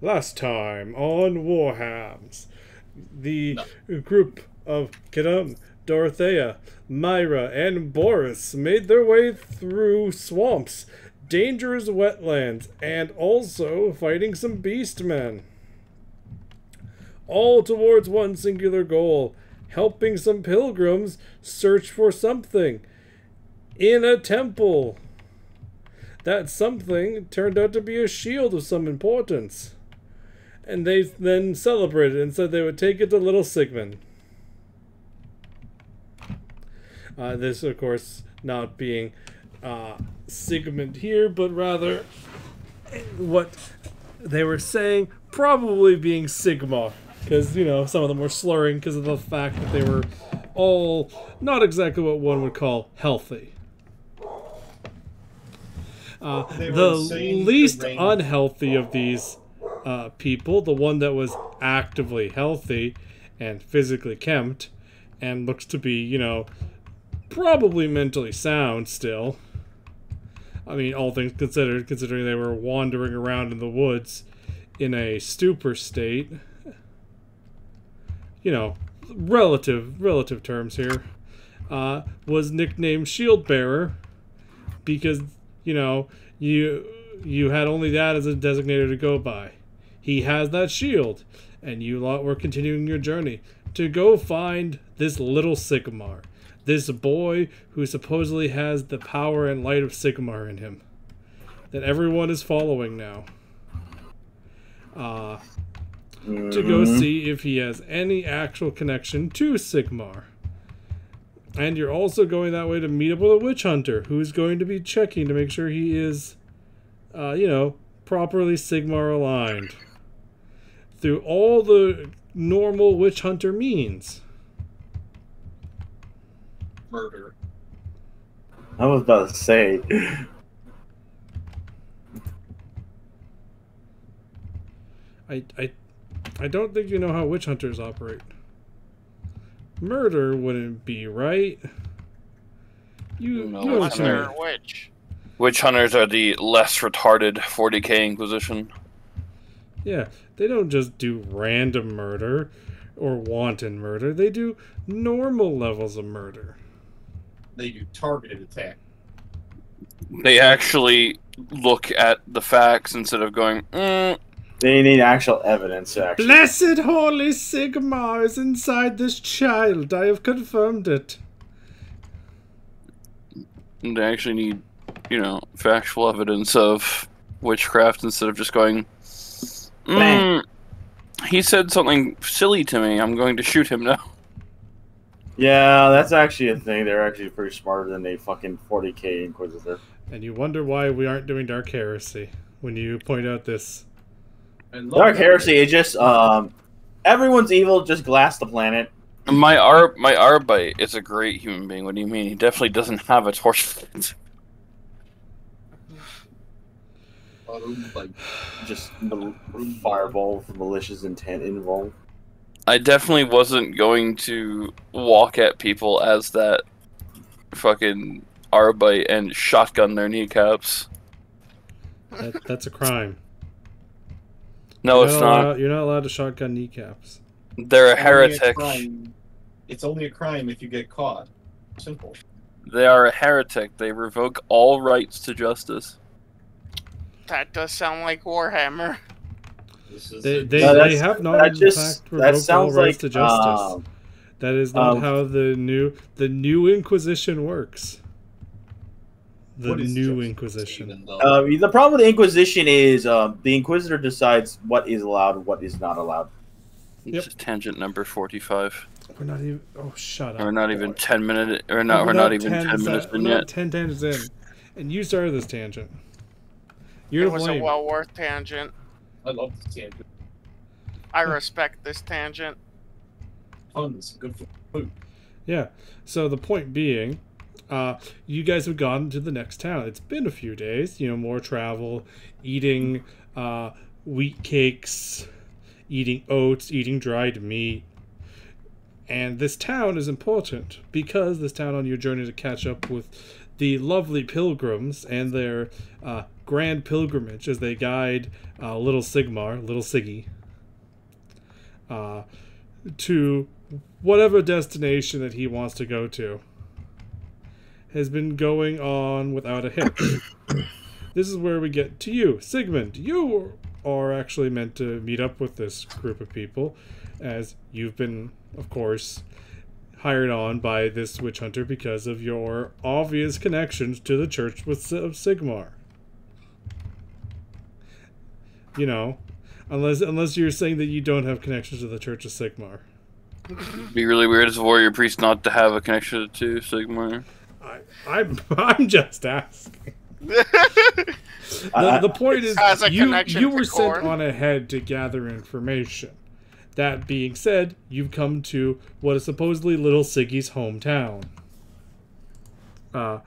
Last time on Warhams, the group of Kiram, Dorothea, Myra, and Boris made their way through swamps, dangerous wetlands, and also fighting some beastmen. All towards one singular goal helping some pilgrims search for something in a temple. That something turned out to be a shield of some importance. And they then celebrated and said they would take it to Little Sigmund. Uh, this, of course, not being uh, Sigmund here, but rather what they were saying, probably being Sigma. Because, you know, some of them were slurring because of the fact that they were all not exactly what one would call healthy. Uh, the least unhealthy of these uh, people, the one that was actively healthy and physically kempt, and looks to be, you know, probably mentally sound still. I mean, all things considered, considering they were wandering around in the woods in a stupor state. You know, relative relative terms here. Uh, was nicknamed Shield Bearer because you know you you had only that as a designator to go by. He has that shield, and you lot were continuing your journey to go find this little Sigmar, this boy who supposedly has the power and light of Sigmar in him, that everyone is following now. Uh, to go Mhm. see if he has any actual connection to Sigmar. And you're also going that way to meet up with a witch hunter who's going to be checking to make sure he is, uh, you know, properly Sigmar aligned. Through all the normal witch hunter means. Murder. I was about to say. I, I, I don't think you know how witch hunters operate. Murder wouldn't be right. You, No, you know witch what hunter. Witch. Witch hunters are the less retarded 40k Inquisition. Yeah, they don't just do random murder or wanton murder. They do normal levels of murder. They do targeted attack. They actually look at the facts instead of going, mm, They need actual evidence, actually. Blessed Holy Sigma is inside this child. I have confirmed it. they actually need, you know, factual evidence of witchcraft instead of just going, mm, he said something silly to me. I'm going to shoot him now. Yeah, that's actually a thing. They're actually pretty smarter than a fucking 40k Inquisitor. And you wonder why we aren't doing Dark Heresy when you point out this. And love Dark that. Heresy is just, um, everyone's evil, just glass the planet. My Ar my Arbite is a great human being. What do you mean? He definitely doesn't have a torch. Like, Just the fireball with malicious intent involved. I definitely wasn't going to walk at people as that fucking Arbite and shotgun their kneecaps. That, that's a crime. No, You're it's not not. allowed- you're not allowed to shotgun kneecaps. They're a only heretic. crime- It's only a crime if you get caught. Simple. They are a heretic. They revoke all rights to justice. That does sound like Warhammer. This is They, they, No, they have not, that in just- fact, that revoked all rights like, to justice. um, that is not um, how the new the new Inquisition works. The what is new justice, Inquisition. even Uh, the problem with the Inquisition is um, the Inquisitor decides what is allowed and what is not allowed. Yep. This is tangent number forty-five. We're not even. Oh, shut up. We're not even ten minutes. or not. We're We're not even ten minutes in yet. Ten tangents in, and you started this tangent. You're it to was a well worth tangent. I love this tangent. I respect this tangent. Tons. Good for food. Yeah. So the point being, uh, you guys have gone to the next town. It's been a few days. You know, more travel, eating uh, wheat cakes, eating oats, eating dried meat. And this town is important because this town on your journey to catch up with the lovely pilgrims and their uh, grand pilgrimage as they guide uh, little Sigmar, little Siggy, uh, to whatever destination that he wants to go to, has been going on without a hitch. this is where we get to you, Sigmund. You are actually meant to meet up with this group of people, as you've been, of course, hired on by this witch hunter because of your obvious connections to the Church with, of Sigmar. You know, unless unless you're saying that you don't have connections to the Church of Sigmar. It'd be really weird as a warrior priest not to have a connection to Sigmar. I, I'm I'm just asking. The, I- the point is, you, you were sent corn. on ahead to gather information. That being said, you've come to what is supposedly Little Siggy's hometown. Uh,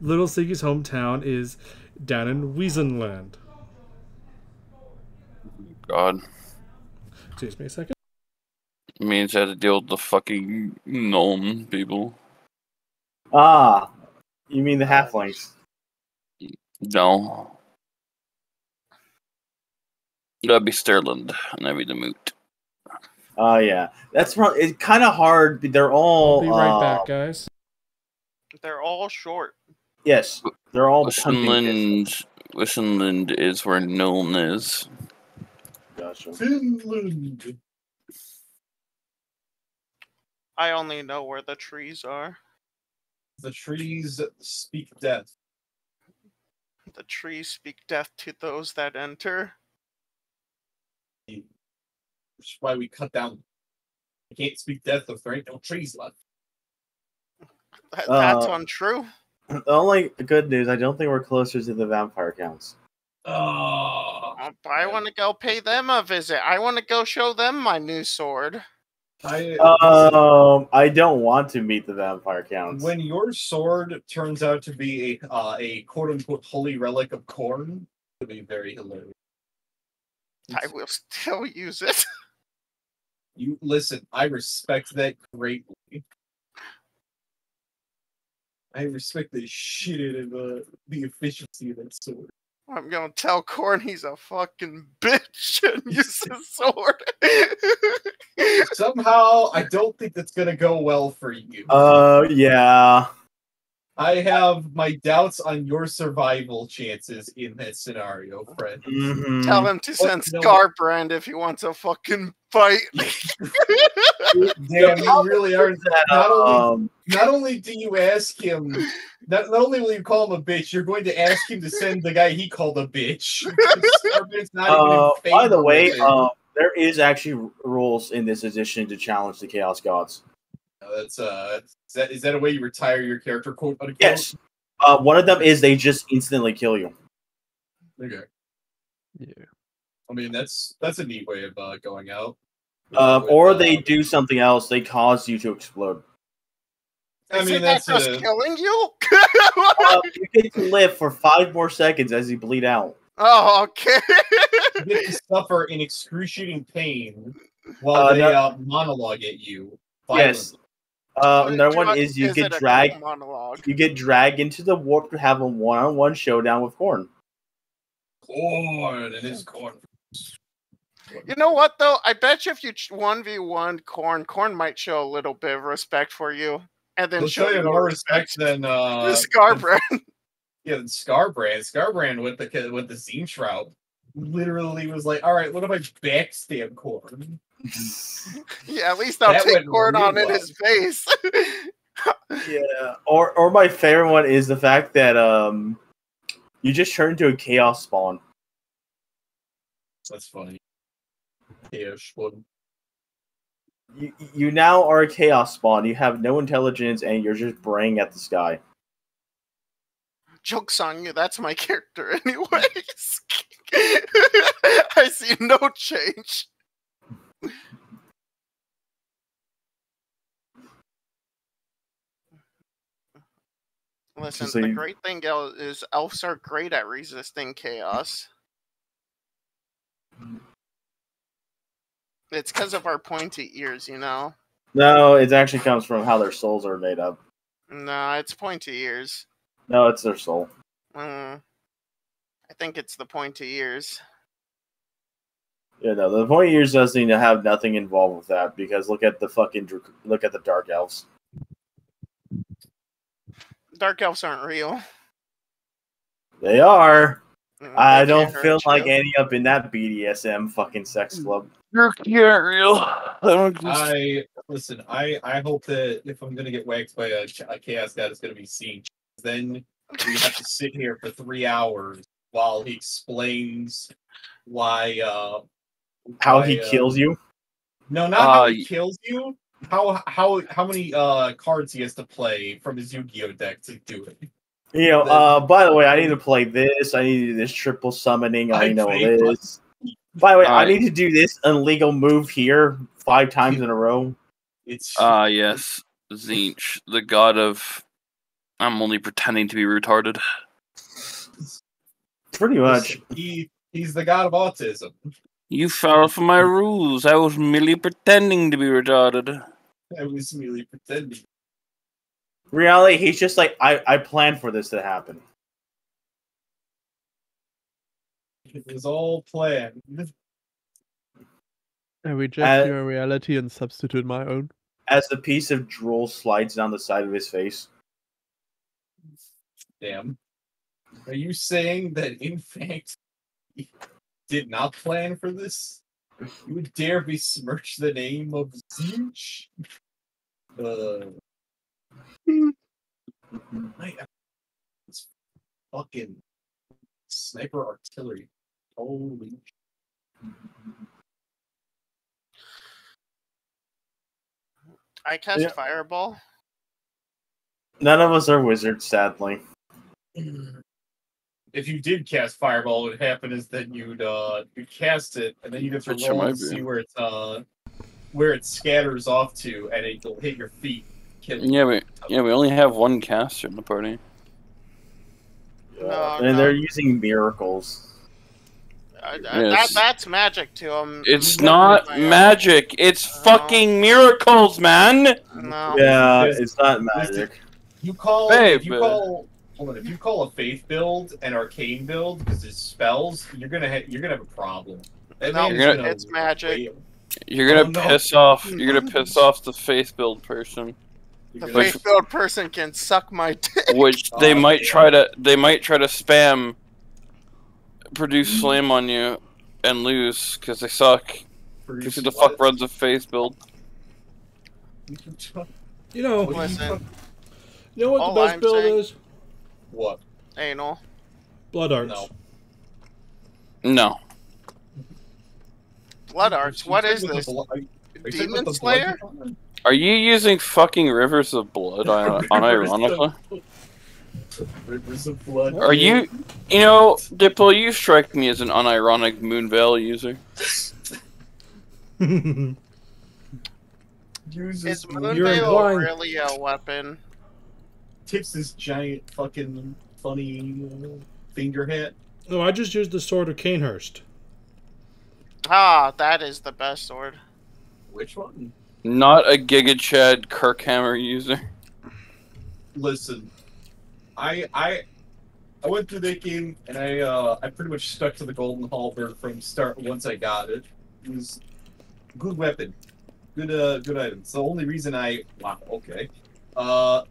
Little Siggy's hometown is down in Wissenland. God. Excuse me a second. means I had to deal with the fucking gnome people. Ah, you mean the halflings? No. That'd be Stirland, and that'd be the moot. Oh yeah, that's pro- it's kind of hard. They're all I'll be right uh, back, guys. They're all short. Yes, they're all punting Wissenland, Wissenland is where Nuln is. Gotcha. Finland. I only know where the trees are. The trees speak death. The trees speak death to those that enter. Which is why we cut down. You can't speak death if there ain't no trees left. Th- That's Uh, untrue. The only good news, I don't think we're closer to the vampire counts. Oh, I want to go pay them a visit. I want to go show them my new sword. I, Um, I don't want to meet the vampire counts. when your sword turns out to be a uh, a quote unquote holy relic of Khorne, it'll be very hilarious. I will still use it. You listen, I respect that greatly. I respect the shit out of uh, the efficiency of that sword. I'm gonna tell Khorne he's a fucking bitch and use his sword. Somehow, I don't think that's gonna go well for you. Uh, yeah. I have my doubts on your survival chances in that scenario, friend. Mhm. tell him to send no. Skarbrand if he wants a fucking fight. Damn, you really are. That, Not only, um, not only do you ask him, not, not only will you call him a bitch, you're going to ask him to send the guy he called a bitch. Starman's not even uh, by the way, with it. um, there is actually rules in this edition to challenge the chaos gods. Uh, that's uh, is that is that a way you retire your character? Quote unquote. Yes. Uh, one of them is they just instantly kill you. Okay. Yeah. I mean, that's that's a neat way of uh, going out. Um, With, or uh, they do something else. They cause you to explode. I Isn't mean, that that's just a, killing you? Uh, you get to live for five more seconds as you bleed out. oh, okay. you get to suffer in excruciating pain while Uh, they no- uh, monologue at you. Yes. Violently. Uh, another one is you it get dragged. monologue. You get dragged into the warp to have a one-on-one showdown with Khorne. Khorne and his corn. You know what though? I bet you if you one v one Khorne, Khorne might show a little bit of respect for you, and then He'll show you no more respect than uh, to Skarbrand. Yeah, than Skarbrand. Skarbrand with the with the Seam Shroud literally was like, "All right, what if I backstab Khorne?" yeah, at least I'll That take went Khorne real on in his face. Yeah. Or or my favorite one is the fact that um you just turn into a chaos spawn. That's funny. Chaos one. You you now are a chaos spawn. You have no intelligence and you're just braying at the sky. Jokes on you. That's my character, anyways. I see no change. Listen, So the you- great thing is elves are great at resisting chaos. It's because of our pointy ears, you know. No, it actually comes from how their souls are made up. No, it's pointy ears. No, it's their soul. Mm, I think it's the pointy ears. Yeah, no, the pointy ears doesn't seem to have nothing involved with that because look at the fucking look at the dark elves. Dark elves aren't real. They are. Mm, I don't feel like you. ending up in that BDSM fucking sex club. You're, you're real. I don't exist. I listen. I I hope that if I'm gonna get whacked by a, a chaos god, it's gonna be seen. Then we have to sit here for three hours while he explains why. uh How why, he uh, kills you? No, not how Uh, he kills you. How how how many uh cards he has to play from his Yu-Gi-Oh deck to do it. You know, uh, by the way, I need to play this. I need to do this triple summoning. I I know played this. By the way, I Alright. need to do this illegal move here five times in a row. It's Ah, yes. Tzeentch, the god of. I'm only pretending to be retarded. Pretty much. he he's the god of autism. You fell for my rules. I was merely pretending to be retarded. I was merely pretending. Reality, he's just like, I, I planned for this to happen. It was all planned. I reject Uh, your reality and substitute my own. As the piece of drool slides down the side of his face. Damn. Are you saying that in fact he did not plan for this? You would dare besmirch the name of Tzeentch? Uh, I, it's fucking sniper artillery. Holy I cast Yeah. fireball. None of us are wizards, sadly. if you did cast fireball, what would happen is that you'd uh you cast it and then you'd have to Which roll might to see where it's uh where it scatters off to and it'll hit your feet. Kill. Yeah, we yeah we only have one caster in the party. No, and no. they're using miracles. Uh, that, that's magic to him. It's not magic. It's fucking miracles, man. No. Yeah, there's- it's not magic. You call Babe, you call hold on, if you call a faith build an arcane build because it's spells, you're gonna ha- you're gonna have a problem. That No, man's You're gonna it's magic. You're gonna Oh, no. piss off. You're gonna piss off the faith build person, The gonna- faith filled person can suck my dick. which oh, they Oh, might damn. try to. They might try to spam, produce flame on you, and lose because they suck. Because who the fuck runs a faith build? You know, What Listen, you know what all the best I'm build saying- is? What? anal. Blood arts. No. No. Blood arts. What is this? are you Demon Slayer? Are you using fucking rivers of blood? uh, Unironically. Rivers of blood. Are you? You know, Diplo, you strike me as an unironic Moonveil user. uses Is moon- You're really a weapon? Tips his giant fucking funny uh, finger hat? no, I just used the sword of Cainhurst. Ah, that is the best sword. Which one? Not a Giga Chad Kirkhammer user. Listen, I I I went through that game and I uh I pretty much stuck to the golden halberd from start once I got it. It was good weapon. Good uh good item. It's the only reason I wow, okay. Uh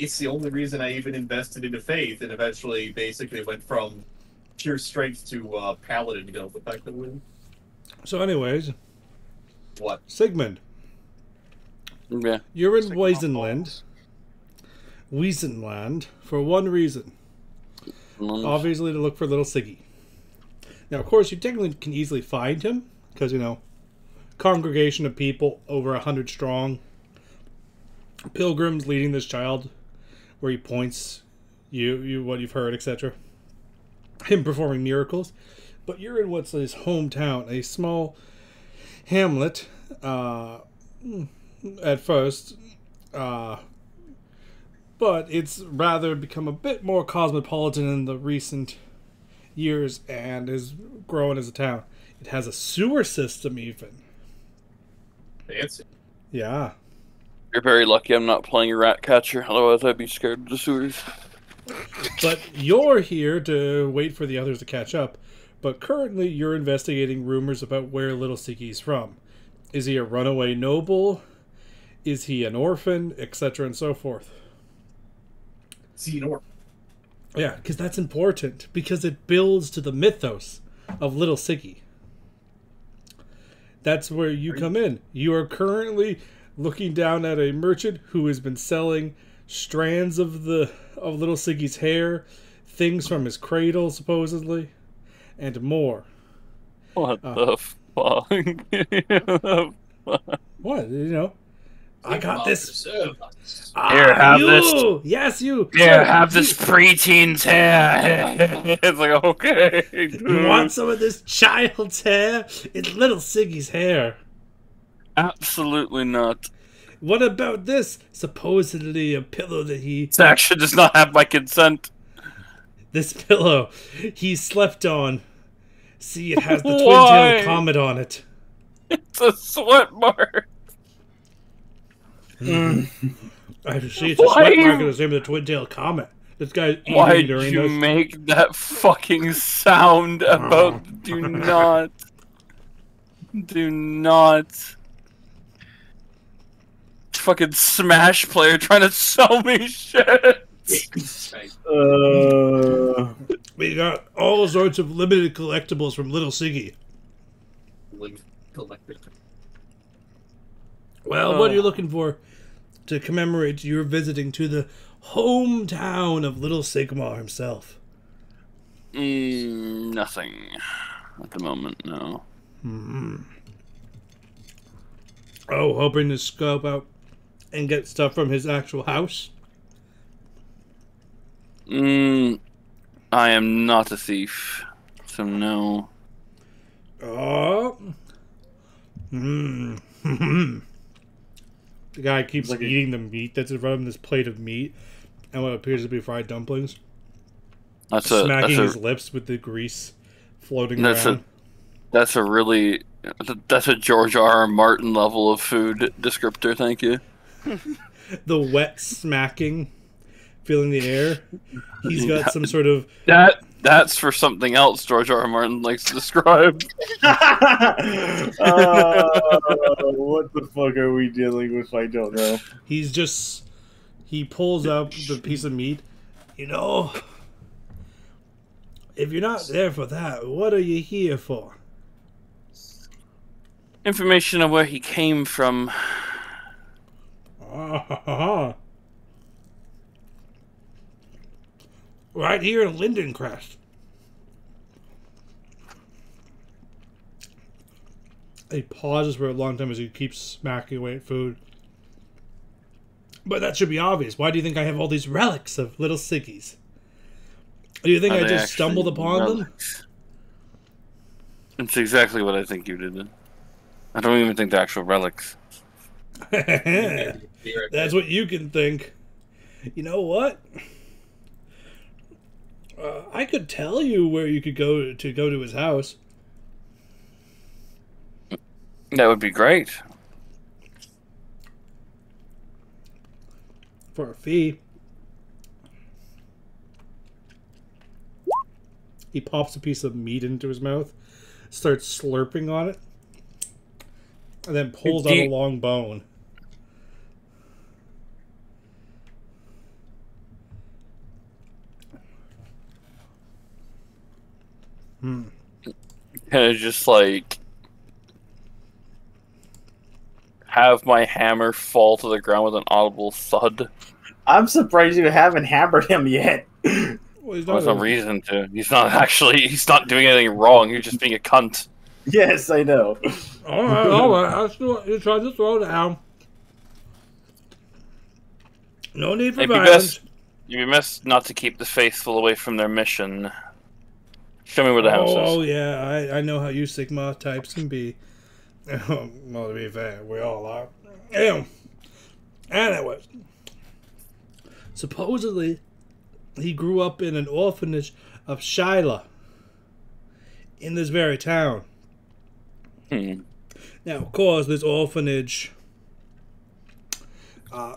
it's the only reason I even invested into faith and eventually basically went from pure strength to uh paladin build effectively. So, anyways, What? Sigmund, Yeah. you're in Sigma Wissenland. Wissenland for one reason. Mm. Obviously, to look for little Siggy. Now, of course, you technically can easily find him because you know, congregation of people over a hundred strong, pilgrims leading this child, where he points you, you what you've heard, etc. Him performing miracles, but you're in what's his hometown, a small hamlet. Uh, at first, uh, but it's rather become a bit more cosmopolitan in the recent years and is growing as a town. It has a sewer system, even. Fancy. Yeah. You're very lucky I'm not playing a rat catcher, otherwise I'd be scared of the sewers. but you're here to wait for the others to catch up. But currently, you're investigating rumors about where Little Siggy's from. Is he a runaway noble? Is he an orphan? Etc. and so forth. Xenor. Yeah, because that's important because it builds to the mythos of Little Siggy. That's where you come in. You are currently looking down at a merchant who has been selling strands of the of Little Siggy's hair, things from his cradle supposedly, and more. What Uh. the fuck? What you know? I got this. Ah, Here, have you! this. Yes, you. Here, Sir, have this you- preteen's hair. it's like okay. You want some of this child's hair? It's Little Siggy's hair. Absolutely not. What about this? Supposedly a pillow that he. This action does not have my consent. This pillow he slept on. See, it has the twin Why? tail comet on it. It's a sweat mark. Hmm. I see it's a Why sweat you- mark in the same as the twin tail comet. This guy's eating Why during did you this. make that fucking sound about oh. do not do not fucking smash player trying to sell me shit Uh, We got all sorts of limited collectibles from Little Siggy. Collector. Well, what are you Oh. looking for to commemorate your visiting to the hometown of Little Sigmar himself? mm, nothing at the moment no Hmm. Oh, hoping to scope out and get stuff from his actual house? mm, i am not a thief so no Oh. Hmm. the guy keeps Like a- eating the meat that's in front of him, this plate of meat, and what appears to be fried dumplings. that's a smacking that's his a lips with the grease floating That's a- around. that's a really that's a george r r martin level of food descriptor thank you the wet smacking, feeling the air. He's got some sort of That that's for something else George R. R. Martin likes to describe. uh, what the fuck are we dealing with? I don't know. He's just he pulls up the piece of meat. You know, if you're not there for that, what are you here for? Information on where he came from. Ah, right here in Lindencrest. He pauses for a long time as he keeps smacking away at food. But that should be obvious. Why do you think I have all these relics of little Siggies? Do you think Are I just stumbled upon them? It's exactly what I think you did. I don't even think they're actual relics. That's what you can think. You know what? Uh, I could tell you where you could go to go to his house. That would be great. for a fee. He pops a piece of meat into his mouth, starts slurping on it, and then pulls out a long bone. Hmm. Kind of just like have my hammer fall to the ground with an audible thud. I'm surprised you haven't hammered him yet. Well, There's not no a- reason to. He's not actually. He's not doing anything wrong. He's just being a cunt. yes, I know. All right, all right. I'll still, you try to throw down. No need for It'd be violence. best. You'd be best not to keep the faithful away from their mission. Show me where the house oh, is. yeah, I, I know how you Sigma types can be. well, to be fair, we all are. Anyway, anyways, supposedly he grew up in an orphanage of Shallya in this very town. Hmm. Now, of course, this orphanage, uh,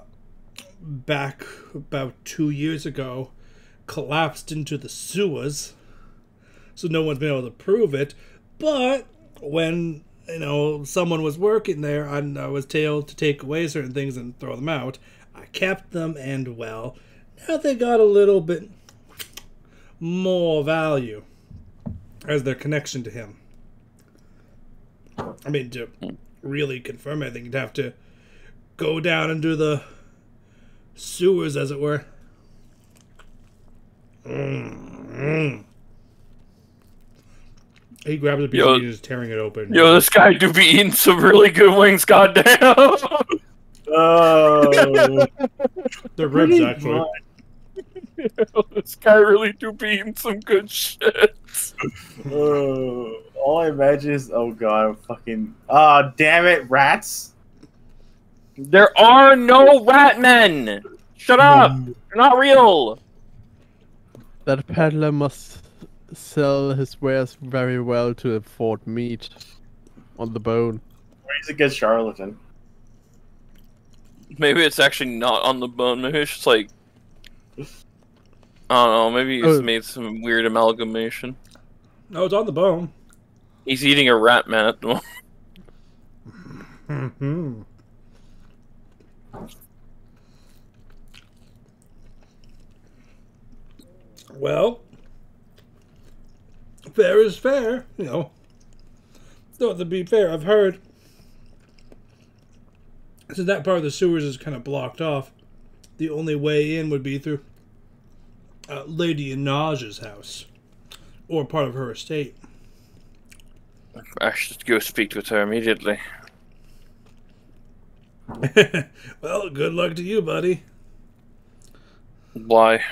back about two years ago, collapsed into the sewers. So no one's been able to prove it. But when you know someone was working there and I was told to take away certain things and throw them out, I kept them and well, now they got a little bit more value as their connection to him. I mean, to really confirm, I think you'd have to go down into the sewers, as it were. Mm. He grabs a piece Yo- and he's just tearing it open. Yo, this guy do be eating some really good wings, goddamn. Oh, They're ribs, actually. this guy really do be eating some good shit. oh. all I imagine is, oh god, fucking, ah, damn it, rats. There are no rat men. Shut up. They're not real. That peddler must sell his wares very well to afford meat on the bone. He's a good charlatan. Maybe it's actually not on the bone. Maybe it's just like I don't know. Maybe he's Oh. made some weird amalgamation. No, it's on the bone. He's eating a rat mat. hmm Well, fair is fair, you know. Though to be fair, I've heard so that part of the sewers is kind of blocked off. The only way in would be through uh, Lady Anaj's house or part of her estate. I should go speak with her immediately. well, good luck to you, buddy. Why?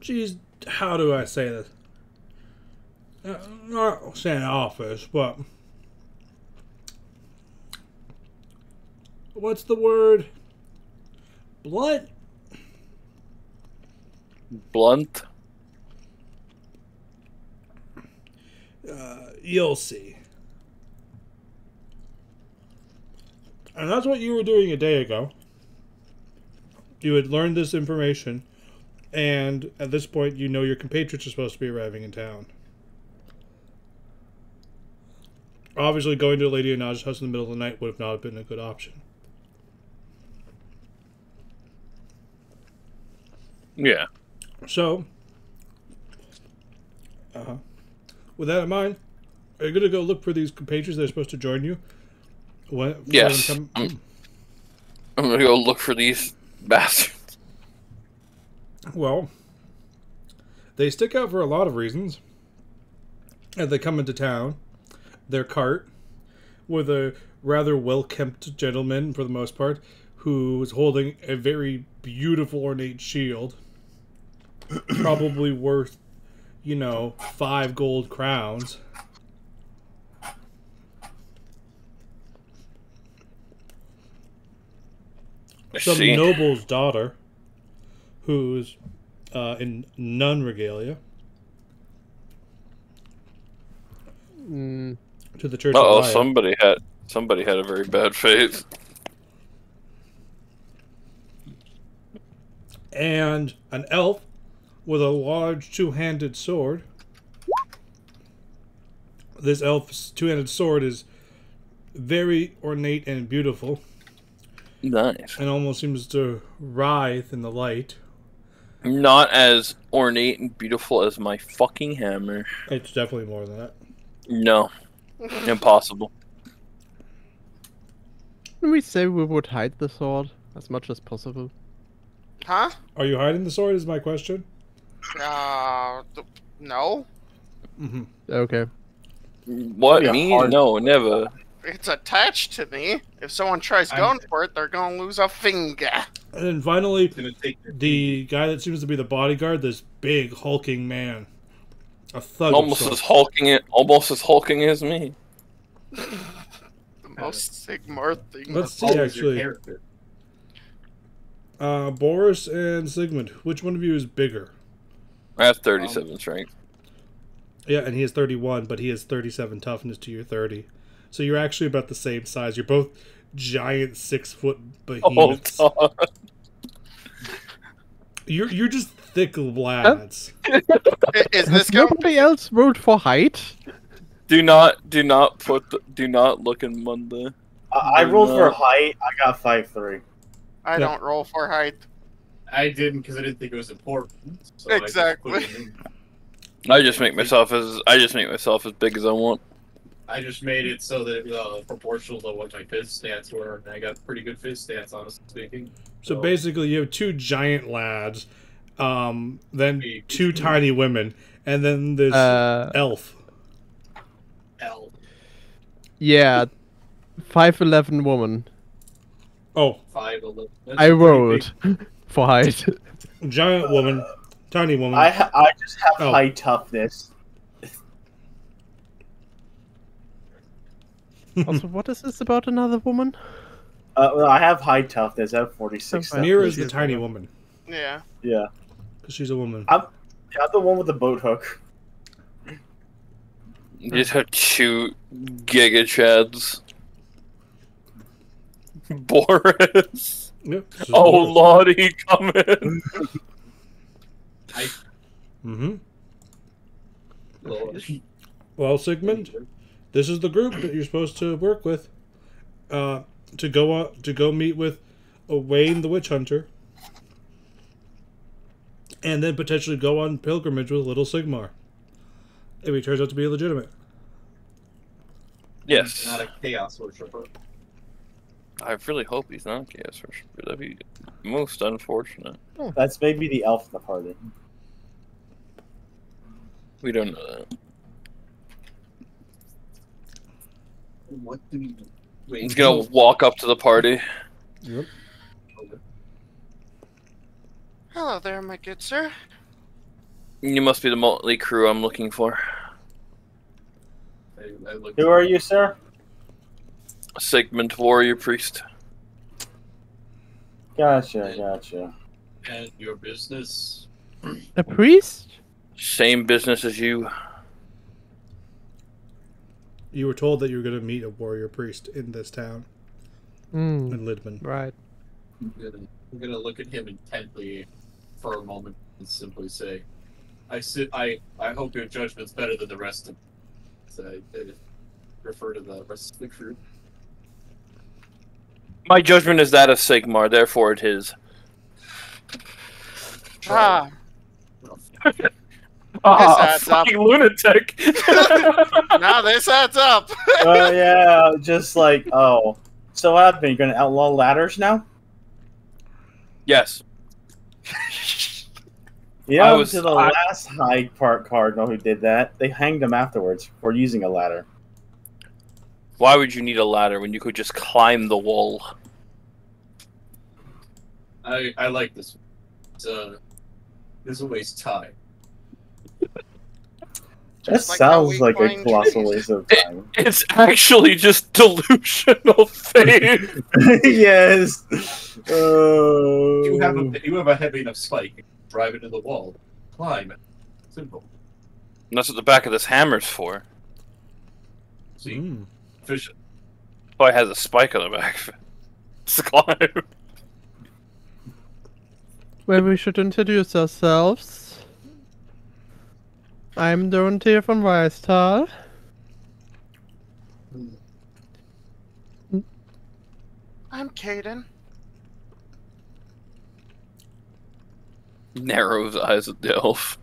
Geez, how do I say this? Uh, not saying office, but what's the word? Blunt? Blunt? Uh, you'll see. And that's what you were doing a day ago. You had learned this information, and at this point, you know your compatriots are supposed to be arriving in town. Obviously, going to a Lady Anaj's house in the middle of the night would have not been a good option. Yeah. So, uh, with that in mind, are you going to go look for these compatriots that are supposed to join you? When, Yes. them I'm, I'm gonna go look for these bastards. Well, they stick out for a lot of reasons. As they come into town, their cart with a rather well kempt gentleman, for the most part, who is holding a very beautiful ornate shield, probably worth, you know, five gold crowns. Some see. noble's daughter, who's uh, in nun regalia. Mm, to the Church Oh, somebody had somebody had a very bad face. and an elf with a large two-handed sword. This elf's two-handed sword is very ornate and beautiful, Nice. and almost seems to writhe in the light. Not as ornate and beautiful as my fucking hammer. It's definitely more than that. No. Impossible. Can we say we would hide the sword as much as possible? Huh? Are you hiding the sword? Is my question. Uh, no. Mm-hmm. Okay. What? Me? No, never. It's attached to me. If someone tries I'm- going for it, they're gonna lose a finger. And then finally, It's gonna take your the guy that seems to be the bodyguard, this big hulking man, a thug. Almost as hulking it. Almost as hulking as me. The most Sigmar thing. Let's see, actually. Uh, Boris and Sigmund. Which one of you is bigger? I have 37 strength. Yeah, and he has 31, but he has 37 toughness to your 30. So you're actually about the same size. You're both giant six foot Oh, behemoths. God. You're you're just thick lads. Is this Has going? nobody else voted for height? Do not, do not put, the, do not look in Monday. I, I rolled for height. I got five three. I Yeah. don't roll for height. I didn't because I didn't think it was important. So I just Exactly. put it in. I just make myself as, I just make myself as big as I want. I just made it so that uh, proportional to what my fist stats were, and I got pretty good fist stats, honestly speaking. So So- basically, you have two giant lads, um, then Me. two tiny women, and then this Uh, elf. L. yeah, five eleven woman. Oh, Five eleven. That's I pretty rolled for height. giant woman, tiny woman. I ha- I just have Oh. high toughness. also, what is this about another woman? Uh, well, I have high toughness. I have forty six. Okay. Mira is the tiny woman. woman Yeah. Yeah, because she's a woman. yeah, I'm the one with the boat hook. You just have two Giga Chads. Boris. Yep. this is Oh, Boris. Lottie coming. Mhm. Well, Well, Sigmund, this is the group that you're supposed to work with. Uh, to go on, to go meet with Wayne the Witch Hunter, and then potentially go on pilgrimage with Little Sigmar. If he turns out to be legitimate. Yes. Not a chaos worshiper. I really hope he's not Chaos Worshiper. That'd be most unfortunate. Oh. That's maybe the elf in the party. We don't know that. What do we do? Wait, He's gonna walk up to the party. Yep. Hello there, my good sir. You must be the motley crew I'm looking for. I, I looked Who are you, sir? Sigmund Warrior Priest. Gotcha, gotcha. And your business? A priest? Same business as you. You were told that you were going to meet a warrior priest in this town, Hmm. in Lidman. Right. I'm I'm gonna look at him intently for a moment and simply say, "I sit. I I hope your judgment's better than the rest of." So I, I refer to the rest of the crew. My judgment is that of Sigmar, therefore it is. Ah, Ah, adds up. fucking lunatic. now this adds up. uh, yeah, just like oh. So what happened? You're gonna outlaw ladders now? yes. Yeah, I was- to the I- last Hyde Park cardinal who did that. They hanged him afterwards for using a ladder. Why would you need a ladder when you could just climb the wall? I I like this. One. It's uh, this will waste time. That like sounds like a colossal waste of time. It's actually just delusional faith. yes. Uh, You have a you have a heavy enough spike. Drive it into the wall. Climb. Simple. And that's what the back of this hammer's for. See, Mm. efficient. Oh, it has a spike on the back. of it. It's a climb. Well, we should introduce ourselves. I'm Dorothea von Weistal. I'm Caden. Narrows eyes at the elf.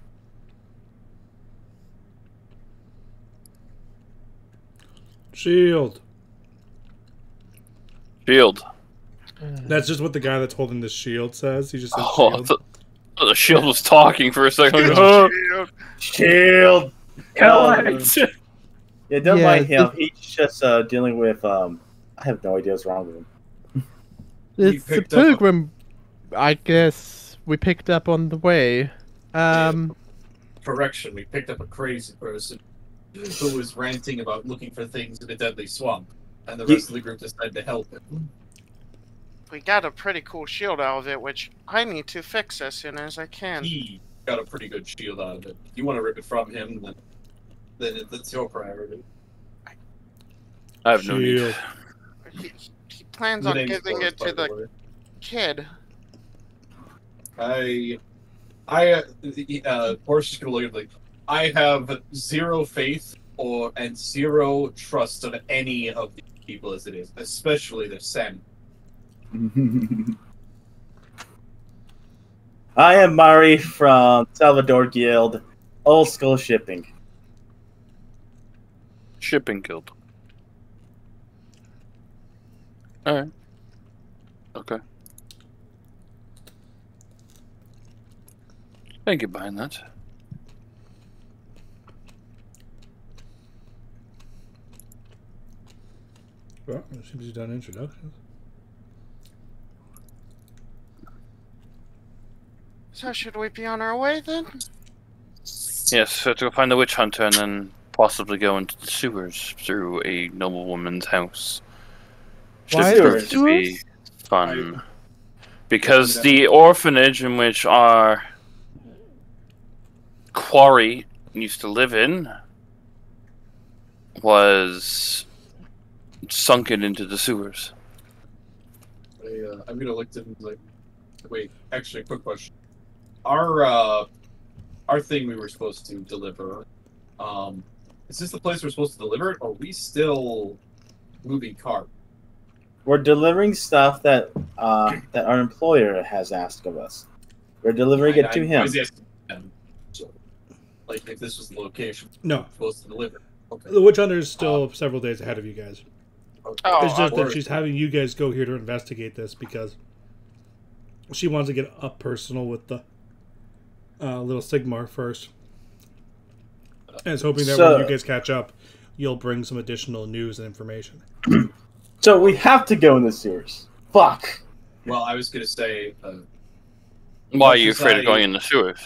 Shield. Shield. That's just what the guy that's holding the shield says. He just says Oh, shield. The, the shield was talking for a second. Like, oh, Shield. Alex. Yeah, don't Yeah, mind him. the- He's just uh, dealing with um. I have no idea what's wrong with him. It's the picked up a- pilgrim, I guess, we picked up on the way. Um, Correction. We picked up a crazy person who was ranting about looking for things in a deadly swamp, and the Ye- rest of the group decided to help him. We got a pretty cool shield out of it, which I need to fix as soon as I can. He got a pretty good shield out of it. If you want to rip it from him, then then it, that's your priority. I have no need. He, he plans The on giving it to the way. kid. I I uh, uh Boris is gonna look at like I have zero faith or and zero trust of any of these people as it is, especially the Sam. I am Mari from Salvador Guild, Old Skull Shipping. Shipping guild. Alright. Okay. Thank you, get behind that. Well, it seems you've done introductions. So should we be on our way then? Yes, so to go find the witch hunter and then possibly go into the sewers through a noblewoman's house. Should Why the prove to sewers? be fun. Because the orphanage in which our quarry used to live in was sunken into the sewers. I, uh, I'm gonna look at like, wait, actually, quick question. Our uh, our thing we were supposed to deliver. Um, is this the place we're supposed to deliver it, or are we still moving cart? We're delivering stuff that uh, that our employer has asked of us. We're delivering I- it to I- I him. was asking them, so, like, if this was the location No, we're supposed to deliver. Okay. the witch hunter is still several days ahead of you guys. okay. Oh, it's just that she's having you guys go here to investigate this because she wants to get up personal with the uh, little Sigmar first. And is hoping that So- when you guys catch up, you'll bring some additional news and information. So we have to go in the sewers. Fuck. Well, I was gonna say, uh, Why are you afraid of going in the sewers?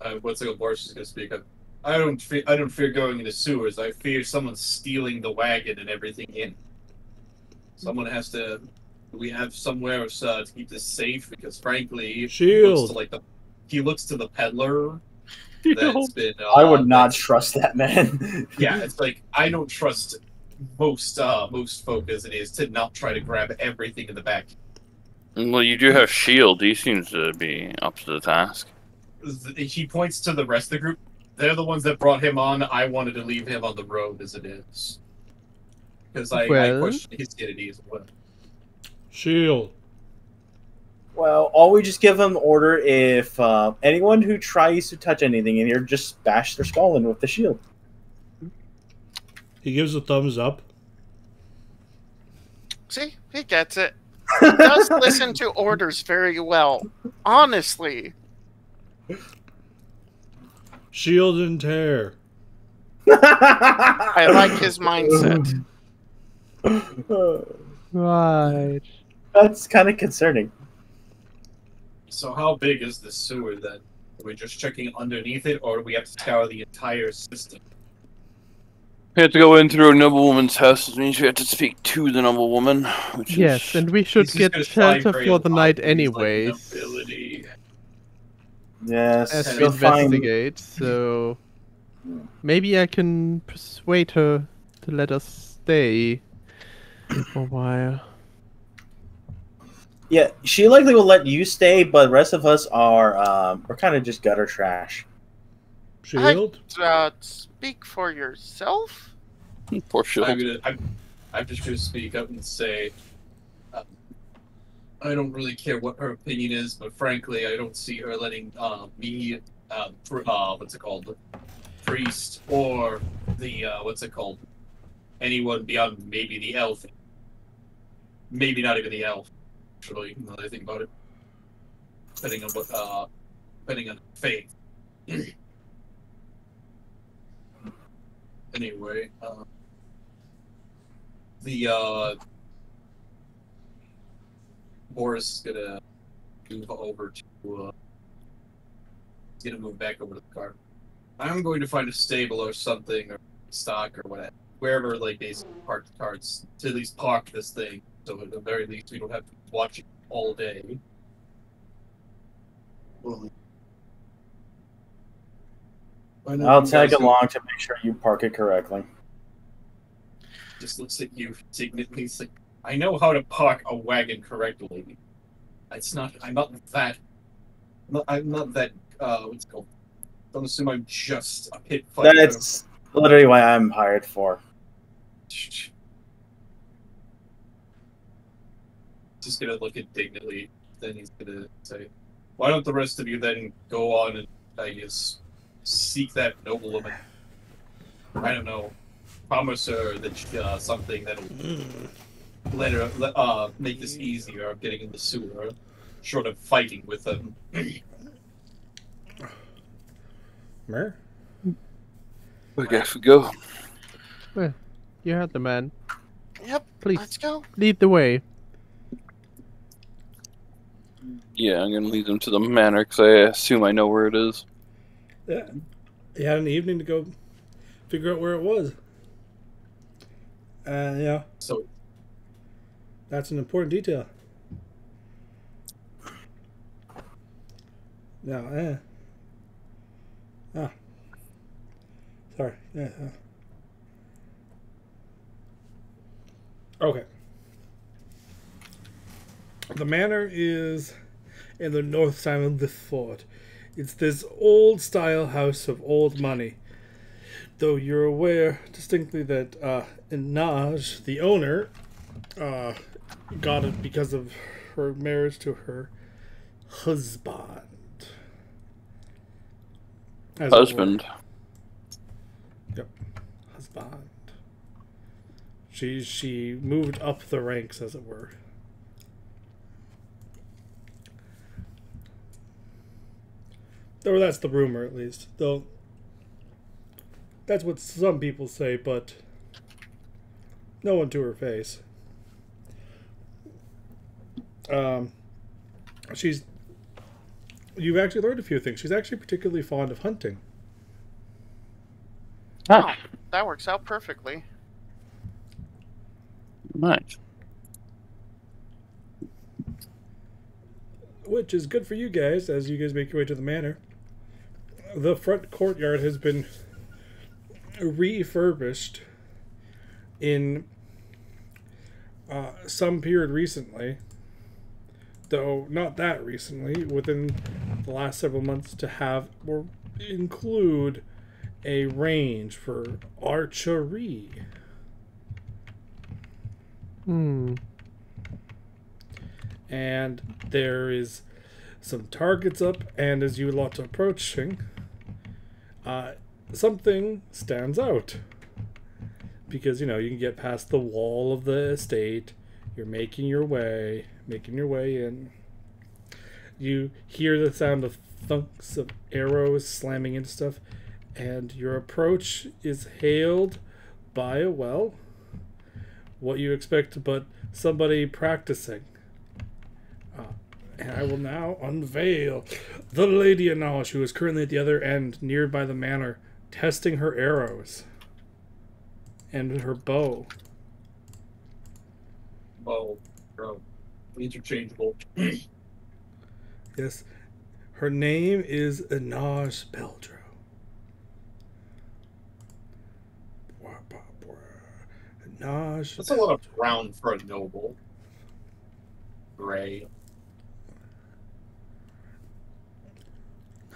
uh, what's it? Boris is gonna speak up. I don't. Fe- I don't fear going into sewers. I fear someone stealing the wagon and everything in. Someone has to. We have somewhere uh, to keep this safe because, frankly, he Shield. to like the. He looks to the peddler. That's been. Uh, I would not trust that man. Yeah, it's like I don't trust most uh most folk as it is to not try to grab everything in the back. Well, you do have Shield. He seems to be up to the task. He points to the rest of the group. They're the ones that brought him on. I wanted to leave him on the road as it is. Because I, I Well- question his sanity as well. Shield. Well, all we just give them order if uh, anyone who tries to touch anything in here, just bash their skull in with the shield. He gives a thumbs up. See, he gets it. He does listen to orders very well. Honestly. Shield and tear. I like his mindset. Right. That's kind of concerning. So how big is the sewer then? We're just checking underneath it, or we have to scour the entire system? We have to go in through a noblewoman's house, which means we have to speak to the noblewoman. Which Yes, is... and we should get shelter for the night anyway. his, like, Yes, As we you'll find. investigate, so maybe I can persuade her to let us stay for a while. Yeah, she likely will let you stay, but the rest of us are um, we're kind of just gutter trash. Shield. Uh, speak for yourself? Poor Shield. I'm gonna. I'm, I'm just gonna speak up and say. Um, I don't really care what her opinion is, but frankly, I don't see her letting uh, me, uh, uh, what's it called, priest or the uh, what's it called, anyone beyond maybe the elf. Maybe not even the elf. Actually, now that I think about it, depending on what, uh, depending on fate. anyway, uh, the uh, Boris is gonna move over to. Uh, he's gonna move back over to the car. I'm going to find a stable or something, or stock or whatever, wherever like they park the carts to at least park this thing. So at the very least, we don't have to watch it all day. Well, I know I'll you tag along to make sure you park it correctly. just looks at you indignantly. He's like, I know how to park a wagon correctly. It's not. I'm not that. not, I'm not that. Uh, what's it called? Don't assume I'm just a pit fighter. That's literally why I'm hired for. Just gonna look indignantly. Then he's gonna say, "Why don't the rest of you then go on and I guess seek that noblewoman? I don't know, promise her that she, uh, something that'll let her let, uh make this easier of getting in the sewer, short of fighting with them." Mer? I guess we go. You heard the man. Yep. Please Let's go. lead the way. Yeah, I'm gonna lead them to the manor because I assume I know where it is. Yeah. he had an evening to go figure out where it was. Uh, yeah, So that's an important detail. No, eh. Ah. Sorry. Yeah. uh. Okay. The manor is in the north side of the fort. It's this old style house of old money. Though you're aware distinctly that uh, Inaj, the owner, uh, got it because of her marriage to her husband. As. Husband. Husband. She she moved up the ranks, as it were. Or that's the rumor, at least. Though that's what some people say, but no one to her face. Um, she's. You've actually learned a few things. She's actually particularly fond of hunting. Oh, that works out perfectly. Much. which is good for you guys as you guys make your way to the manor. The front courtyard has been refurbished in uh, some period recently, though not that recently, within the last several months, to have or include a range for archery. Hmm. and there is some targets up and as you lot approaching uh, something stands out. Because you know you can get past the wall of the estate. You're making your way making your way in. You hear the sound of thunks of arrows slamming into stuff. And your approach is hailed by a well what you expect but somebody practicing and I will now unveil the Lady Anash, who is currently at the other end, nearby the manor, testing her arrows and her bow. Bow. bro, interchangeable. Yes, her name is Anaj Beldro. Anaj. That's a lot of brown for a noble. Gray.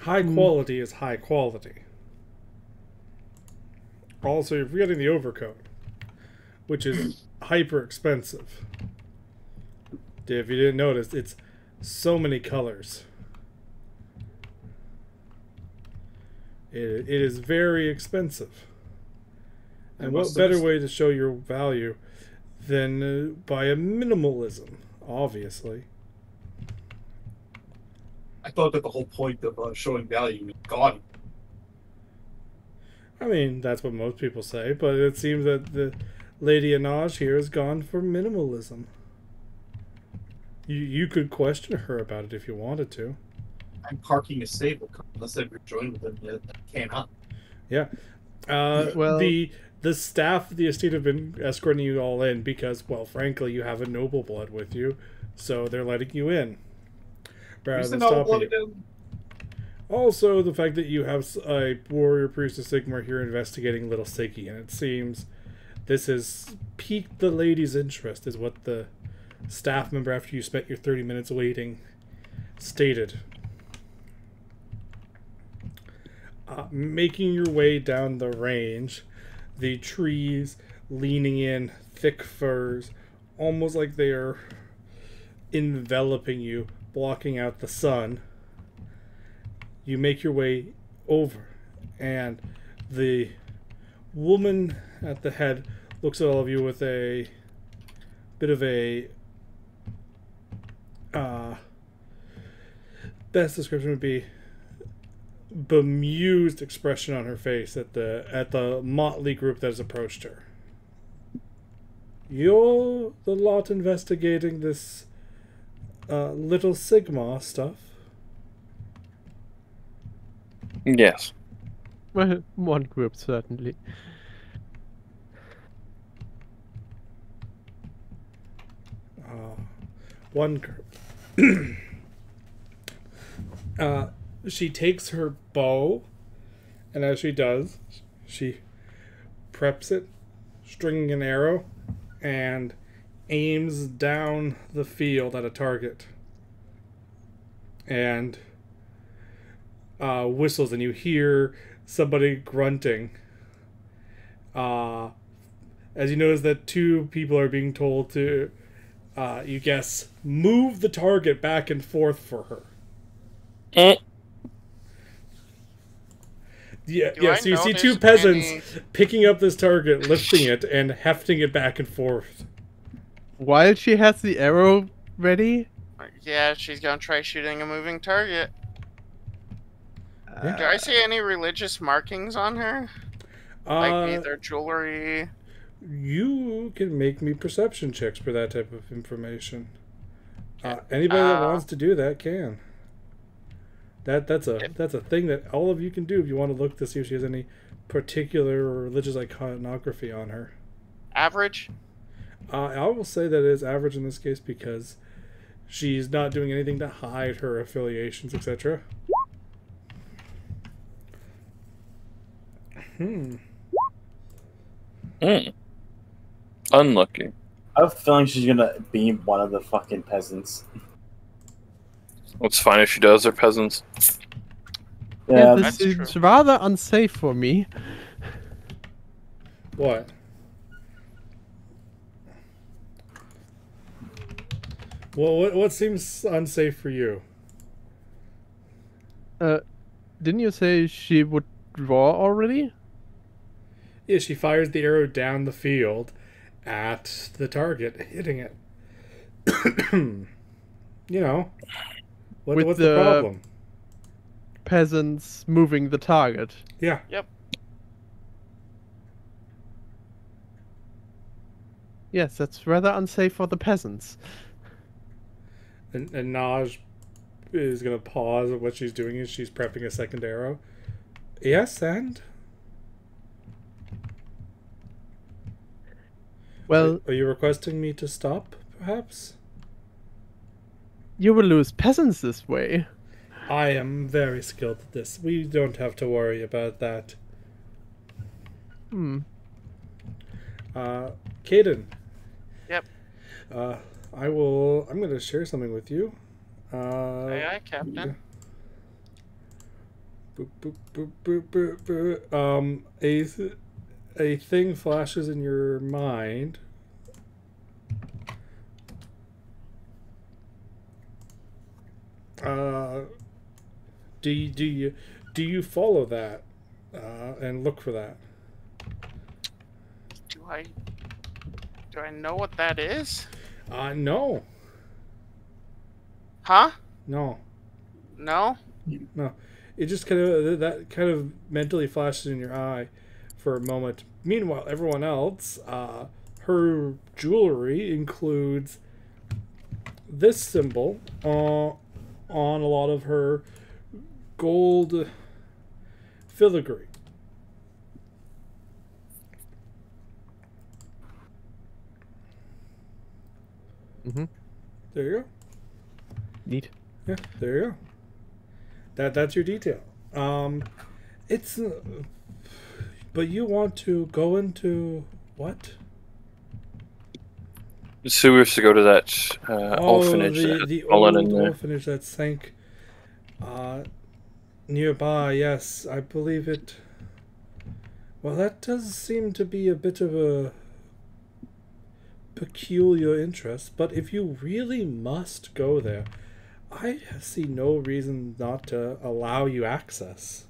High quality is high quality. Also, you're forgetting the overcoat, which is hyper expensive. If you didn't notice, it's so many colors. It, it is very expensive. And what better way to show your value than uh, by a minimalism, obviously. I thought that the whole point of uh, showing value was gone. I mean, that's what most people say, but it seems that the Lady Anaj here has gone for minimalism. You you could question her about it if you wanted to. I'm parking a stable car unless I've joined with them yet. I cannot. Uh, Well- the the staff of the estate have been escorting you all in because, well, frankly, you have a noble blood with you, so they're letting you in rather than stopping Also, the fact that you have a warrior priest of Sigmar here investigating Little Siggy, and it seems this has piqued the lady's interest, is what the staff member, after you spent your 30 minutes waiting, stated. uh, making your way down the range, the trees leaning in, thick firs, almost like they are enveloping you, blocking out the sun. You make your way over, and the woman at the head looks at all of you with a bit of a uh, best description would be bemused expression on her face at the at the motley group that has approached her. You're the lot investigating this uh, little Sigmar stuff. Yes. Well, one group certainly. uh, one group. uh, she takes her bow, and as she does, she preps it, stringing an arrow, and aims down the field at a target. And uh, whistles, and you hear somebody grunting. Uh, as you notice that two people are being told to uh, you guess, move the target back and forth for her. Eh. Yeah, Do yeah. I So you see two peasants any- picking up this target, lifting it, and hefting it back and forth. While she has the arrow ready, Yeah, she's gonna try shooting a moving target. Yeah. Do I see any religious markings on her? Like Uh, either jewelry? you can make me perception checks for that type of information. Uh, anybody that Uh, wants to do that can. That that's a that's a thing that all of you can do if you want to look to see if she has any particular religious iconography on her. Average? Uh, I will say that it is average in this case because she's not doing anything to hide her affiliations, etc. Hmm. Mm. Unlucky. I have a feeling she's gonna be one of the fucking peasants. It's fine if she does. They're peasants. yeah, Yeah, this is true. rather unsafe for me. What? Well, what what seems unsafe for you? Uh, didn't you say she would draw already? Yeah, she fires the arrow down the field at the target, hitting it. you know, what, With what's the, the- problem? Peasants moving the target. Yeah. Yep. Yes, that's rather unsafe for the peasants. And, and Naj is going to pause what she's doing is she's prepping a second arrow. Yes, and? Well, Are you requesting me to stop, perhaps? you will lose peasants this way. I am very skilled at this. We don't have to worry about that. Hmm. Uh, Caden. Yep. Uh, I will. I'm going to share something with you. Uh, Aye, aye, Captain. boop, boop, boop, boop, boop, boop. Um, a th- a thing flashes in your mind. Uh, do you, do you do you follow that uh, and look for that? Do I do I know what that is? Uh, no, Huh? no. No? No. It just kind of that kind of mentally flashes in your eye for a moment. Meanwhile, everyone else, uh, her jewelry includes this symbol uh, on a lot of her gold filigree. Mhm. There you go. Neat. Yeah, there you go. That that's your detail. Um, it's, uh, but you want to go into what? So we have to go to that uh, orphanage Oh, the that the old in there. orphanage that sank. Uh, Nearby, yes, I believe it. Well, that does seem to be a bit of a peculiar interest, but if you really must go there, I see no reason not to allow you access.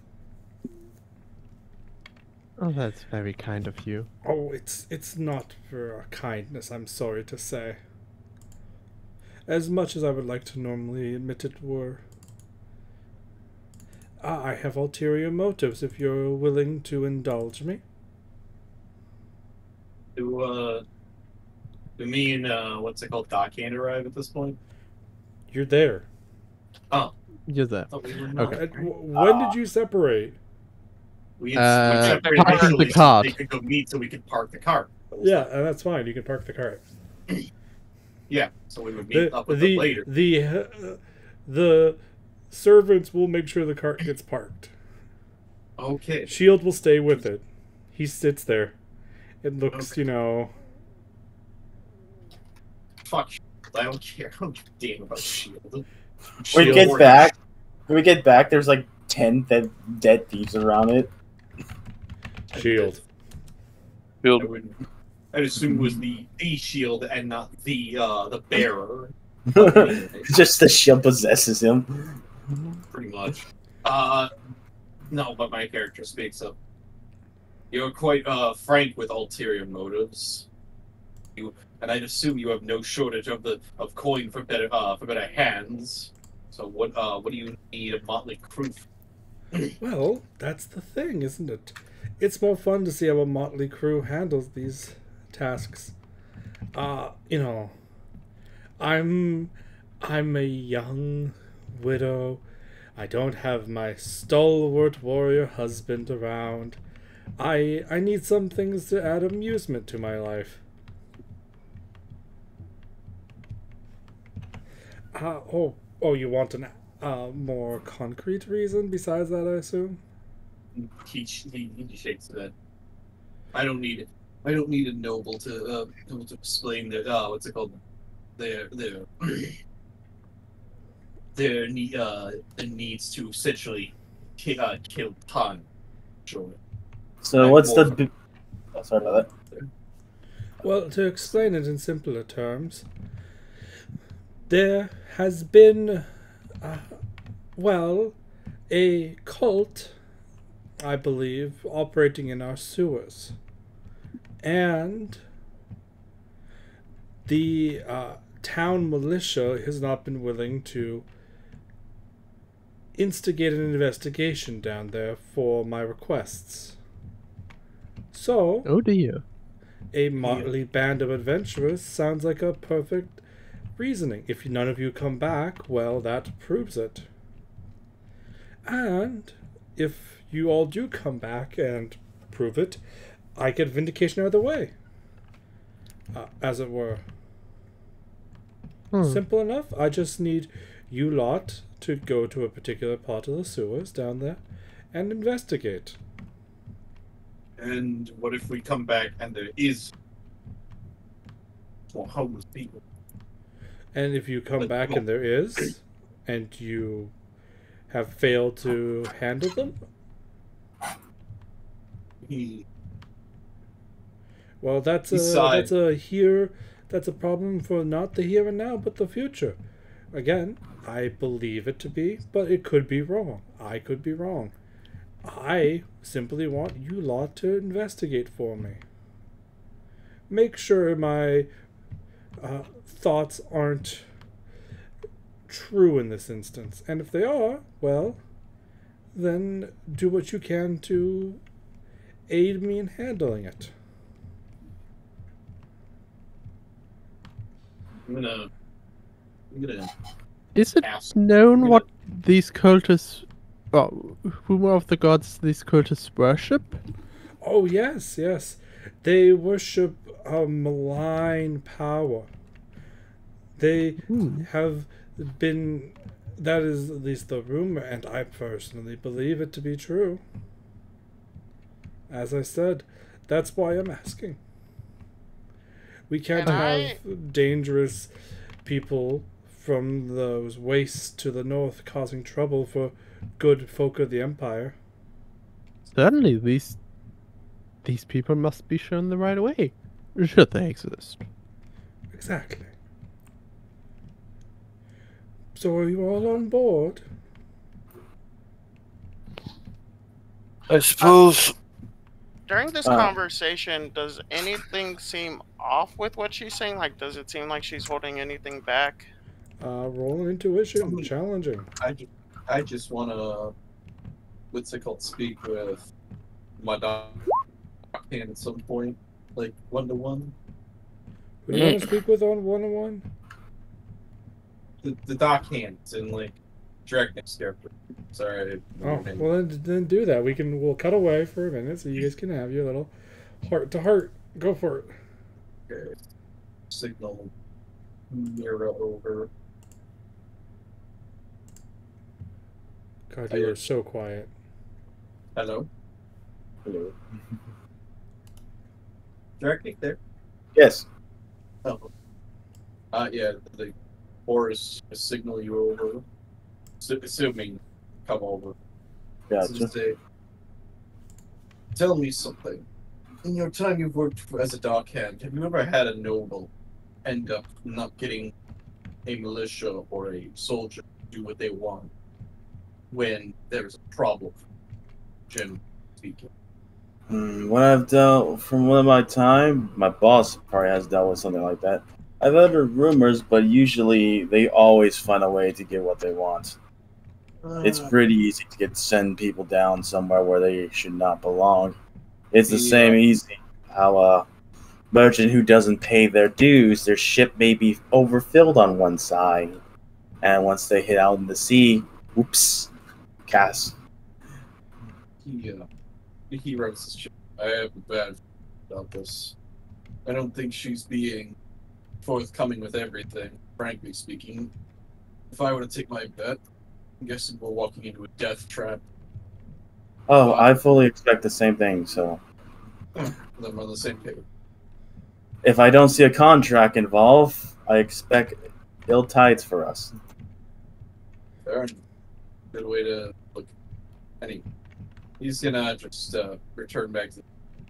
Oh, that's very kind of you. Oh, it's it's not for a kindness, I'm sorry to say. As much as I would like to normally admit it were. Ah, I have ulterior motives if you're willing to indulge me. Do uh, do me and uh, what's it called, Doc Hand arrive at this point? You're there. Oh, you're there. We were not. Uh, when did you separate? We, Uh, we separated park the initially so. They could go meet so we could park the car. Yeah, and that's fine. You can park the car. Yeah, so we would meet The up with the them later. the, uh, the servants will make sure the cart gets parked. Okay. Shield will stay with it. He sits there. It looks, Okay. you know, Fuck. I don't care. I don't give a damn about Shield. When we get back, when we get back, there's like ten dead, dead thieves around it. Shield. I Shield. would. I'd assume it was the the shield and not the uh the bearer. Just the shield possesses him. pretty much. Uh, no, but my character speaks up. You're quite uh frank with ulterior motives. You and I'd assume you have no shortage of the of coin for better uh for better hands. So what uh what do you need a motley crew? Well, that's the thing, isn't it? It's more fun to see how a motley crew handles these tasks. Uh, you know, I'm I'm a young widow. I don't have my stalwart warrior husband around. I I need some things to add amusement to my life. Uh, oh, oh, you want an uh, more concrete reason besides that, I assume? He he, he shakes his head. I don't need it. I don't need a noble to uh able to explain their uh what's it called their their their need uh the needs to essentially ki- uh, kill time. Sure. So I'm what's the? b- Oh, sorry about that. Well, to explain it in simpler terms, there has been, uh, well, a cult, I believe, operating in our sewers. And the uh, town militia has not been willing to instigate an investigation down there for my requests. So, Oh dear. a motley band of adventurers sounds like a perfect reasoning. If none of you come back, well, that proves it. And if you all do come back and prove it, I get vindication either way. Uh, as it were. Hmm. Simple enough. I just need you lot to go to a particular part of the sewers down there and investigate. And what if we come back and there is more homeless people? And if you come But- back and there is, and you have failed to handle them, He well, that's a sighed. that's a here that's a problem for not the here and now, but the future. Again, I believe it to be, but it could be wrong. I could be wrong. I simply want you lot to investigate for me. Make sure my uh, thoughts aren't true in this instance, and if they are, well, then do what you can to aid me in handling it. I'm gonna I'm gonna Is it ask known gonna- what these cultists, well, whom of the gods these cultists worship? Oh yes, yes. They worship a malign power. They Hmm. have been that is at least the rumor, and I personally believe it to be true. As I said, that's why I'm asking. We can't And I- have dangerous people from those wastes to the north causing trouble for good folk of the Empire. Certainly, these these people must be shown the right way, should they exist. Exactly. So are you all on board? I suppose. During this Uh. conversation, does anything seem off with what she's saying? Like, does it seem like she's holding anything back? Uh, roll an intuition, challenging. I, ju- I just want to, what's it called, speak with my dog hand at some point, like one to one. Who do you want to speak with on one on one? The the dock hands and like Dragon's character. Sorry. I- Oh, well then, then do that. We can we'll cut away for a minute so you guys can have your little heart to heart. Go for it. Okay. Signal mirror over. God, you are so quiet. Hello. Hello. Dragon there. Yes. Oh. Uh, yeah, the Horus signal you over. Assu- Assuming come over. Gotcha. Just say, Tell me something. In your time you've worked for, as a dark hand, have you ever had a noble end up not getting a militia or a soldier to do what they want when there's a problem? Generally speaking. Hmm, when I've dealt from one of my time, my boss probably has dealt with something like that. I've heard rumors, but usually they always find a way to get what they want. It's Uh, pretty easy to get send people down somewhere where they should not belong. It's the Yeah. same easy how a merchant who doesn't pay their dues, their ship may be overfilled on one side, and once they hit out in the sea, whoops, cast. he, he runs this ship. I have a bad about this. I don't think she's being forthcoming with everything, frankly speaking. If I were to take my bet, I'm guessing we're walking into a death trap. Oh, I fully expect the same thing. So hmm, Then we're on the same page. if I don't see a contract involved, I expect ill tides for us. Fair enough. Good way to look. Anyway, he's gonna just uh, return back to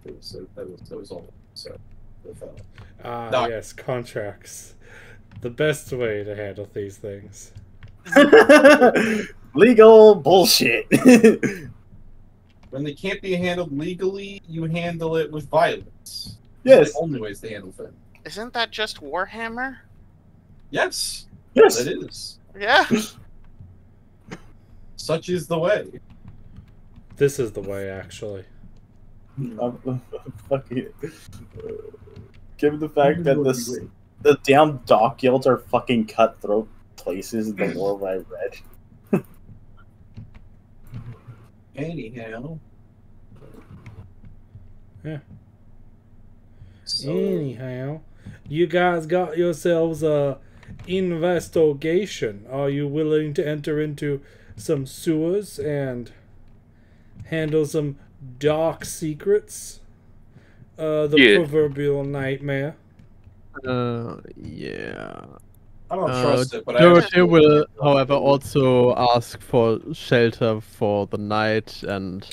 the so that was, that was all. So, with, uh, Ah, Doc. yes, contracts. The best way to handle these things. Legal bullshit. when they can't be handled legally, you handle it with violence. yes, The only ways to handle things. Isn't that just Warhammer? Yes, yes. it is Yeah. Such is the way. This is the way, actually. Um, fucking, given the fact that this, the damn dock guilds are fucking cutthroat places in the world I read. Anyhow. Yeah. So, Anyhow, you guys got yourselves a investigation. Are you willing to enter into some sewers and handle some dark secrets? Uh, the Yeah. proverbial nightmare. Uh, yeah. I don't Uh, trust it, but I Dorothy actually will, however, also ask for shelter for the night, and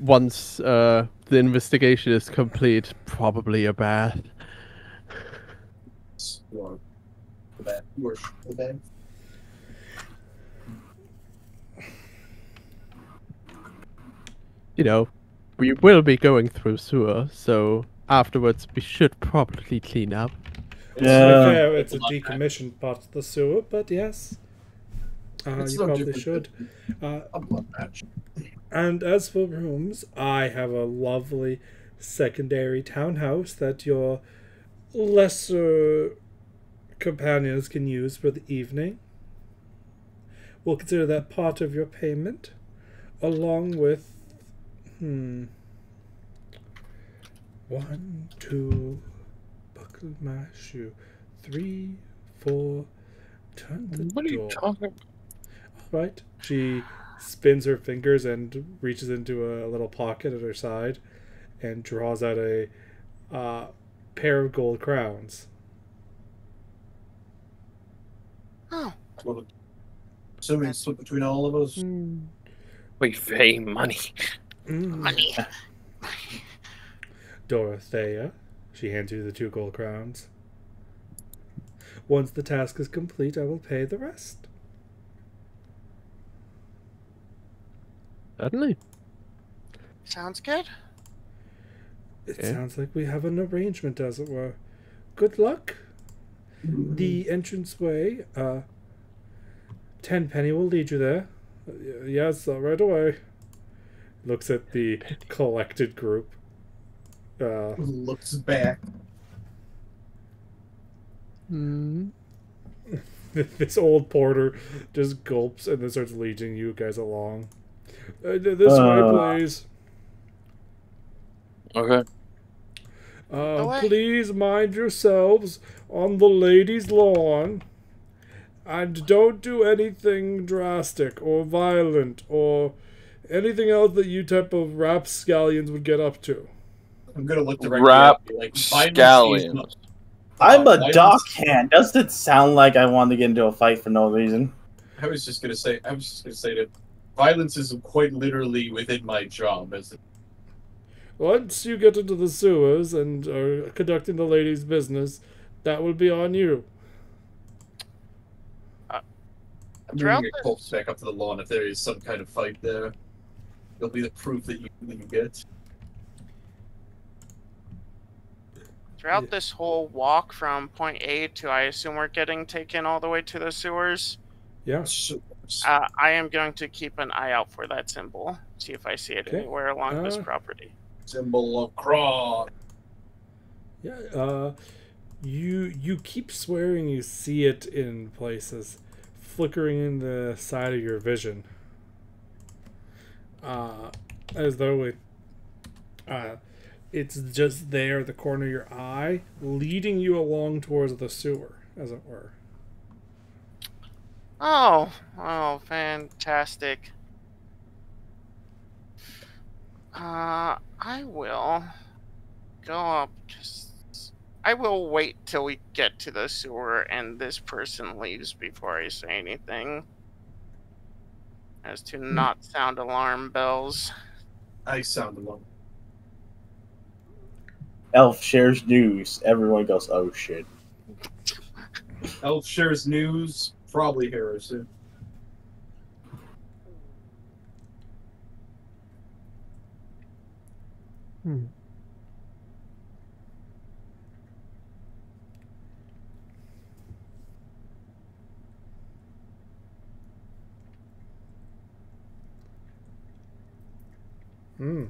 once uh, the investigation is complete, probably a bath. You are the bad. You are the bad. You know, we will be going through sewer, so afterwards we should probably clean up. It's, Yeah. fair, it's a decommissioned part of the sewer, but yes. Uh, you probably should. Uh, A blood match. And as for rooms, I have a lovely secondary townhouse that your lesser companions can use for the evening. We'll consider that part of your payment, along with. Hmm. One, two. Buckle my shoe. Three, four. Turn the What are you talking about? Right. She spins her fingers and reaches into a little pocket at her side and draws out a uh, pair of gold crowns. Oh, Well, assuming it's split between all of us. Hmm. We pay money. Mm. Money. Dorothea. She hands you the two gold crowns. Once the task is complete, I will pay the rest. Certainly. Sounds good. It Okay. sounds like we have an arrangement, as it were. Good luck. The entranceway, uh, Tenpenny will lead you there. Yes, uh, right away. Looks at the collected group. Uh, Looks back. Hmm. this old porter just gulps and then starts leading you guys along. Uh, this Uh. way, please. Okay. Uh, way. please mind yourselves on the ladies' lawn. And don't do anything drastic or violent or anything else that you type of rapscallions would get up to. I'm gonna look directly Rap at like scallions. I'm uh, a Violence- dockhand. Does it sound like I want to get into a fight for no reason? I was just gonna say. I was just gonna say that violence is quite literally within my job. As Once you get into the sewers and are conducting the ladies' business, that will be on you. I'm Throughout bringing a corpse back up to the lawn if there is some kind of fight there. It'll be the proof that you, that you get. Throughout Yeah. this whole walk from point A to, I assume we're getting taken all the way to the sewers. Yeah. Uh, I am going to keep an eye out for that symbol. See if I see it Okay. anywhere along this Uh, property. symbol of cross. Yeah, uh, you you keep swearing you see it in places, flickering in the side of your vision, uh, as though it, uh, it's just there, the corner of your eye, leading you along towards the sewer, as it were. Oh, oh, fantastic. Uh, I will go up. Just, I will wait till we get to the sewer and this person leaves before I say anything. As to not sound alarm bells. I sound alone. Elf shares news. Everyone goes, "Oh shit!" Elf shares news. Probably Harrison. Hmm. Hmm.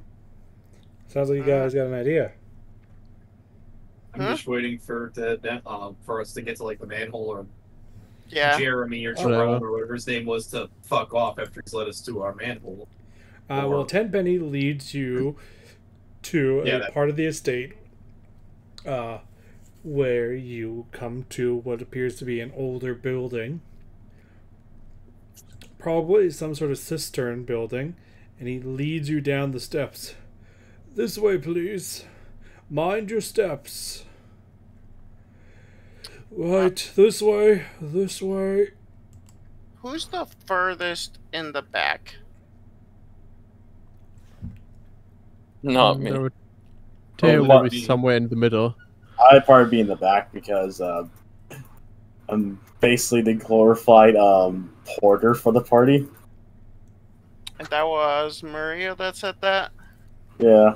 Sounds like you guys got an idea. I'm Huh? just waiting for the that, um for us to get to like the manhole or Yeah. Jeremy or Jerome or whatever his name was to fuck off after he's led us to our manhole. Uh, Or- well, Tenpenny leads you to Yeah, a that- part of the estate uh, where you come to what appears to be an older building. Probably some sort of cistern building, and he leads you down the steps. This way, please. Mind your steps. Right, this way, this way. Who's the furthest in the back? Not Mm, me. there would- Taylor what be somewhere in the middle. I'd probably be in the back because uh, I'm basically the glorified um, porter for the party. And that was Maria that said that? Yeah.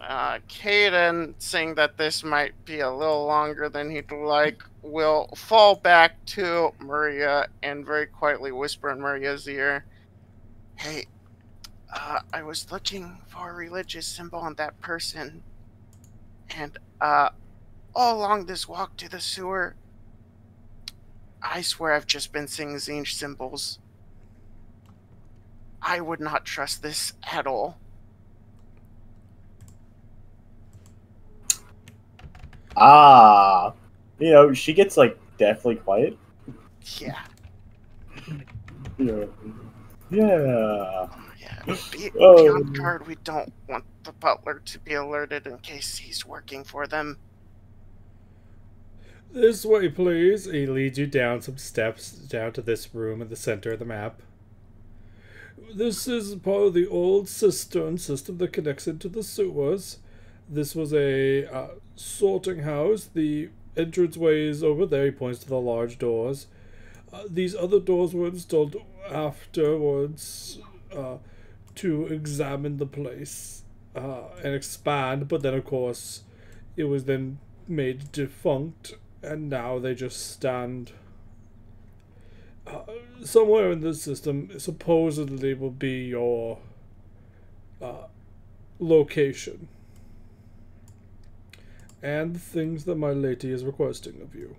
uh, Caden, seeing that this might be a little longer than he'd like, will fall back to Maria and very quietly whisper in Maria's ear, Hey, uh, I was looking for a religious symbol on that person. And uh, all along this walk to the sewer, I swear I've just been seeing Tzeentch symbols. I would not trust this at all. Ah. You know, she gets like deathly quiet. Yeah. Yeah. Yeah. Yeah, be, Oh. be on guard. We don't want the butler to be alerted in case he's working for them. This way, please. He leads you down some steps down to this room in the center of the map. This is part of the old cistern system that connects into the sewers. This was a uh, sorting house. The entranceway is over there. He points to the large doors. Uh, these other doors were installed afterwards uh, to examine the place uh, and expand, but then, of course, it was then made defunct, and now they just stand uh, somewhere in this system supposedly will be your uh, location and the things that my lady is requesting of you.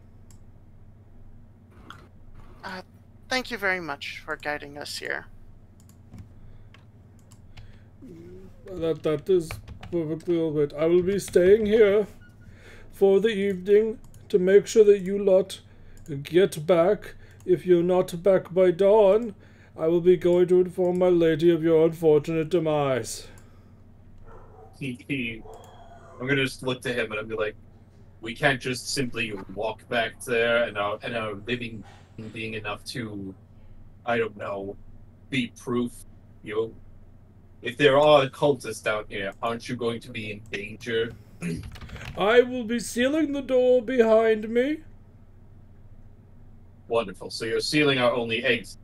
Thank you very much for guiding us here. That that is perfectly all right. I will be staying here for the evening to make sure that you lot get back. If you're not back by dawn, I will be going to inform my lady of your unfortunate demise. I'm gonna just look to him and I'll be like, we can't just simply walk back there and our and our living being enough to, I don't know, be proof. You know, if there are cultists down here, aren't you going to be in danger? I will be sealing the door behind me. Wonderful. So you're sealing our only exit.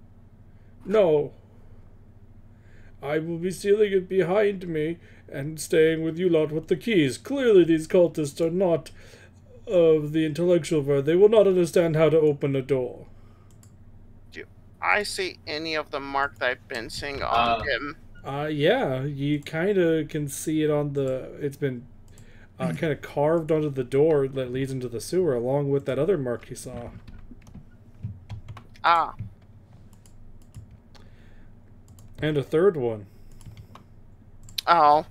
No. I will be sealing it behind me and staying with you lot with the keys. Clearly, these cultists are not of the intellectual variety. They will not understand how to open a door. Do I see any of the mark that I've been seeing on Uh, him. Uh, yeah, you kind of can see it on the. It's been uh, kind of carved onto the door that leads into the sewer, along with that other mark you saw. Ah, And a third one. oh,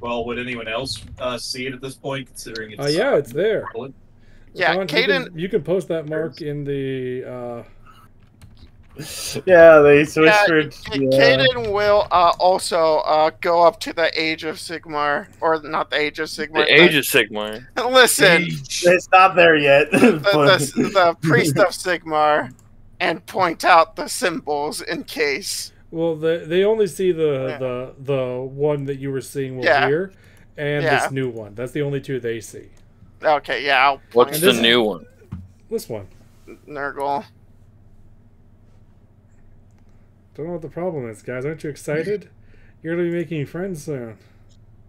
Well, would anyone else uh, see it at this point, considering it's Uh, yeah, it's there. prevalent? Yeah, Ron, you can- Caden- You can, post that mark in the. Uh, Yeah, they switched Yeah, for yeah. Caden will uh, also uh, go up to the Age of Sigmar, or not the Age of Sigmar. The Age of Sigmar. Listen, It's not there yet. the, but- the, the priest of Sigmar, and point out the symbols in case. well, they they only see the Yeah. the the one that you were seeing Yeah. here, and Yeah. this new one. That's the only two they see. Okay, yeah, I'll What's the this- new one? This one. Nurgle. Don't know what the problem is, guys. Aren't you excited? You're gonna be making friends soon.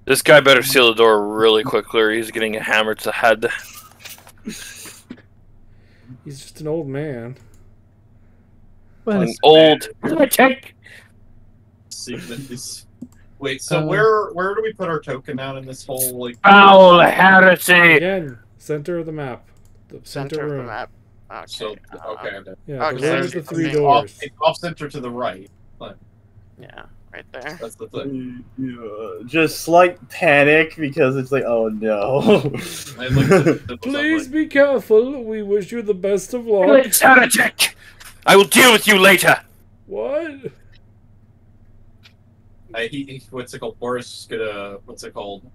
This guy better seal the door really quickly or he's getting hammered to the head. He's just an old man. Well, An old. Sigmund is. Wait, so Uh, where where do we put our token down in this whole like? Foul heresy! Again, center of the map. The center, Center of room. the map. Okay. So uh, okay, okay. Yeah, Okay. the the three I mean, Off, doors. it's off center to the right. Yeah, right there. That's the thing. Yeah, just slight panic because it's like, oh no. I looked at the- the- Please be careful. We wish you the best of luck. Blitz heretic! I will deal with you later! What? I, he, he- what's it called? Boris is gonna what's it called?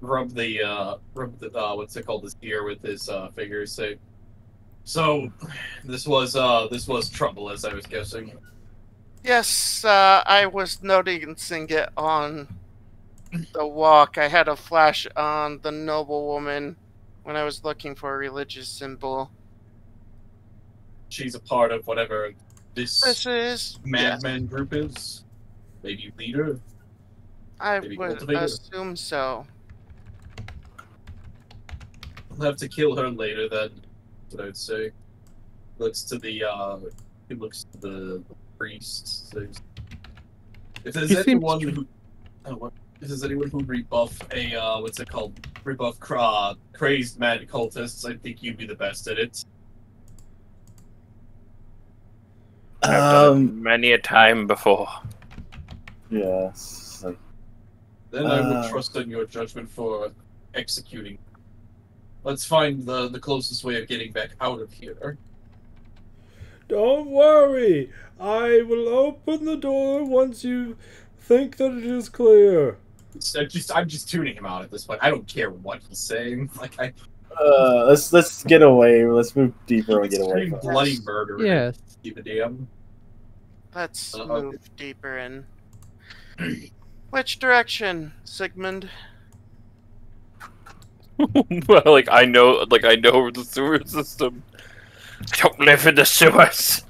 Rub the uh rub the uh what's it called this ear with his uh finger. Say, so this was uh this was trouble as I was guessing. Yes, uh, I was noticing it on the walk. I had a flash on the noblewoman when I was looking for a religious symbol. She's a part of whatever this This is. yes, madman group is. Maybe leader. I maybe would cultivator. assume so. We'll have to kill her later then. That's what I would say. Looks to the uh he looks to the priest. Says, if there's He anyone who oh, what, if there's anyone who rebuff a uh what's it called? Rebuff cra- crazed mad cultists, I think you'd be the best at it. I've done um, it many a time before. yeah. it's like, Then I would Uh. trust in your judgment for executing. Let's find the the closest way of getting back out of here. Don't worry. I will open the door once you think that it is clear. It's- I'm just I'm just tuning him out at this point. I don't care what he's saying. Like I uh, let's let's get away. Let's move deeper and get away scream from bloody murder. yes. Give a damn. Let's Uh, move deeper in. Which direction, Sigmund? well, like I know, like I know the sewer system. I don't live in the sewers.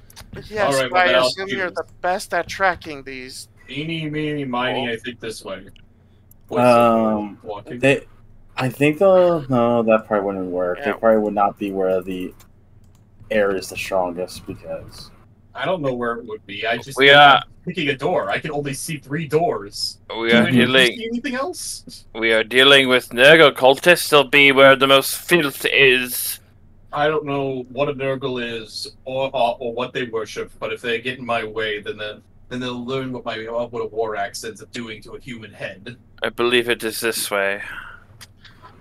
Yes, Alright, well, I then assume you're the best at tracking these. Eeny, meeny, miny, I think this way. Um. They, I think though, no, that probably wouldn't work. They probably would not be where the air is the strongest because I don't know where it would be. I just We are- picking a door. I can only see three doors. We Do are I need to dealing. see anything else? We are dealing with Nurgle cultists. They'll be where the most filth is. I don't know what a Nurgle is or, or, or what they worship, but if they get in my way, then then, then they'll learn what my what a war axe ends up doing to a human head. I believe it is this way.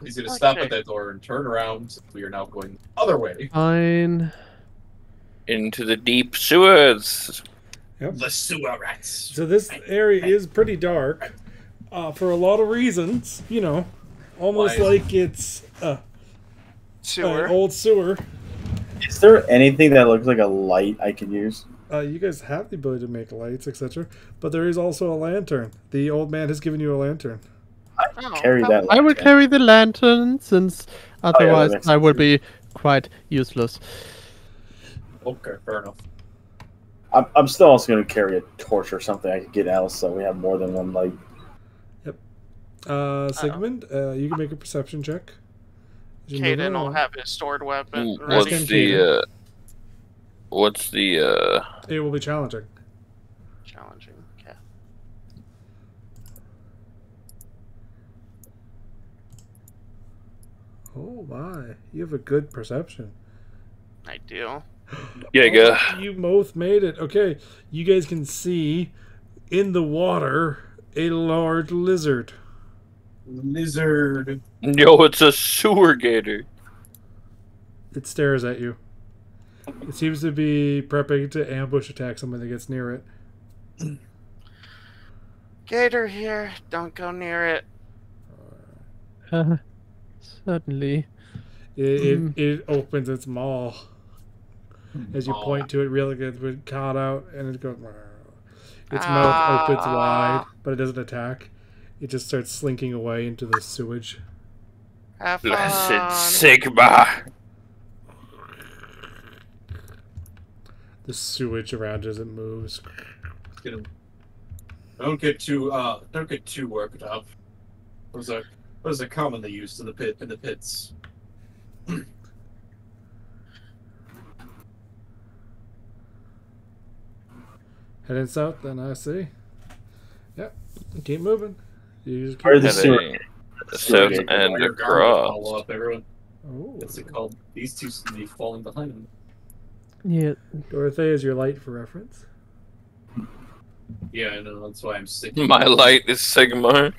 He's gonna stop at that door and turn around. We are now going the other way. Fine. Into the deep sewers. The sewer rats. So this area is pretty dark, uh, for a lot of reasons. You know, almost Why like it's uh, Sewer. an old sewer. is there anything that looks like a light I can use? Uh, you guys have the ability to make lights, etc. But there is also a lantern. The old man has given you a lantern. Oh, Carry that. I will carry the lantern since that otherwise makes I will be quite useless. Okay, fair enough. I'm, I'm still also going to carry a torch or something I could get else so we have more than one light. Yep. Uh, Sigmund, uh, you can make a perception check. As Caden will have his stored weapon Ooh. What's Ask the uh, what's the uh It will be challenging. Challenging. Okay. Oh my, you have a good perception. I do. yeah go. Oh, you both made it. Okay, you guys can see in the water a large lizard. Lizard. Yo, it's a sewer gator. It stares at you. It seems to be prepping to ambush attack someone that gets near it. Gator here. Don't go near it. Uh, certainly. It, it, Mhm. it opens its maw as you Maw. point to it, really good, with caught out, and it goes. Its mouth opens wide, Ah. but it doesn't attack. It just starts slinking away into the sewage. Have fun. Blessed Sigmar. The sewage around as it moves. Don't get too uh don't get too worked up. Those are those are commonly used in the pit in the pits. Heading south, then I see. Yep. Keep moving. You just keep Where's the moving. sewer? South and Your garment fall across. off, everyone. Oh. What's it called? These two seem to be falling behind them. Yeah. Dorothea is your light for reference. Yeah, I know. That's why I'm sticking. My light is Sigmar.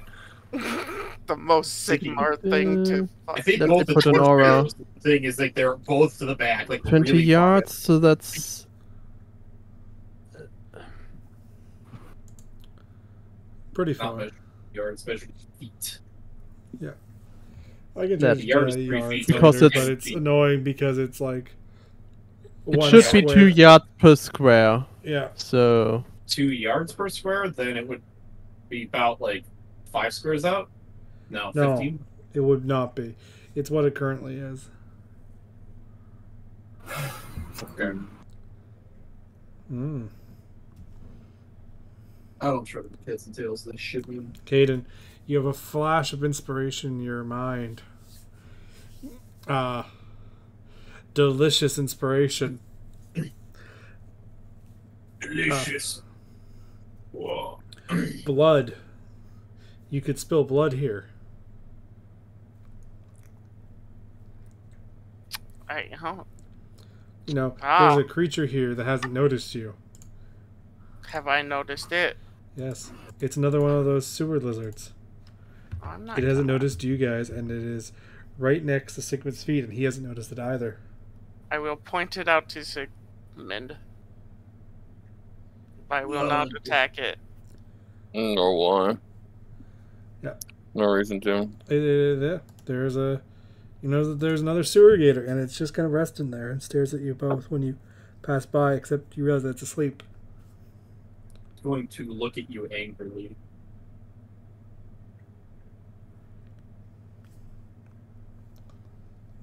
the most Sigmar thing to. I think Let both me the put an torch aura. bearers thing is like they're both to the back, like 20 really far yards, so that's. Pretty far. measured yards, measured feet. I can That- just Yards, uh, yards Because it's- but it's annoying because it's like It one should be two yards per square. Yeah, So. Two yards per square, then it would be about like five squares out. No, No. it would not be. It's what it currently is. Okay. Mm. I don't try to heads and tails. They should be. Caden, you have a flash of inspiration in your mind. Ah, delicious inspiration. Delicious. Whoa. Blood. You could spill blood here. I don't. You know, Ah. there's a creature here that hasn't noticed you. Have I noticed it? Yes, it's another one of those sewer lizards. I'm not. It hasn't gonna- noticed you guys, and it is right next to Sigmund's feet, and he hasn't noticed it either. I will point it out to Sigmund. I will not attack it. Or why? Yeah. No reason to. It, it- it- there's a, you know, that there's another sewer gator, and it's just kind of resting there and stares at you both when you pass by. Except you realize that it's asleep. It's going to look at you angrily.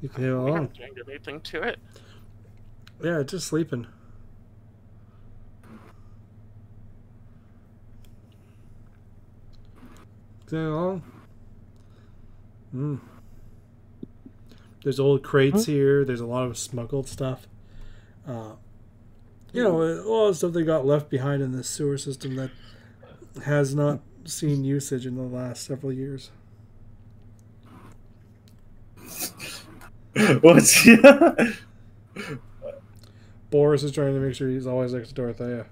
You can hear We along. haven't doing anything to it. Yeah, it's just sleeping. Going along. Hmm. There's old crates here. There's a lot of smuggled stuff. Uh, you know, a lot of stuff they got left behind in this sewer system that has not seen usage in the last several years. What's Boris is trying to make sure he's always next to Dorothea.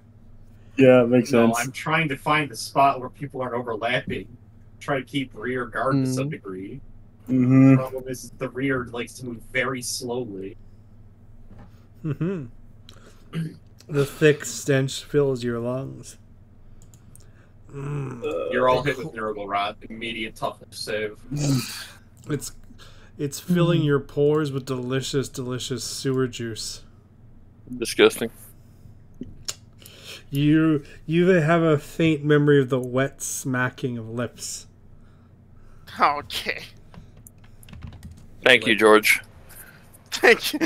yeah, it makes No, sense. I'm trying to find a spot where people aren't overlapping. Try to keep rear guard to some Mhm. degree. hmm Problem is the rear likes to move very slowly. hmm the thick stench fills your lungs. Mm. You're all hit with Nurgle Rot. Immediate toughness save. It's it's filling your pores with delicious, delicious sewer juice. Disgusting. You you have a faint memory of the wet smacking of lips. Okay. Thank you, George. Thank you.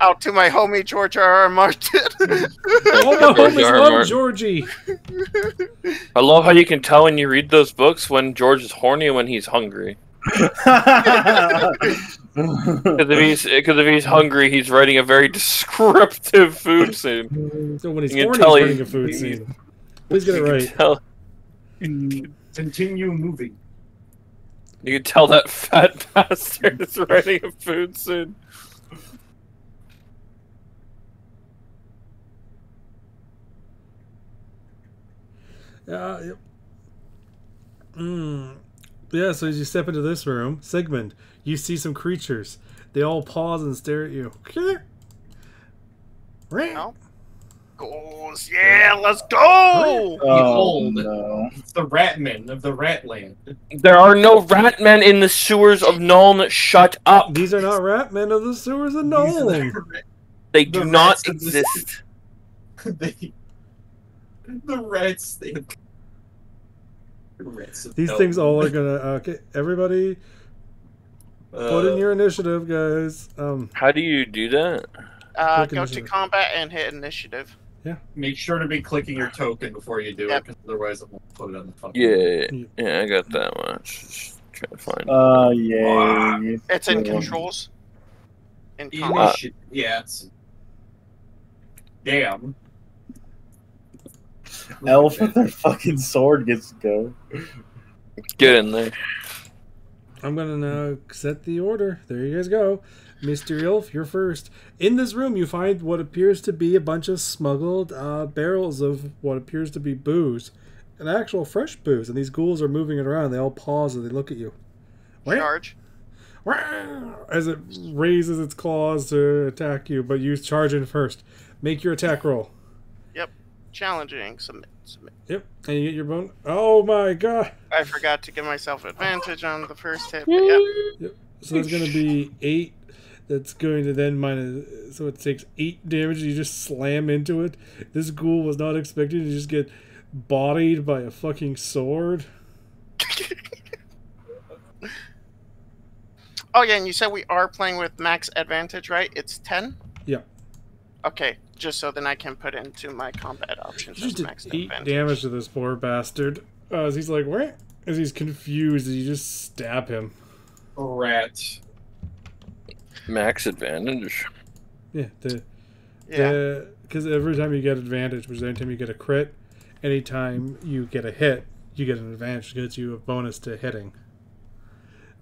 Out to my homie George R. R. Martin. All my homies R. R. love Georgie. I love how you can tell when you read those books when George is horny and when he's hungry. Because if he's because if he's hungry, he's writing a very descriptive food scene. So when he's You horny, tell he's he- a food scene. Please get it You can right. tell, Continue moving. You can tell that fat bastard is writing a food soon. Uh, yep. Mm. Yeah, so as you step into this room, Sigmund, you see some creatures. They all pause and stare at you. No. Goes, yeah, let's go! oh Behold. no! It's the Ratmen of the Ratland. There are no rat men in the sewers of Nuln. Shut up. These are not rat men of the sewers of These are Nuln. the- They The do not rats of the- exist. they, the rats. They, the rats of These no- things all are gonna. Okay, everybody, put in Uh, your initiative, guys. Um, How do you do that? Uh, Click go to combat and hit initiative. Make sure to be clicking your token before you do Yep. it, because otherwise it won't put it on the fucking. Yeah, yeah, I got that much. Just trying to find. Uh, yay! It's in Yeah. controls. In combat. Initi- yeah, it's. Damn. Elf with their fucking sword gets to go. Get in there. I'm gonna now set the order. There you guys go. Mr. Ilf, you're first. In this room, you find what appears to be a bunch of smuggled uh, barrels of what appears to be booze. An actual fresh booze. And these ghouls are moving it around. They all pause and they look at you. Wah, Charge. As it raises its claws to attack you, but you charge in first. Make your attack roll. Yep. Challenging. Submit. Submit. Yep. And you get your bone. Oh my god. I forgot to give myself advantage on the first hit. But yep. So that's going to be eight. That's going to then minus. So it takes eight damage. You just slam into it. This ghoul was not expecting to just get bodied by a fucking sword. Oh yeah, and you said we are playing with max advantage, right? It's ten. Yeah. Okay, just so then I can put into my combat options You just did max eight advantage. damage to this poor bastard. Uh, as he's like, where? As he's confused, as you just stab him. Rat. Max advantage. Yeah. The Yeah. Because every time you get advantage, which is anytime you get a crit, anytime you get a hit, you get an advantage. It gets you a bonus to hitting.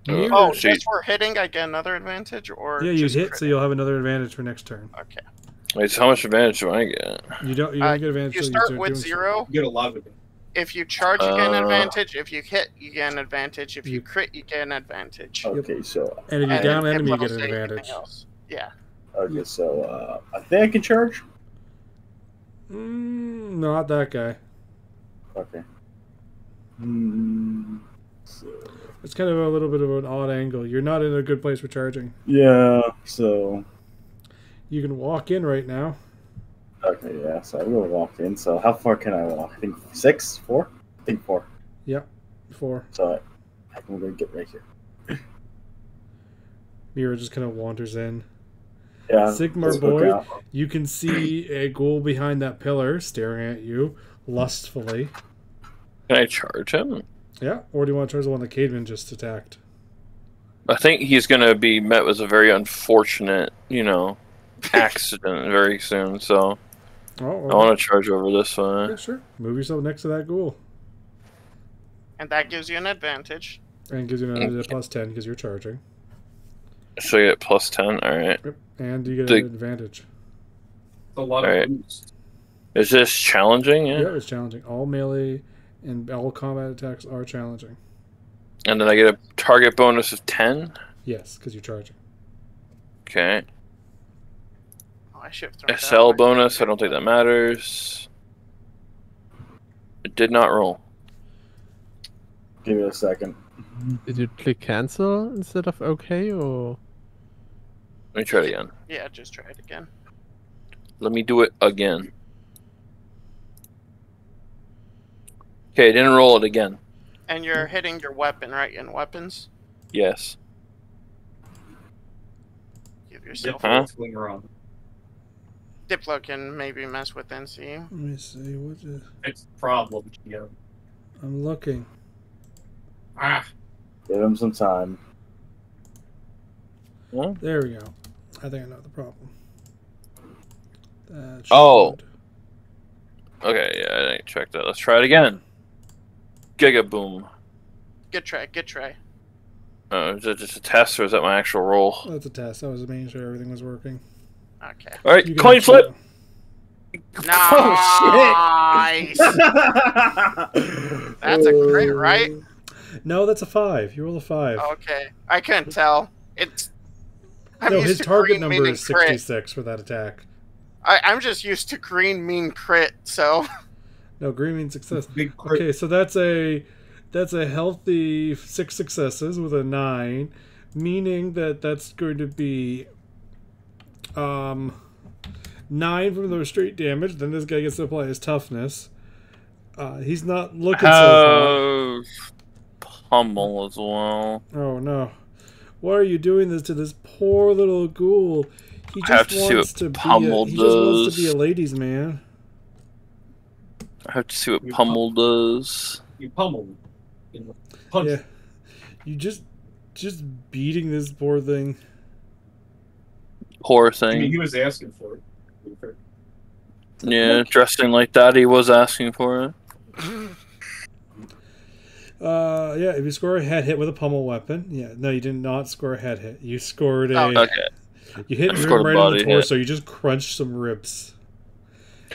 Uh, Oh, See- just for hitting, I get another advantage, or yeah, you hit, crit? so you'll have another advantage for next turn. Okay. Wait, so how much advantage do I get? You don't. You Uh, don't get advantage. You till start start with doing zero. You get a lot of it. If you charge, you get an Uh. advantage. If you hit, you get an advantage. If you You- crit, you get an advantage. Okay, so. And if you And down if enemy, you get an advantage. Yeah. okay, so uh, I think I can charge. Mm, not that guy. Okay. Hmm. so- It's kind of a little bit of an odd angle. You're not in a good place for charging. yeah. So You can walk in right now. Okay, yeah. So I will walk in. So how far can I walk? I think six, four. I think four. Four. So I, I'm gonna get right here. Mira just kind of wanders in. Yeah. Sigmar boy. out. You can see a ghoul behind that pillar staring at you lustfully. Can I charge him? Yeah, or do you want to charge the one that Cademan just attacked? I think he's gonna be met with a very unfortunate, you know, accident very soon. So Oh, I want to charge over this yeah, one. sure. Move yourself next to that ghoul. And that gives you an advantage. And gives you another plus 10 because you're charging. So you get plus ten. All right. Yep. And you get The- an advantage. a lot Alright. of boost. Is this challenging? Yeah. Yeah, it's challenging. All melee and all combat attacks are challenging. And then I get a target bonus of ten. Yes, because you're charging. Okay. Oh, I should have thrown SL bonus. I don't think that matters. It did not roll. Give me a second. Did you click cancel instead of OK or? Let me try it again. Yeah, just try it again. Let me do it again. Okay, it didn't roll it again. And you're hitting your weapon, right? In weapons, Yes. give yourself. Huh? Fling around. Diplo can maybe mess with NC. Let me see. What is... It's a problem. Yeah. I'm looking. Ah, Give him some time. Well There we go. I think I know the problem. That Oh. should- Okay, yeah, I didn't check that. Let's try it again. Giga boom. Good try, good try. Oh, is that just a test or is that my actual roll? That's a test. I was making sure everything was working. Okay. All right, You can coin actually- flip. Oh, nice. That's a crit, right? No, that's a five. You roll a five. Okay, I couldn't tell. It's. I'm no, his target number meaning is crit. 66 for that attack. I, I'm just used to green mean crit, so No, green means success. big crit. Okay, so that's a that's a healthy six successes with a nine, meaning that that's going to be um nine from the straight damage. Then this guy gets to apply his toughness. Uh, he's not looking so Have pummel as well. Oh no! Why are you doing this to this poor little ghoul? He I have just to see wants what to be. A, Pummel he just wants to be a ladies' man. I have to see what You pummel does. You pummel. You know, punch. Yeah, you just just beating this poor thing. Poor I mean, thing. he was asking for it. Yeah, dressing like that, he was asking for it. Uh, yeah, if you score a head hit with a pummel weapon, yeah, no, you did not score a head hit. You scored a, Oh, Okay. you hit him scored a right in the body hit. torso. You just crunched some ribs.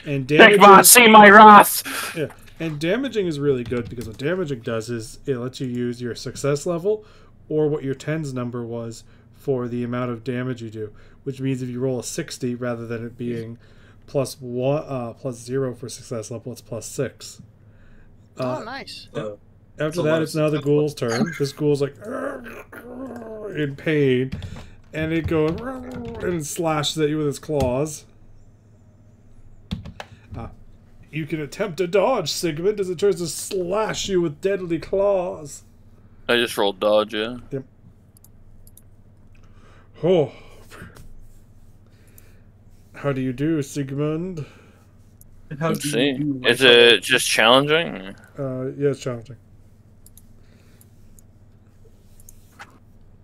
And damaging, Sigmar, see my wrath! and damaging is really good because what damaging does is it lets you use your success level or what your tens number was for the amount of damage you do. Which means if you roll a sixty rather than it being plus one, uh, plus zero for success level, it's plus six. Uh, oh, nice. Uh, After a that, it's now the success ghoul's turn. This ghoul's like in pain, and it goes and slashes at you with its claws. Ah, you can attempt to dodge, Sigmund, as it tries to slash you with deadly claws. I just rolled dodge, yeah. yep Oh. How do you do, Sigmund? how Let's do see. you do, Is like, it just challenging? Uh, yeah, it's challenging.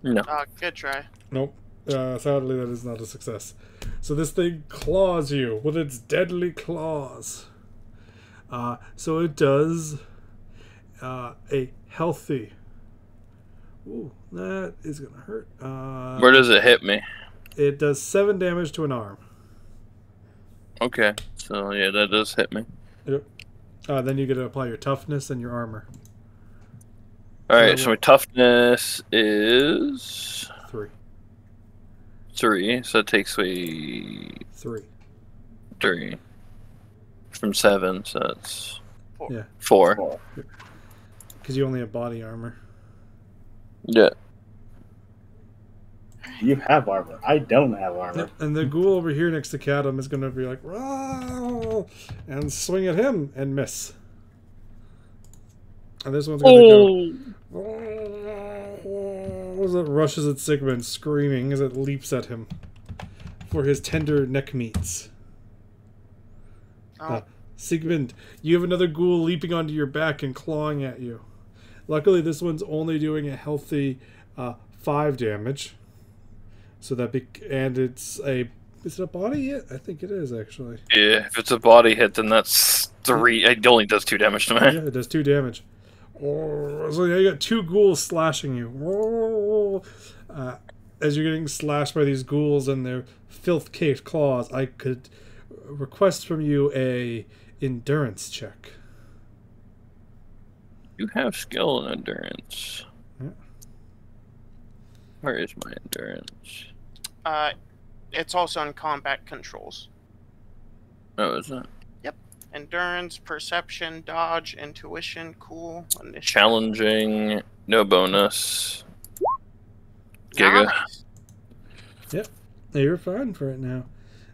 No. Oh, good try. Nope. Uh, sadly, that is not a success. So this thing claws you with its deadly claws. Uh, so it does uh, a healthy. Ooh, that is gonna hurt. Uh, Where does it hit me? it does seven damage to an arm. Okay. So, yeah, that does hit me. Uh, then you get to apply your toughness and your armor. Alright, So so my toughness is Three, three, so it takes me three. three from seven, so that's Four. Yeah. four. Four. Because you only have body armor. Yeah. You have armor. I don't have armor. And the ghoul over here next to Cadam is going to be like, "Row!" and swing at him and miss. And this one's going to go. As it rushes at Sigmund, screaming as it leaps at him for his tender neck meats. Oh, Uh, Sigmund, you have another ghoul leaping onto your back and clawing at you. Luckily, this one's only doing a healthy uh, five damage. So that be- and it's a is it a body hit? I think it is actually. Yeah, if it's a body hit, then that's three. It only does two damage to me. Yeah, it does two damage. Oh, So now you got two ghouls slashing you. Oh, Uh, as you're getting slashed by these ghouls and their filth-caked claws, I could request from you a endurance check. You have skill and endurance. Yeah. Where is my endurance? Uh, it's also in combat controls. Oh, is it? Yep. Endurance, perception, dodge, intuition, cool. initiative. Challenging, no bonus. Giga. Nice. Yeah, you're fine for it now.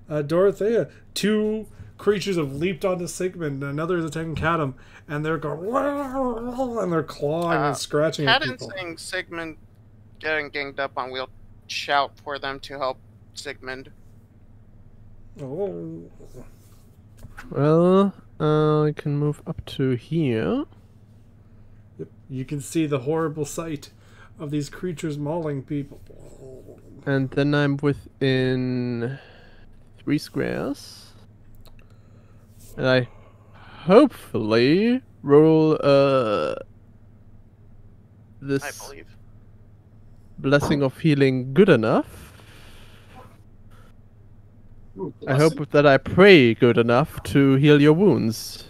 Uh, Dorothea, two creatures have leaped onto Sigmund, and another is attacking Cadam, and they're going and they're clawing Uh, and scratching at Hadn't people. seeing Sigmund getting ganged up on, we'll shout for them to help Sigmund. Oh. Well, uh, I can move up to here. Yep. You can see the horrible sight of these creatures mauling people. And then I'm within three squares. And I hopefully roll uh I this believe. Blessing of healing good enough. Ooh, I hope that I pray good enough to heal your wounds.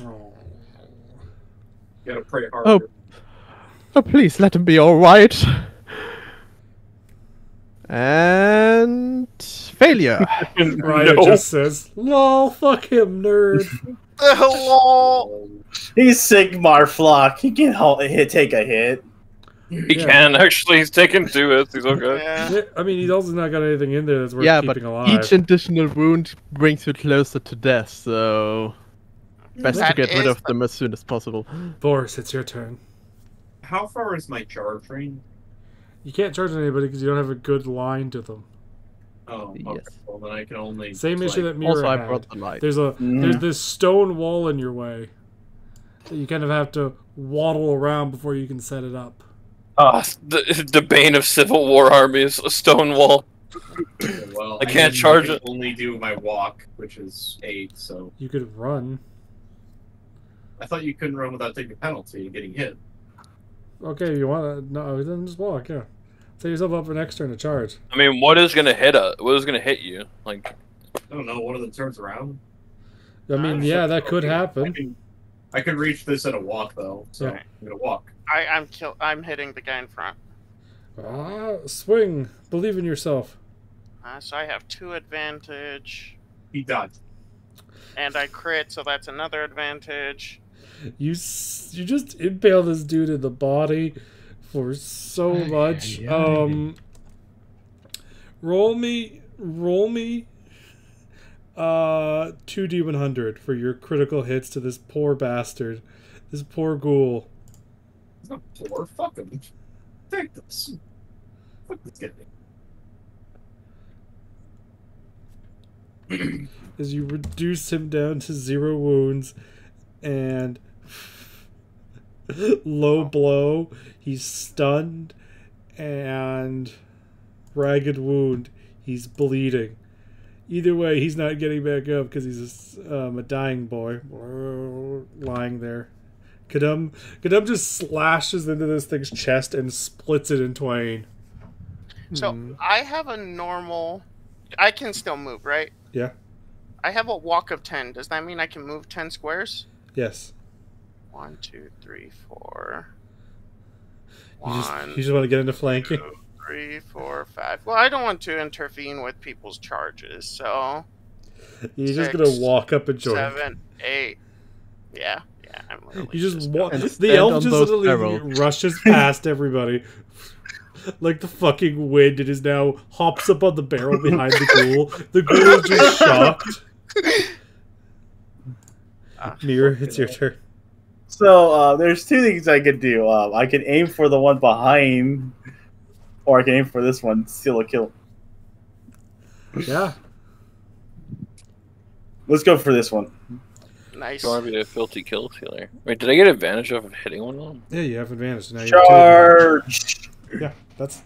Oh. You gotta pray harder. Oh. Oh, please let him be alright. And failure. Ryan No. just says, "Lol, fuck him, nerd." Hello. He's Sigmar Flock. He can hold, hit, take a hit. He Yeah. can actually. He's taken two hits. He's okay. Yeah. Yeah, I mean, he's also not got anything in there that's worth yeah, keeping but alive. each additional wound brings you closer to death, so best That to get rid is of them as soon as possible. Boris, it's your turn. How far is my charge range? You can't charge anybody because you don't have a good line to them. Oh, okay. Yes. Well, then I can only. Same issue that like, Mira Also, I brought the light. There's a Mhm. there's this stone wall in your way that you kind of have to waddle around before you can set it up. Ah, the, the bane of civil war armies, a stone wall. well, I can't can- charge can it. Only do my walk, which is eight. So You could run. I thought you couldn't run without taking a penalty and getting hit. Okay, you want to no? Then just walk. Yeah, set yourself up for extra turn to charge. I mean, what is gonna hit us? What is gonna hit you? Like, I don't know. One of them turns around. I mean, Ah, yeah, so- that could okay. I happen. I can reach this at a walk though, so Yeah. I'm gonna walk. I, I'm kill. I'm hitting the guy in front. Ah, swing. Believe in yourself. Uh, so I have two advantage, He dodged. and I crit, so that's another advantage. You you just impale this dude in the body for so much. ay, ay. Um, roll me, roll me. Uh, two d one hundred for your critical hits to this poor bastard, this poor ghoul. Poor. Fuck him. Take this. Fuck this guy. As you reduce him down to zero wounds, and low blow, he's stunned, and ragged wound, he's bleeding. Either way, he's not getting back up because he's a, um, a dying boy lying there. Kadum, Kadum just slashes into this thing's chest and splits it in twain. So Hmm. I have a normal. I can still move, right? Yeah. I have a walk of ten. Does that mean I can move ten squares? Yes. One, two, three, four. You just, One, you just want to get into flanking? two, three, four, five. Well, I don't want to intervene with people's charges, so You're just gonna walk up and join. seven, eight. Yeah, yeah. You just walk. And The elf just literally barrels. rushes past everybody, like the fucking wind. It is now hops up on the barrel behind the ghoul. The ghoul is just shocked. Ah, Mira, it's your turn. So uh, there's two things I could do. Um, I can aim for the one behind, or I can aim for this one, steal a kill. Yeah. Let's go for this one. Nice. You want to be a filthy kill stealer? Wait, did I get advantage of hitting one of them? Yeah, you have advantage. Now you have two. Charge. Yeah, that's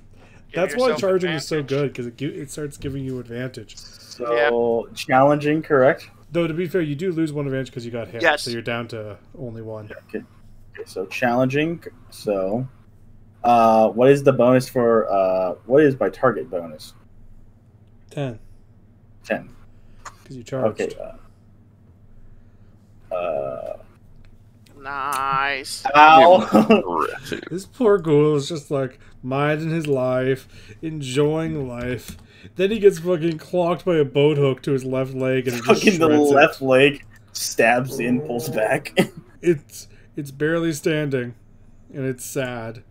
that's why yourself charging is so good because it, it starts giving you advantage. So challenging, correct? Though to be fair, you do lose one advantage because you got hit. Yes. So you're down to only one. Okay, okay so challenging. So, uh, what is the bonus for? Uh, what is my target bonus? Ten. Ten. because you charged. Okay. Uh, uh, Nice. ow. This poor ghoul is just like minding his life, enjoying life. Then he gets fucking clocked by a boat hook to his left leg, and Fucking the shreds it. left leg stabs in, pulls back. It's it's barely standing, and it's sad.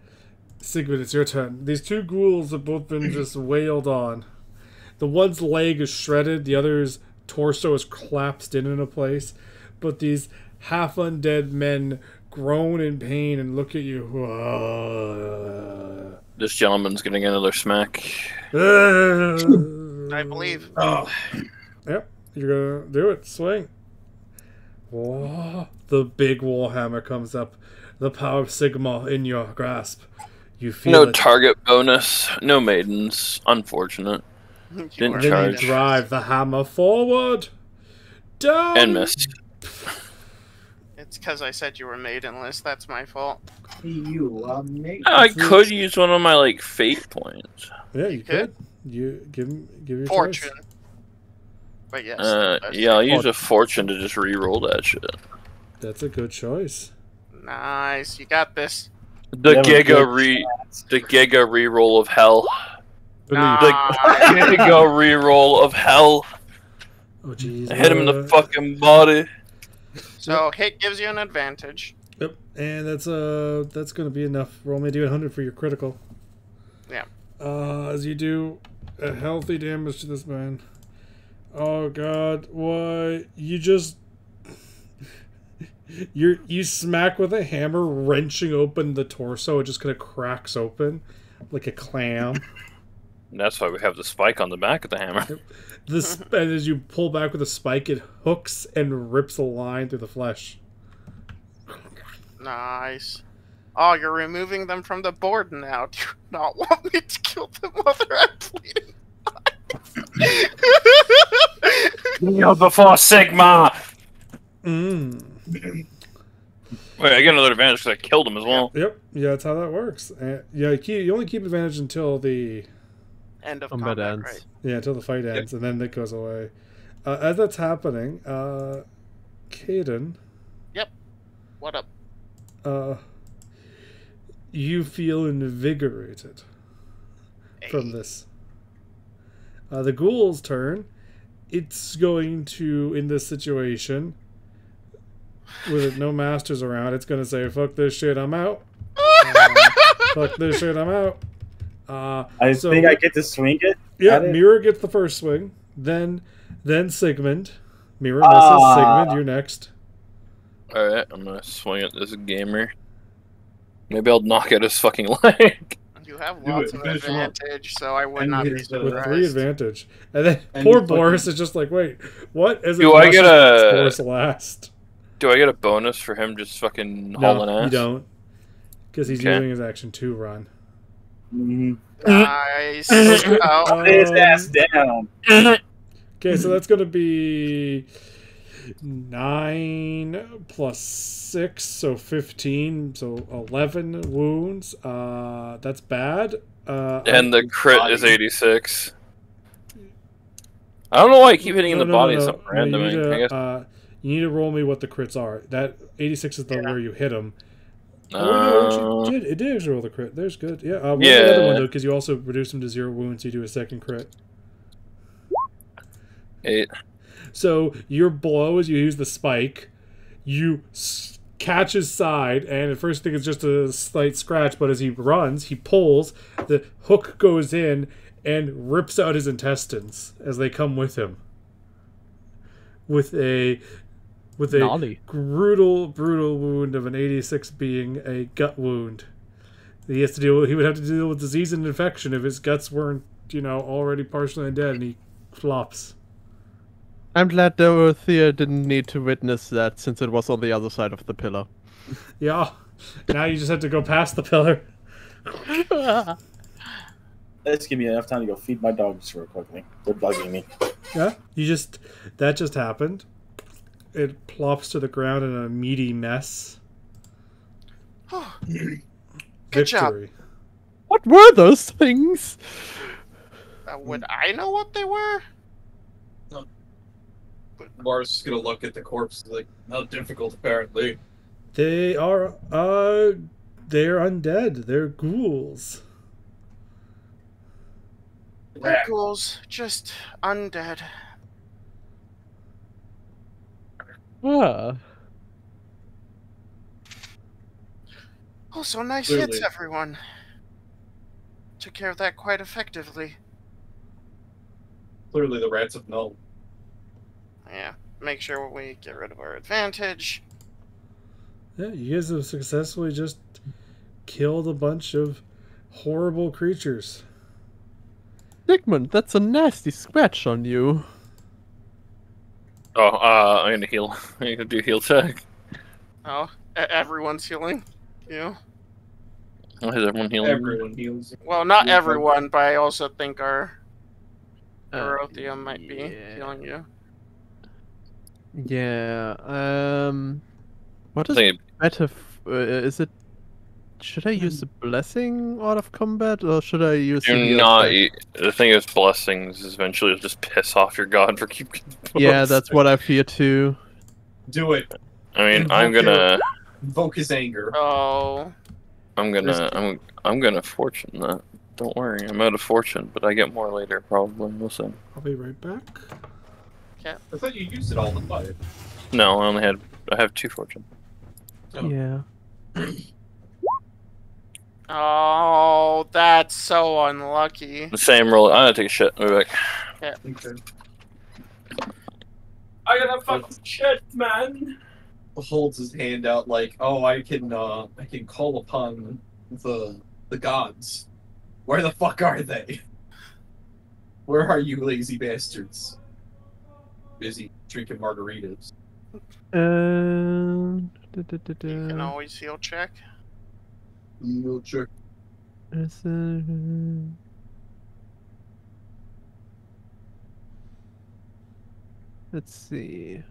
Sigmund, it's your turn. These two ghouls have both been just wailed on. The one's leg is shredded, the other's torso is collapsed in in a place. But these half undead men groan in pain and look at you. This gentleman's getting another smack. I believe. Oh, Yep, you're gonna do it. Swing. Whoa. The big warhammer comes up. The power of Sigmar in your grasp. You feel No it. target bonus. No maidens. Unfortunate. Didn't are then charge. you drive the hammer forward. Down. And miss. It's because I said you were maidenless. That's my fault. you are me. I could use one of my like fate points. Yeah, you could. could. You give him, give your Fortune. choice. But yes. Uh, yeah, I'll use a fortune to just re-roll that shit. That's a good choice. Nice. You got this. The That Giga good. re, the Giga re-roll of hell. Nice. The Giga re-roll of hell. Oh jeez. I hit him in uh, the fucking body. So hit gives you an advantage. Yep, and that's uh that's gonna be enough. Roll me d100 for your critical. Yeah. Uh, as you do a healthy damage to this man. Oh god, why you just you you smack with a hammer, wrenching open the torso. It just kind of cracks open like a clam. And that's why we have the spike on the back of the hammer. This and as you pull back with the spike, it hooks and rips a line through the flesh. Nice. Oh, you're removing them from the board now. Do you not want me to kill them while they're at bleeding? Kneel before Sigmar. Mm. Wait, I get another advantage because I killed him as well. Yep. Yeah, that's how that works. Uh, yeah, you, keep, you only keep advantage until the End of Combat combat, ends. right? yeah until the fight ends, and then it goes away. Uh, as that's happening, uh, Caden, Yep. What up? uh, you feel invigorated from this. Uh, the ghoul's turn. It's going to in this situation with no masters around. It's going to say, "Fuck this shit, I'm out." Uh, Fuck this shit, I'm out. Uh, I So- think I get to swing it. Yeah, Got it. Mira gets the first swing. Then then Sigmund. Mira misses. Ah. Sigmund, you're next. Alright, I'm gonna swing at this gamer. Maybe I'll knock out his fucking leg. You have Do lots of Finish him up. advantage, so I would And not be surprised. With three advantage. And then And poor you fucking- Boris is just like, wait, what is? It Do I get a- Boris last. Do I get a bonus for him just fucking No, hauling ass? you don't. Because he's Okay. using his action to run. Mhm. Nice. oh, Um, his ass down. Okay, so that's going to be nine plus six, so fifteen, so eleven wounds. Uh, that's bad. Uh, And the crit is 86. I don't know why I keep hitting in the no, no, body. no. It's something No, random. you, need I to, guess. uh, you need to roll me what the crits are. That 86 is the Yeah. where you hit them. Uh, oh, no, actually, it did, roll the crit. There's good. Yeah, uh, roll the other one, though, because you also reduce them to zero wounds. You do a second crit. eight. So your blow, as you use the spike, you s- catch his side, and at first think it's just a slight scratch, but as he runs, he pulls, the hook goes in and rips out his intestines as they come with him. With a with a Gnarly. brutal, brutal wound of an 86 being a gut wound. He has to deal. With, He would have to deal with disease and infection if his guts weren't, you know, already partially undead, and he flops. I'm glad Dorothea didn't need to witness that since it was on the other side of the pillar. Yeah. Now you just have to go past the pillar. This give me enough time to go feed my dogs real quickly. They're bugging me. Yeah. You just that just happened. It plops to the ground in a meaty mess. Good job. Victory. What were those things? Uh, would I know what they were? Mars is gonna look at the corpse like, how difficult apparently. They are uh they're undead. They're ghouls. They're ghouls, just undead. Ah. Also, nice Clearly. hits, everyone. Took care of that quite effectively. Clearly the rats have known. Yeah, make sure we get rid of our advantage. Yeah, you guys have successfully just killed a bunch of horrible creatures. Sigmund, that's a nasty scratch on you. Oh, uh, I'm gonna heal. I'm gonna do heal check. Oh, everyone's healing. You? Why is everyone healing? Everyone heals. Well, not Yeah. everyone, but I also think our Uh, might be yeah. healing you. Yeah. Um. What I is think better? Uh, is it? Should I use the blessing out of combat, or should I use? the do heal not. check? eat- The thing is, blessings is eventually it'll just piss off your god for keep. Yeah, that's what I fear too. Do it. I mean, I'm gonna, Invoke his anger. Oh, I'm gonna, I'm, I'm gonna fortune that. Don't worry, I'm out of fortune, but I get more later probably. We'll see. I'll be right back. Yeah. I thought you used it all in the fight. No, I only had, I have two fortune. Oh. Yeah. oh, that's so unlucky. The same roll. I'm gonna take a shit. Move back. Yeah. Okay. I gotta fucking shit, man. Holds his hand out like, oh, I can, uh, I can call upon the the gods. Where the fuck are they? Where are you, lazy bastards? Busy drinking margaritas. Um. da, da, da, You can always heal check. You'll check. Is it- Let's see.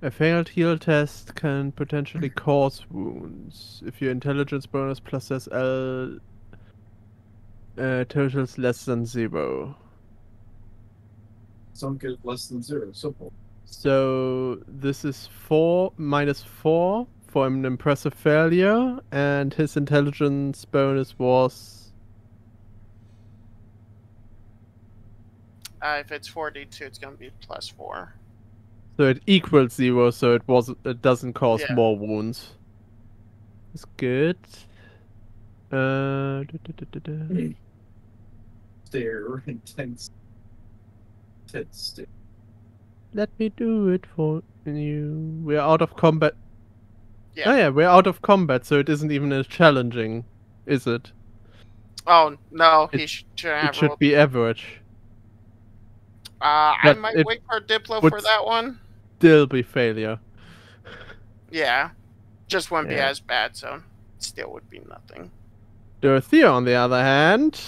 A failed heal test can potentially cause wounds if your intelligence bonus plus SL uh, totals less than zero. Some get less than zero. Simple. So this is four minus four for an impressive failure, and his intelligence bonus was Uh, if it's 42, it's gonna be plus four. so it equals zero, so it was it doesn't cause Yeah. more wounds. That's good. Uh, da, da, da, da, da. Stare intense. Intense stare. let me do it for you. We're out of combat. Yeah. Oh yeah, we're out of combat, so it isn't even as challenging, is it? Oh no, he It- sh- should It have should rolled. be average. Uh, I might it wait for Diplo for that one. Still be failure. Yeah, just wouldn't be as bad, so still would be nothing. Dorothea, on the other hand,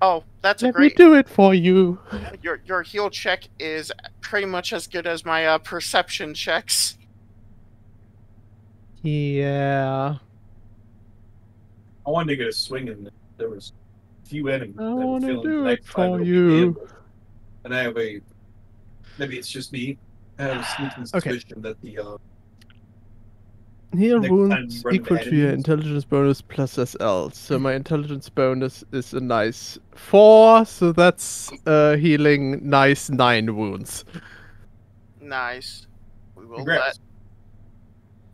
Oh, that's a let me do it for you. Your your heal check is pretty much as good as my uh, perception checks. Yeah. I wanted to get a swing in there. There was a few enemies. I that were wanna do the it for you. And I have a. Maybe it's just me. I have a sneaking Okay. suspicion that the uh, Heal Next time you wounds equal to your intelligence bonus plus SL. So my intelligence bonus is a nice four, so that's uh, healing nice nine wounds. Nice. We will Congrats.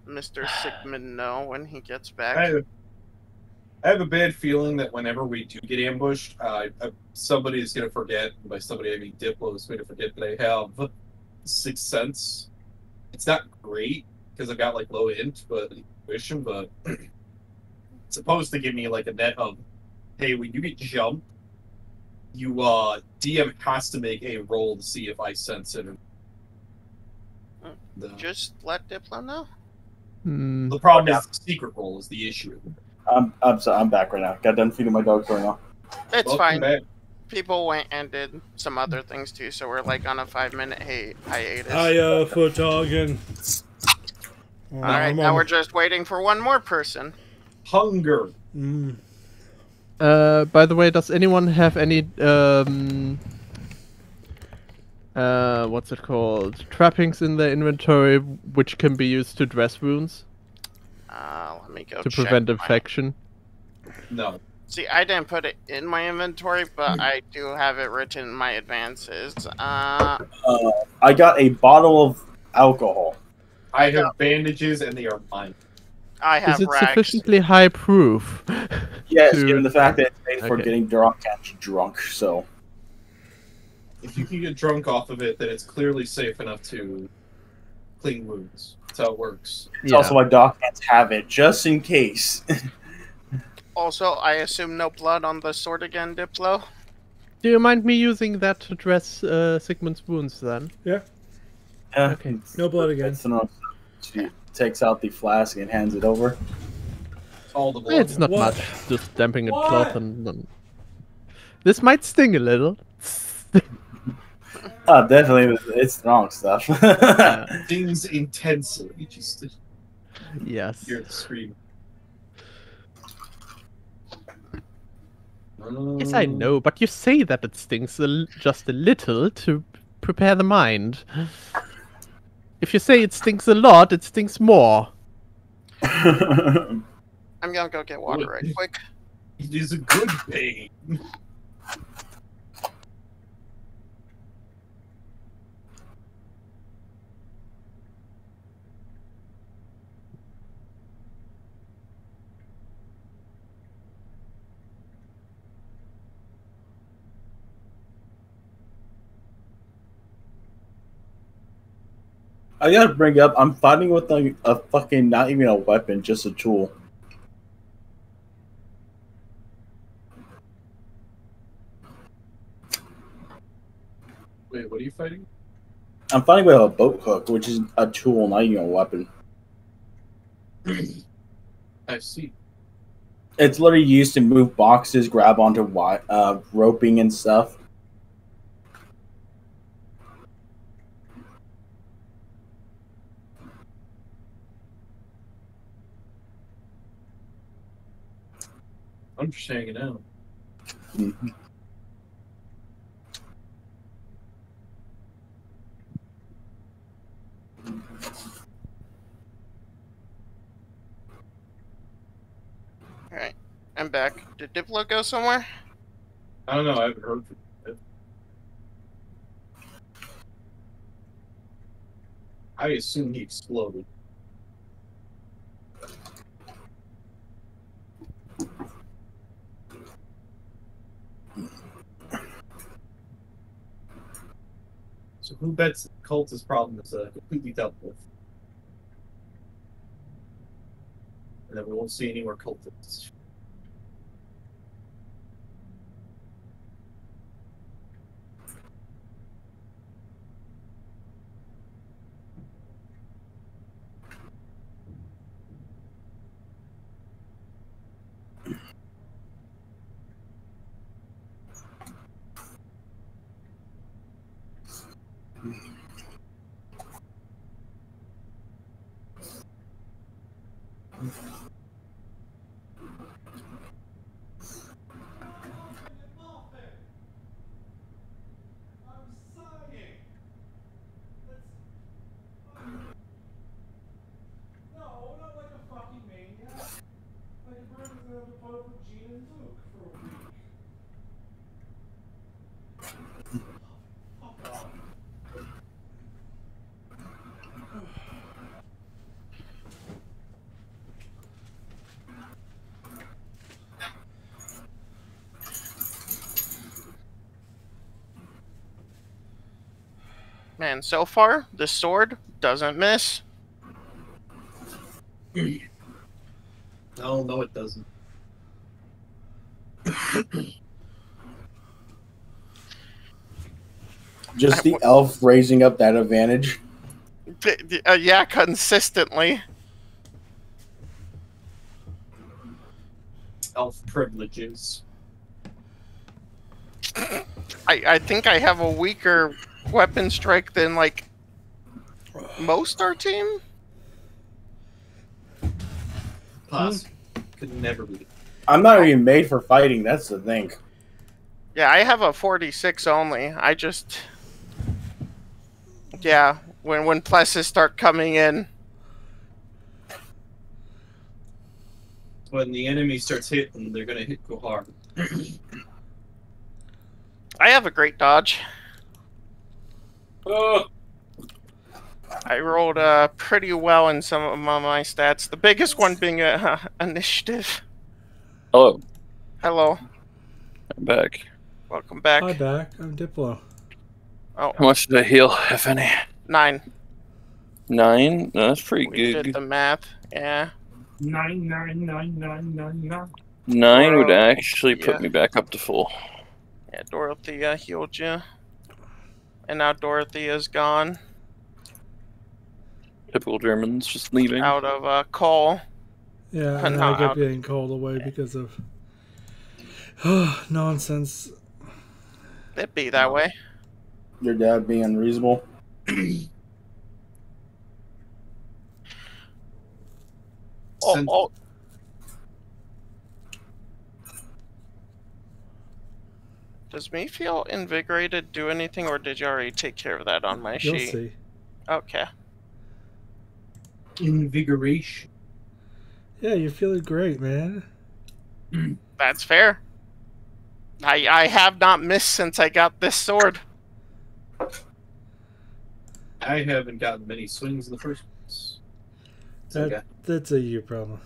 let Mr. Sigmund know when he gets I back. Have, I have a bad feeling that whenever we do get ambushed, uh, somebody is going to forget. By somebody, I mean Diplo is going to forget that I have Sixth Sense. It's not great because I've got like low int, but intuition, but it's supposed to give me like a net of, hey, when you get jumped, you uh DM has to make a roll to see if I sense it. Or... The, Just let Diplo know. Hmm. the problem is the secret roll is the issue. I'm I'm sorry, I'm back right now. Got done feeding my dog right now. It's Welcome fine. back. People went and did some other things too, so we're like on a five minute hi- hiatus. Hiya, Photogen. All right, now we're just waiting for one more person. Hunger. Mm. Uh, by the way, does anyone have any um, uh, what's it called? Trappings in their inventory which can be used to dress wounds Uh, let me go to check prevent my- infection. No. See, I didn't put it in my inventory, but I do have it written in my advances. Uh, Uh, I got a bottle of alcohol. I have bandages and they are mine. I have Is it rags. sufficiently high proof? Yes, to- given the fact that it's made for getting drunk and drunk, so If you can get drunk off of it, then it's clearly safe enough to clean wounds. That's how it works. it's Yeah. also why dog cats have it just in case. Also, I assume no blood on the sword again, Diplo. Do you mind me using that to dress uh, Sigmund's wounds then? Yeah, Okay. No blood again. it's enough. She takes out the flask and hands it over. All the blood. It's not What? much, just damping a What? cloth and, and. This might sting a little. Oh, definitely, it's strong stuff. Things intensely. Just yes. hear the scream. Yes, I know, but you say that it stings a l- just a little to prepare the mind. If you say it stings a lot, it stings more. I'm gonna go get water right quick. It is a good pain. I gotta bring up. I'm fighting with like a fucking not even a weapon, just a tool. Wait, what are you fighting? I'm fighting with a boat hook, which is a tool, not even a weapon. I see. It's literally used to move boxes, grab onto wi- uh, roping and stuff. I'm just hanging out. Mhm. Alright, I'm back. Did Diplo go somewhere? I don't know. I haven't heard from him. I assume he exploded. Who bets cultist problem is uh, completely dealt with? And then we won't see any more cultists. No, not like a fucking maniac. Like a person who's gonna have to put up with Gene and Luke for a week. Fuck off. Man, so far, this sword doesn't miss. No, no, it doesn't. Just the elf raising up that advantage. D- d- uh, yeah, consistently. Elf privileges. I, I think I have a weaker weapon strike than like most our team. Possible. Hmm. Could never be. I'm not even made for fighting. That's the thing. Yeah, I have a 46 only. I just Yeah, when when pluses start coming in, When the enemy starts hitting, they're gonna hit go hard. I have a great dodge. Oh, I rolled uh pretty well in some of my, my stats. The biggest one being uh, initiative. Hello, Hello, I'm back. welcome back. Hi, back. I'm Diplo. Oh, How much did I heal, if any? nine. Nine? No, that's pretty We good. did the math. Yeah. nine, nine, nine, nine, nine, nine. Nine would Bro. actually put me back up to full. Yeah, Dorothea healed you. And now Dorothea's gone Typical Germans just leaving. out of uh, call. Yeah, and No, I kept out. getting called away because of nonsense. It'd be that way. Your dad being reasonable. Oh, oh. Does me feel invigorated do anything, or did you already take care of that on my You'll sheet? see. Okay. Invigoration. Yeah, you're feeling great, man. That's fair. I I have not missed since I got this sword. I haven't gotten many swings in the first place. That, yeah. That's a you problem.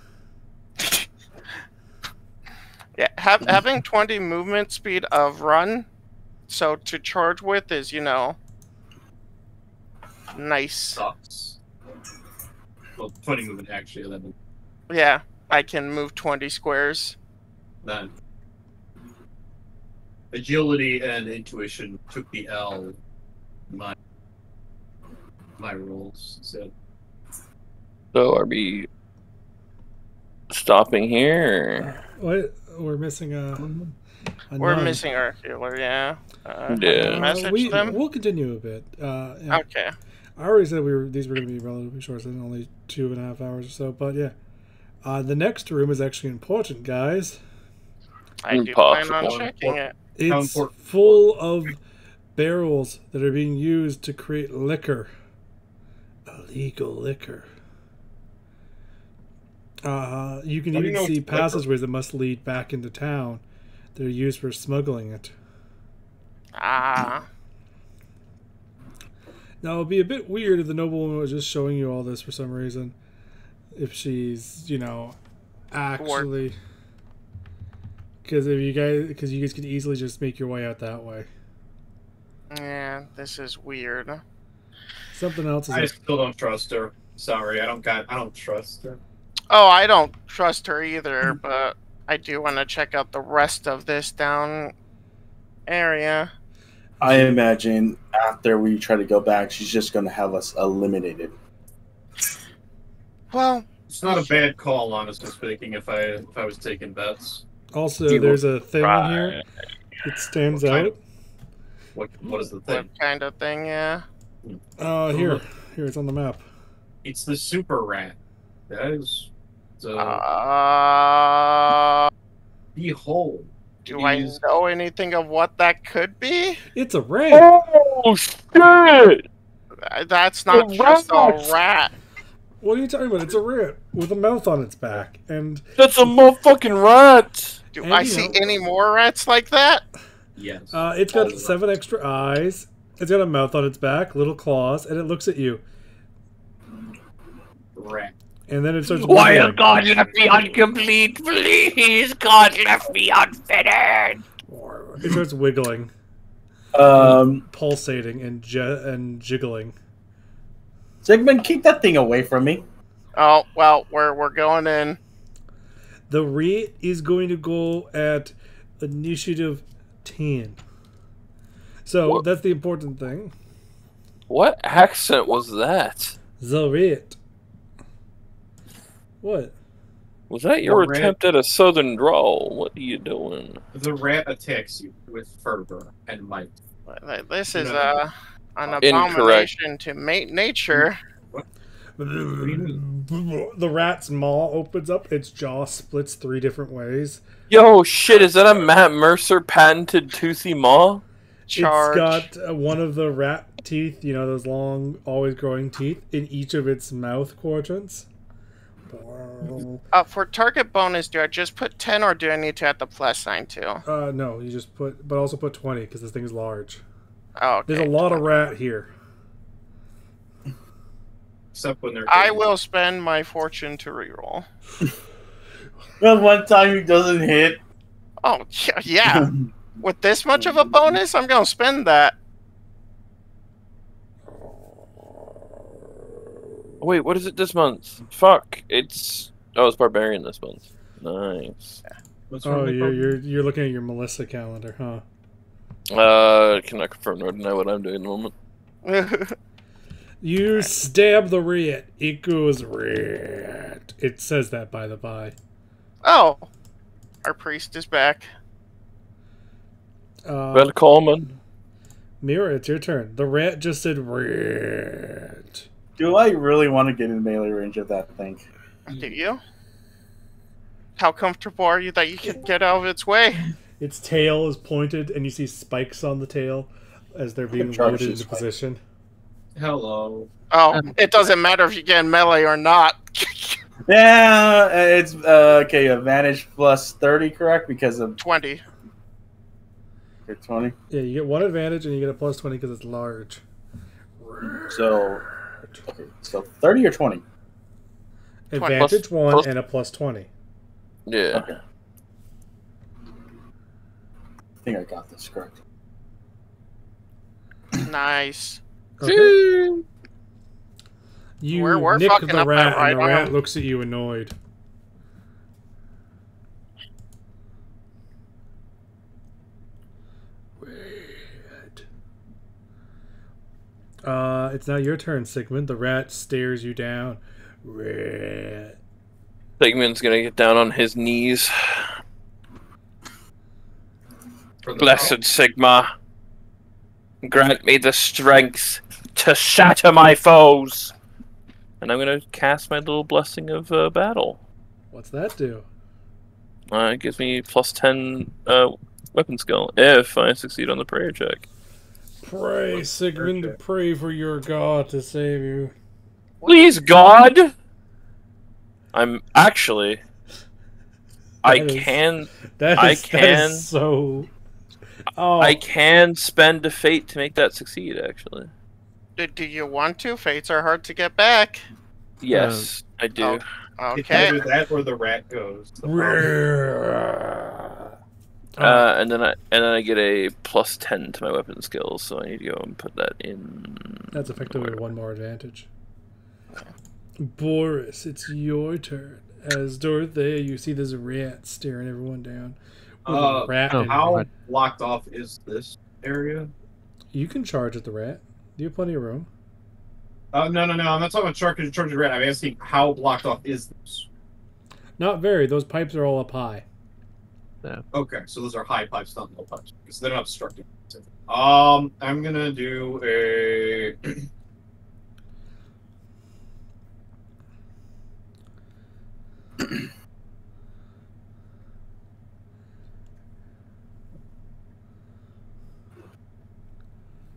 Yeah, have, having 20 movement speed of run, so to charge with is, you know, nice. sucks. Well, 20 movement actually, 11. Yeah, I can move 20 squares. Then agility and intuition took the L. in My my rolls. So So are we stopping here? What? We're missing a. a We're nun. missing our healer, yeah. Uh, Yeah. Uh, Message we, them? We'll continue a bit. Uh. Okay. I already said we were these were going to be relatively short, so only two and a half hours or so. But yeah, uh, the next room is actually important, guys. I do plan Impossible. on checking it. It's full of barrels that are being used to create liquor, illegal liquor. Uh, you can How even you know see passageways that must lead back into town. They're used for smuggling it. Ah. Now it'd be a bit weird if the noblewoman was just showing you all this for some reason. If she's, you know, actually, because if you guys, because you guys could easily just make your way out that way. Yeah, this is weird. Something else is. I still don't trust her. Sorry, I don't got. I don't trust her. Oh, I don't trust her either, but I do want to check out the rest of this down area. I imagine after we try to go back, she's just going to have us eliminated. Well, It's not a bad call, honestly speaking. If I if I was taking bets, Also, You there's a thing in Right. here that stands What kind out. what what is the thing? what kind of thing, yeah. Uh, here, here it's on the map. It's the super rat. That is. So Uh, behold. do It I know anything of what that could be? It's a rat. Oh shit! Uh, That's not A just rat. a rat. What are you talking about? It's a rat with a mouth on its back, and That's a motherfucking rat! Do And, I see know- any more rats like that? Yes. uh, it's All got of them. seven extra eyes. It's got a mouth on its back, little claws, and it looks at you. rat. And then it starts. Why wiggling. has God left me incomplete? Please, God left me unfinished. It starts wiggling. Um, pulsating and je- and jiggling. Sigmund, keep that thing away from me. Oh well, we're we're going in. The rate is going to go at initiative 10. So What? that's the important thing. What accent was that? The rate. What? Was that your The rat- attempt at a southern drawl? What are you doing? The rat attacks you with fervor and might. This is No. uh, an Incorrect. abomination to mate nature. The rat's maw opens up, its jaw splits three different ways. Yo, shit, is that a Matt Mercer patented toothy maw? Charge. It's got uh, one of the rat teeth, you know, those long, always growing teeth, in each of its mouth quadrants. Uh, for target bonus, do I just put ten or do I need to add the plus sign too? Uh, no, you just put, but also put 20 because this thing is large. Oh, okay. There's a lot of rat here. Except when they're. I will spend my fortune to reroll. Well, one time he doesn't hit. Oh yeah, yeah. With this much of a bonus, I'm gonna spend that. Wait, what is it this month? Fuck, it's oh, it's barbarian this month. Nice. What's wrong Oh, you're, you're you're looking at your Melissa calendar, huh? Uh, can I confirm nor deny what I'm doing at the moment? You stab the rat. It goes rat. It says that by the by. oh, our priest is back. Uh, Welcome. Mira, it's your turn. The rat just said rat. Do I really want to get in melee range of that thing? Do you? How comfortable are you that you can get out of its way? Its tail is pointed, and you see spikes on the tail as they're being charge loaded into spikes. position. Hello. Oh, it doesn't matter if you get in melee or not. Yeah, it's uh, okay. Advantage plus thirty, correct? Because of 20. okay, twenty. Yeah, you get one advantage, and you get a plus twenty because it's large. So, okay, so thirty or twenty. Advantage one plus- and a plus twenty. Yeah. Okay. I think I got this correct. Nice. Okay. You We're- we're nick fucking the up that rat, and the rat looks at you annoyed. Rat. Uh, it's now your turn, Sigmund. The rat stares you down. Rat. Sigmund's gonna get down on his knees. For the- Blessed Sigmar, grant me the strength to shatter my foes. And I'm gonna cast my little blessing of uh, battle. What's that do? Uh, it gives me plus ten uh, weapon skill if I succeed on the prayer check. Pray, Sigmund, to pray for your god to save you. Please, God. I'm actually. I That is- can. That I can- is so. Oh, I can spend a fate to make that succeed. Actually, Do, do you want to? Fates are hard to get back. yes, uh, I do. Oh. Okay. either that or the rat goes. Rat. Uh, and then I and then I get a plus ten to my weapon skills, so I need to go and put that in. That's effectively one more advantage. Boris, it's your turn. As Dorothea, you see this rat staring everyone down. With Uh, rat oh, How it. blocked off is this area? You can charge at the rat. You have plenty of room. Uh, no, no, no. I'm not talking about charge charge the rat. I'm asking how blocked off is this? Not very. Those pipes are all up high. Okay, so those are high pipes, not low pipes, because they're not obstructing. Um, I'm gonna do a.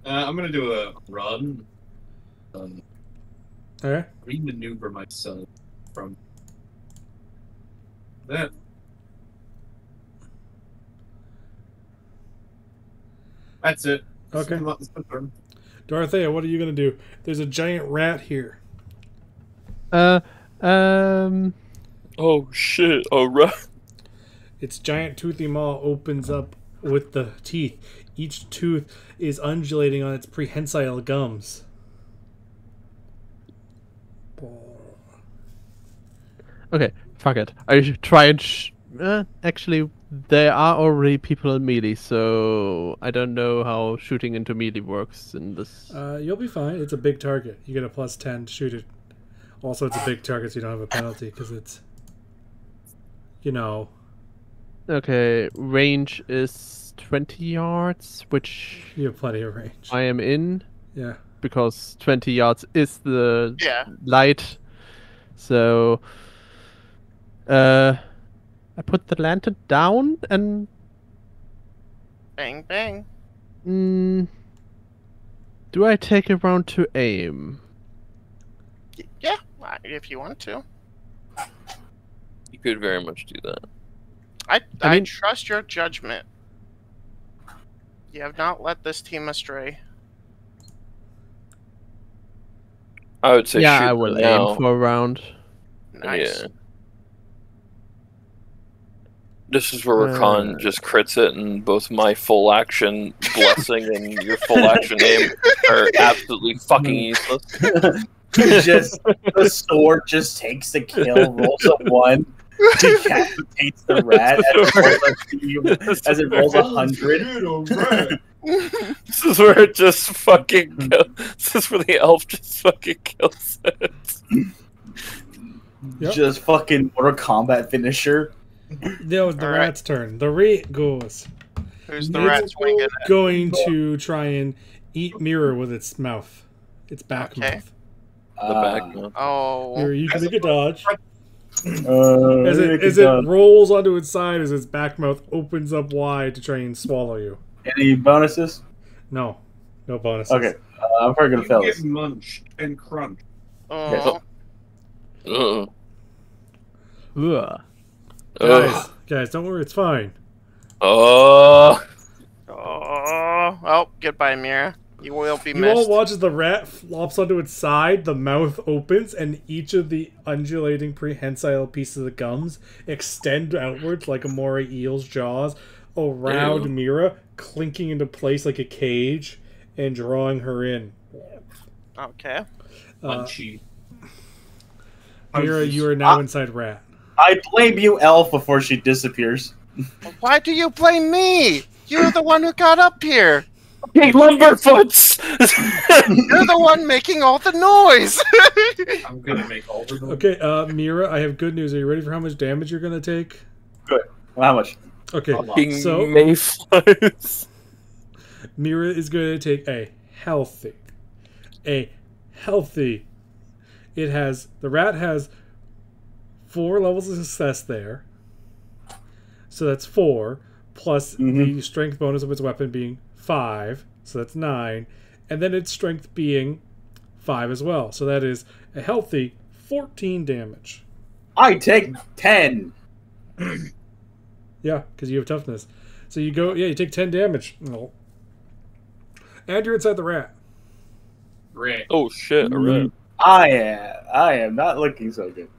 Uh, I'm gonna do a run. Um, Okay. remaneuver myself from that. That's it. Okay. It's my turn. Dorothea, what are you going to do? There's a giant rat here. Uh, um, Oh shit! Oh right. Its giant toothy maw opens up with the teeth. Each tooth is undulating on its prehensile gums. Okay, fuck it. I should try and. Sh- uh, actually, there are already people in melee, so I don't know how shooting into melee works in this. Uh, you'll be fine. It's a big target. You get a plus 10 to shoot it. Also, it's a big target, so you don't have a penalty because it's, you know, Okay, range is 20 yards, which you have plenty of range. I am in Yeah. because 20 yards is the Yeah. light. So, uh, I put the lantern down and Bang bang. mm, do I take a round to aim? Y- Yeah, if you want to. You could very much do that. I I I, mean- trust your judgment. You have not led this team astray. I would say yeah, shoot I will now. aim for a round. Nice. Yeah. This is where Rakan Uh. just crits it, and both my full action blessing and your full action aim are absolutely fucking useless. Just the sword just takes the kill, rolls a one, decapitates the rat as it rolls a, as it rolls a hundred. This is where it just fucking kill- This is where the elf just fucking kills it. Yep. Just fucking Mortal Kombat finisher. No, the All right. rat's turn. The rat goes. Who's the It's rat swinging at? Going to try and eat Mira with its mouth. Its back Okay. mouth. The back one. Oh, Mira, you can make a dodge. Uh, As it, as it it rolls onto its side, as its back mouth opens up wide to try and swallow you. Any bonuses? No. No bonuses. Okay, uh, I'm probably gonna fail You this. get munched and crunched. oh. Ugh. Ugh. Guys, Ugh. guys, don't worry, it's fine. Oh. Oh, oh, goodbye, Mira. You will be You all watch as the rat flops onto its side, the mouth opens, and each of the undulating prehensile pieces of the gums extend outwards like a moray eel's jaws around Ew. Mira, clinking into place like a cage and drawing her in. Okay. Uh, Munchy. Mira, you are now inside rat. I blame you, Elf, before she disappears. Why do you blame me? You're the one who got up here. Hey, Lumberfoots! You're the one making all the noise. I'm gonna make all the noise. Okay, uh, Mira, I have good news. Are you ready for how much damage you're gonna take? Well, how much? Okay, Fucking so Mayflies. Mira is going to take a healthy, a healthy. It has the rat has four levels of success there, so that's four plus mm-hmm. the strength bonus of its weapon being five, so that's nine, and then its strength being five as well, so that is a healthy fourteen damage. I take ten. Yeah, because you have toughness. So you go, yeah, you take ten damage. No. And you're inside the rat. Rat. Oh shit, alright. I am. I am not looking so good.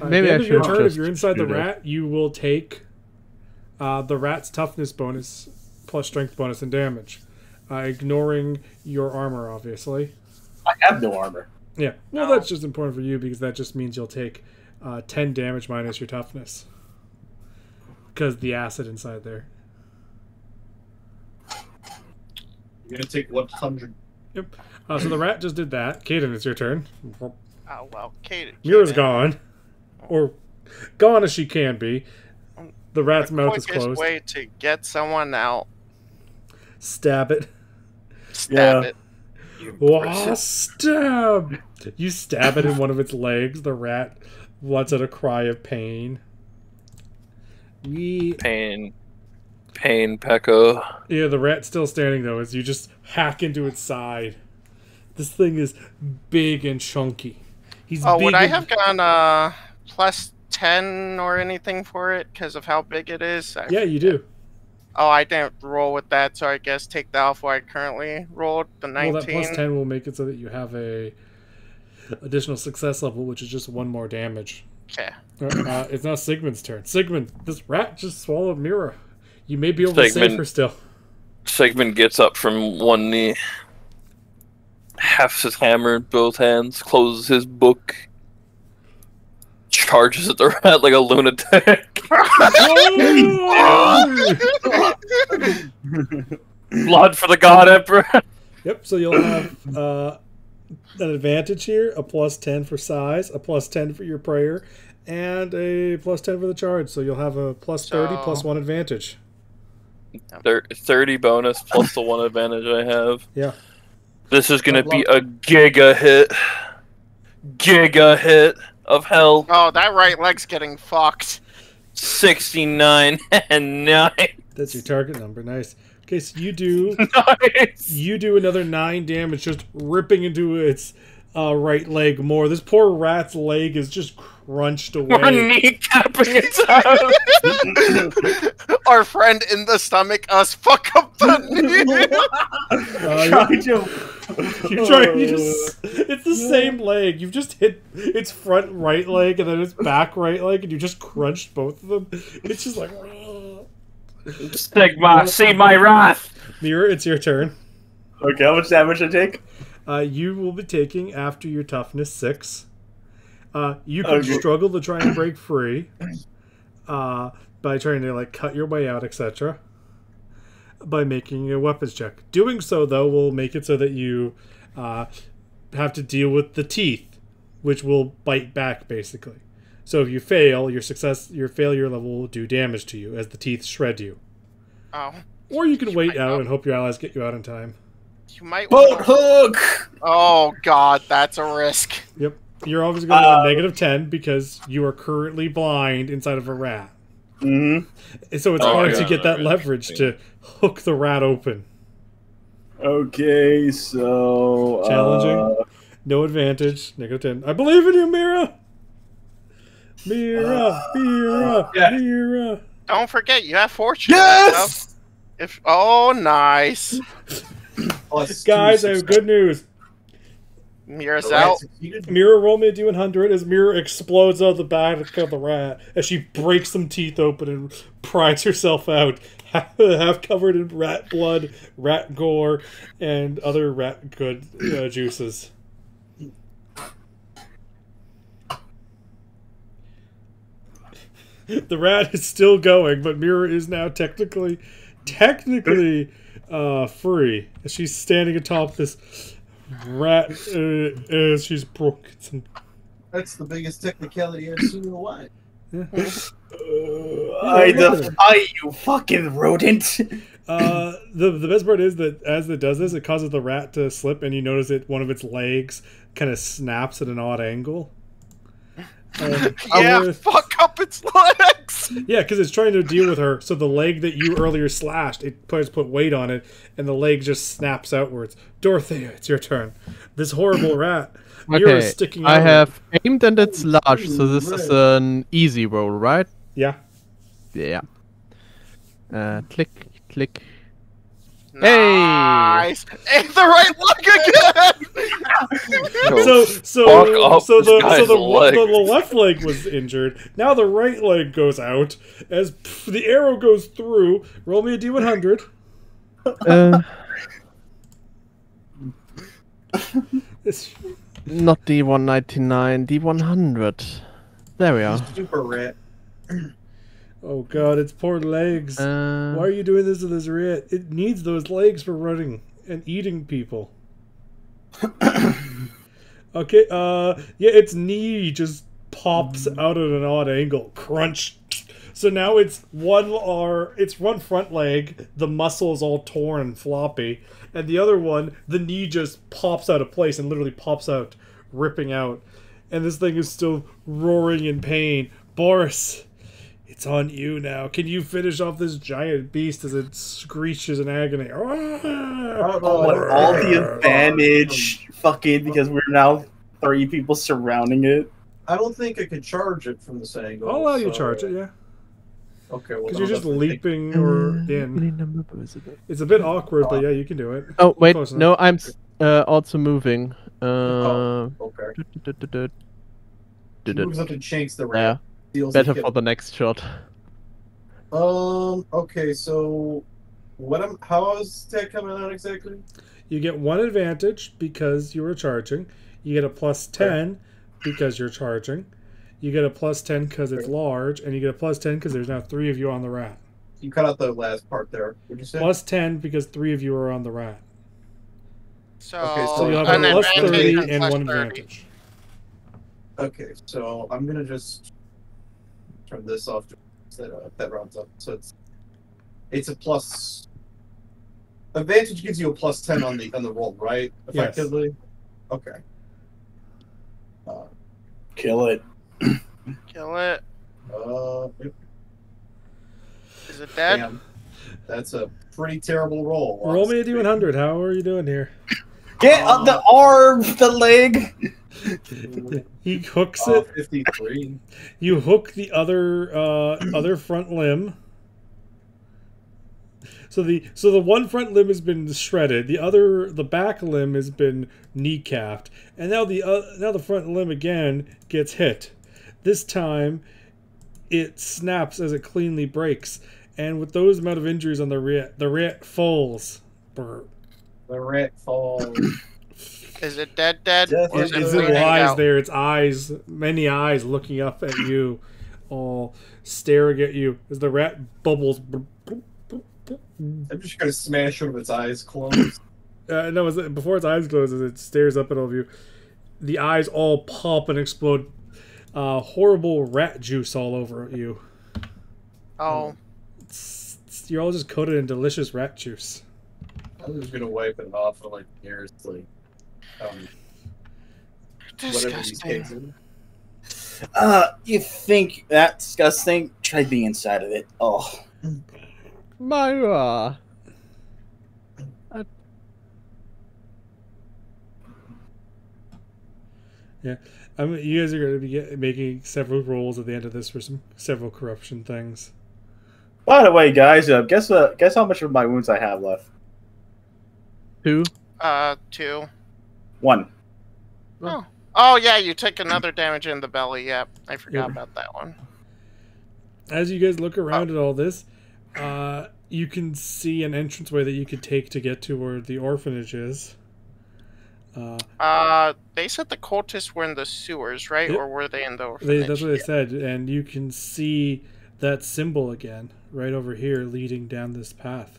Uh, Maybe at I the end of your should turn, if you're inside the shoot it. rat, you will take uh, the rat's toughness bonus plus strength bonus and damage, uh, ignoring your armor, obviously. I have no armor. Yeah, well, No. that's just important for you because that just means you'll take uh, 10 damage minus your toughness. Because the acid inside there. You're gonna take 100. Uh, so the rat just did that. Kaden, it's your turn. oh well, Kate. Mira's Kaden, gone. Or gone as she can be. The rat's mouth is Quickest closed. way to get someone out, Stab it. stab Yeah. it. Wah, stab! You stab it in one of its legs. The rat lets out a cry of pain. We Pain. Pain, Pekka. yeah, the rat's still standing though. As you just hack into its side. This thing is big and chunky. He's Oh, big would I and- have gone uh plus ten or anything for it because of how big it is? I- Yeah, you do. Oh, I didn't roll with that, so I guess take the alpha I currently rolled the 19. Well, that plus ten will make it so that you have a additional success level, which is just one more damage. Okay. Uh, uh, it's now Sigmund's turn. Sigmund, this rat just swallowed Mira. You may be able to save Sigmund. her still. Sigmund gets up from one knee, hefts his hammer in both hands, closes his book, charges at the rat like a lunatic. Blood for the God Emperor. Yep, so you'll have uh, an advantage here, a plus 10 for size, a plus 10 for your prayer, and a plus 10 for the charge. So you'll have a plus 30 So- plus 1 advantage. Thir- 30 bonus plus the one advantage I have. Yeah. This is gonna be a giga hit. Giga hit of hell. Oh, that right leg's getting fucked. 69 and 9. That's your target number. Nice. Okay, so you do Nice. you do another 9 damage just ripping into its uh, right leg more. This poor rat's leg is just crunched We're away. kneecapping its ass. Our friend in the stomach, us fuck up the knee. Uh, Trying to- You try. You just. It's the same leg. You've just hit its front right leg and then its back right leg, and you just crunched both of them. It's just like. Sigmar, see my wrath. Mira, it's your turn. Okay, how much damage I take? Uh, you will be taking after your toughness six. Uh, you can Okay. struggle to try and break free, uh, by trying to like cut your way out, etc. By making a weapons check. Doing so though will make it so that you uh, have to deal with the teeth, which will bite back basically. So if you fail, your success, your failure level will do damage to you as the teeth shred you. Oh, Or you can You wait out not. and hope your allies get you out in time. you might. Boat wanna- hook! Oh god, that's a risk. Yep. You're always going to have Uh, a negative 10 because you are currently blind inside of a rat. Hmm so it's Oh, hard to get that that leverage to hook the rat open. Okay, so. Challenging. Uh, No advantage. Negative 10. I believe in you, Mira! Mira! Mira! yeah. Mira! Don't forget, you have fortune. yes! If oh, nice. Plus Guys, I have good news. Mira's The out. Mira, roll me a d100 as Mira explodes out of the back of the rat as she breaks some teeth open and pries herself out, half, half covered in rat blood, rat gore, and other rat good uh, juices. The rat is still going, but Mira is now technically, technically, uh, free. She's standing atop this rat uh, as she's broken some That's the biggest technicality I've seen in a while. I defy you, fucking rodent! Uh, the the best part is that as it does this, it causes the rat to slip, and you notice that one of its legs kind of snaps at an odd angle. Um, Yeah, uh, fuck up its legs. yeah, because it's trying to deal with her. So the leg that you earlier slashed, it puts put weight on it, and the leg just snaps outwards. Dorothea, it's your turn. This horrible rat. Mira is Okay, sticking I out. have aimed and it's large, so this is an easy roll, right? Yeah. Yeah. Uh, click, click. Hey! Nice. And the right leg again. So so so the so the, leg. the, the left leg was injured. Now the right leg goes out as pff, the arrow goes through. Roll me a d100. Uh, It's- not D199, D100. There we are. Super rat. oh god, its poor legs. Uh, Why are you doing this to this rat? It needs those legs for running and eating people. okay, uh, yeah, its knee just pops out at an odd angle. Crunch. So now it's one or it's one front leg, the muscle is all torn and floppy, and the other one, the knee just pops out of place and literally pops out, ripping out. And this thing is still roaring in pain. Boris, it's on you now. Can you finish off this giant beast as it screeches in agony? Oh, all the advantage, fucking, because we're now three people surrounding it. I don't think I could charge it from this angle. I'll allow you charge it, yeah. Okay, well, Because then you're just I'll leaping or in. It's a bit awkward, but yeah, you can do it. Oh wait, no, I'm uh, also moving. Uh, Okay. Did He it. moves up and shanks the Yeah, rat. Deals better for the next shot. Um. Okay. So, what am? How is that coming out exactly? You get one advantage because you were charging. You get a plus 10 because you're charging. You get a plus 10 because it's large. And you get a plus 10 because there's now three of you on the rat. You cut out the last part there. Would you say? Plus 10 because three of you are on the rat. So, Okay, So you'll have an a 30 and and plus one 30. advantage. Okay. So I'm gonna just turn this off. That, uh, that rounds up. So it's it's a plus. Advantage gives you a plus ten on the on the roll, right? Yes. Effectively. Okay. Uh, Kill it. Kill it. uh, yep, Is it dead? damn. That's a pretty terrible roll. Roll me a honestly. D100. How are you doing here? Get on the arm, the leg. He hooks Uh, it. 53. You hook the other uh, other front limb. So the so the one front limb has been shredded. The other the back limb has been kneecapped, and now the uh, now the front limb again gets hit. This time, it snaps as it cleanly breaks, and with those amount of injuries on the rat, the rat falls. Brr. The rat falls. Is it dead? Dead? Death Or It, is it it lies out? there. Its eyes, many eyes, looking up at you, all staring at you as the rat bubbles. I'm just gonna smash one of its eyes closed. Uh, no, as it- before its eyes closes, it stares up at all of you. The eyes all pop and explode. Uh, horrible rat juice all over you. Oh, It's- it's- you're all just coated in delicious rat juice. I'm just gonna wipe it off for like years, like um, whatever these disgusting. cases. Uh, you think that disgusting? Try being inside of it. Oh, Mira. I... Yeah, I mean, you guys are going to be get, making several rolls at the end of this for some several corruption things. by the way, guys, uh, guess uh, guess how much of my wounds I have left? Two. Uh, two. One. Oh oh, yeah, you take another damage in the belly. Yep, I forgot Yep. about that one. As you guys look around at all this, uh, you can see an entranceway that you could take to get to where the orphanage is. Uh, Uh, they said the cultists were in the sewers, right? Yep. Or were they in the They, orphanage? that's what they said, and you can see that symbol again right over here, leading down this path.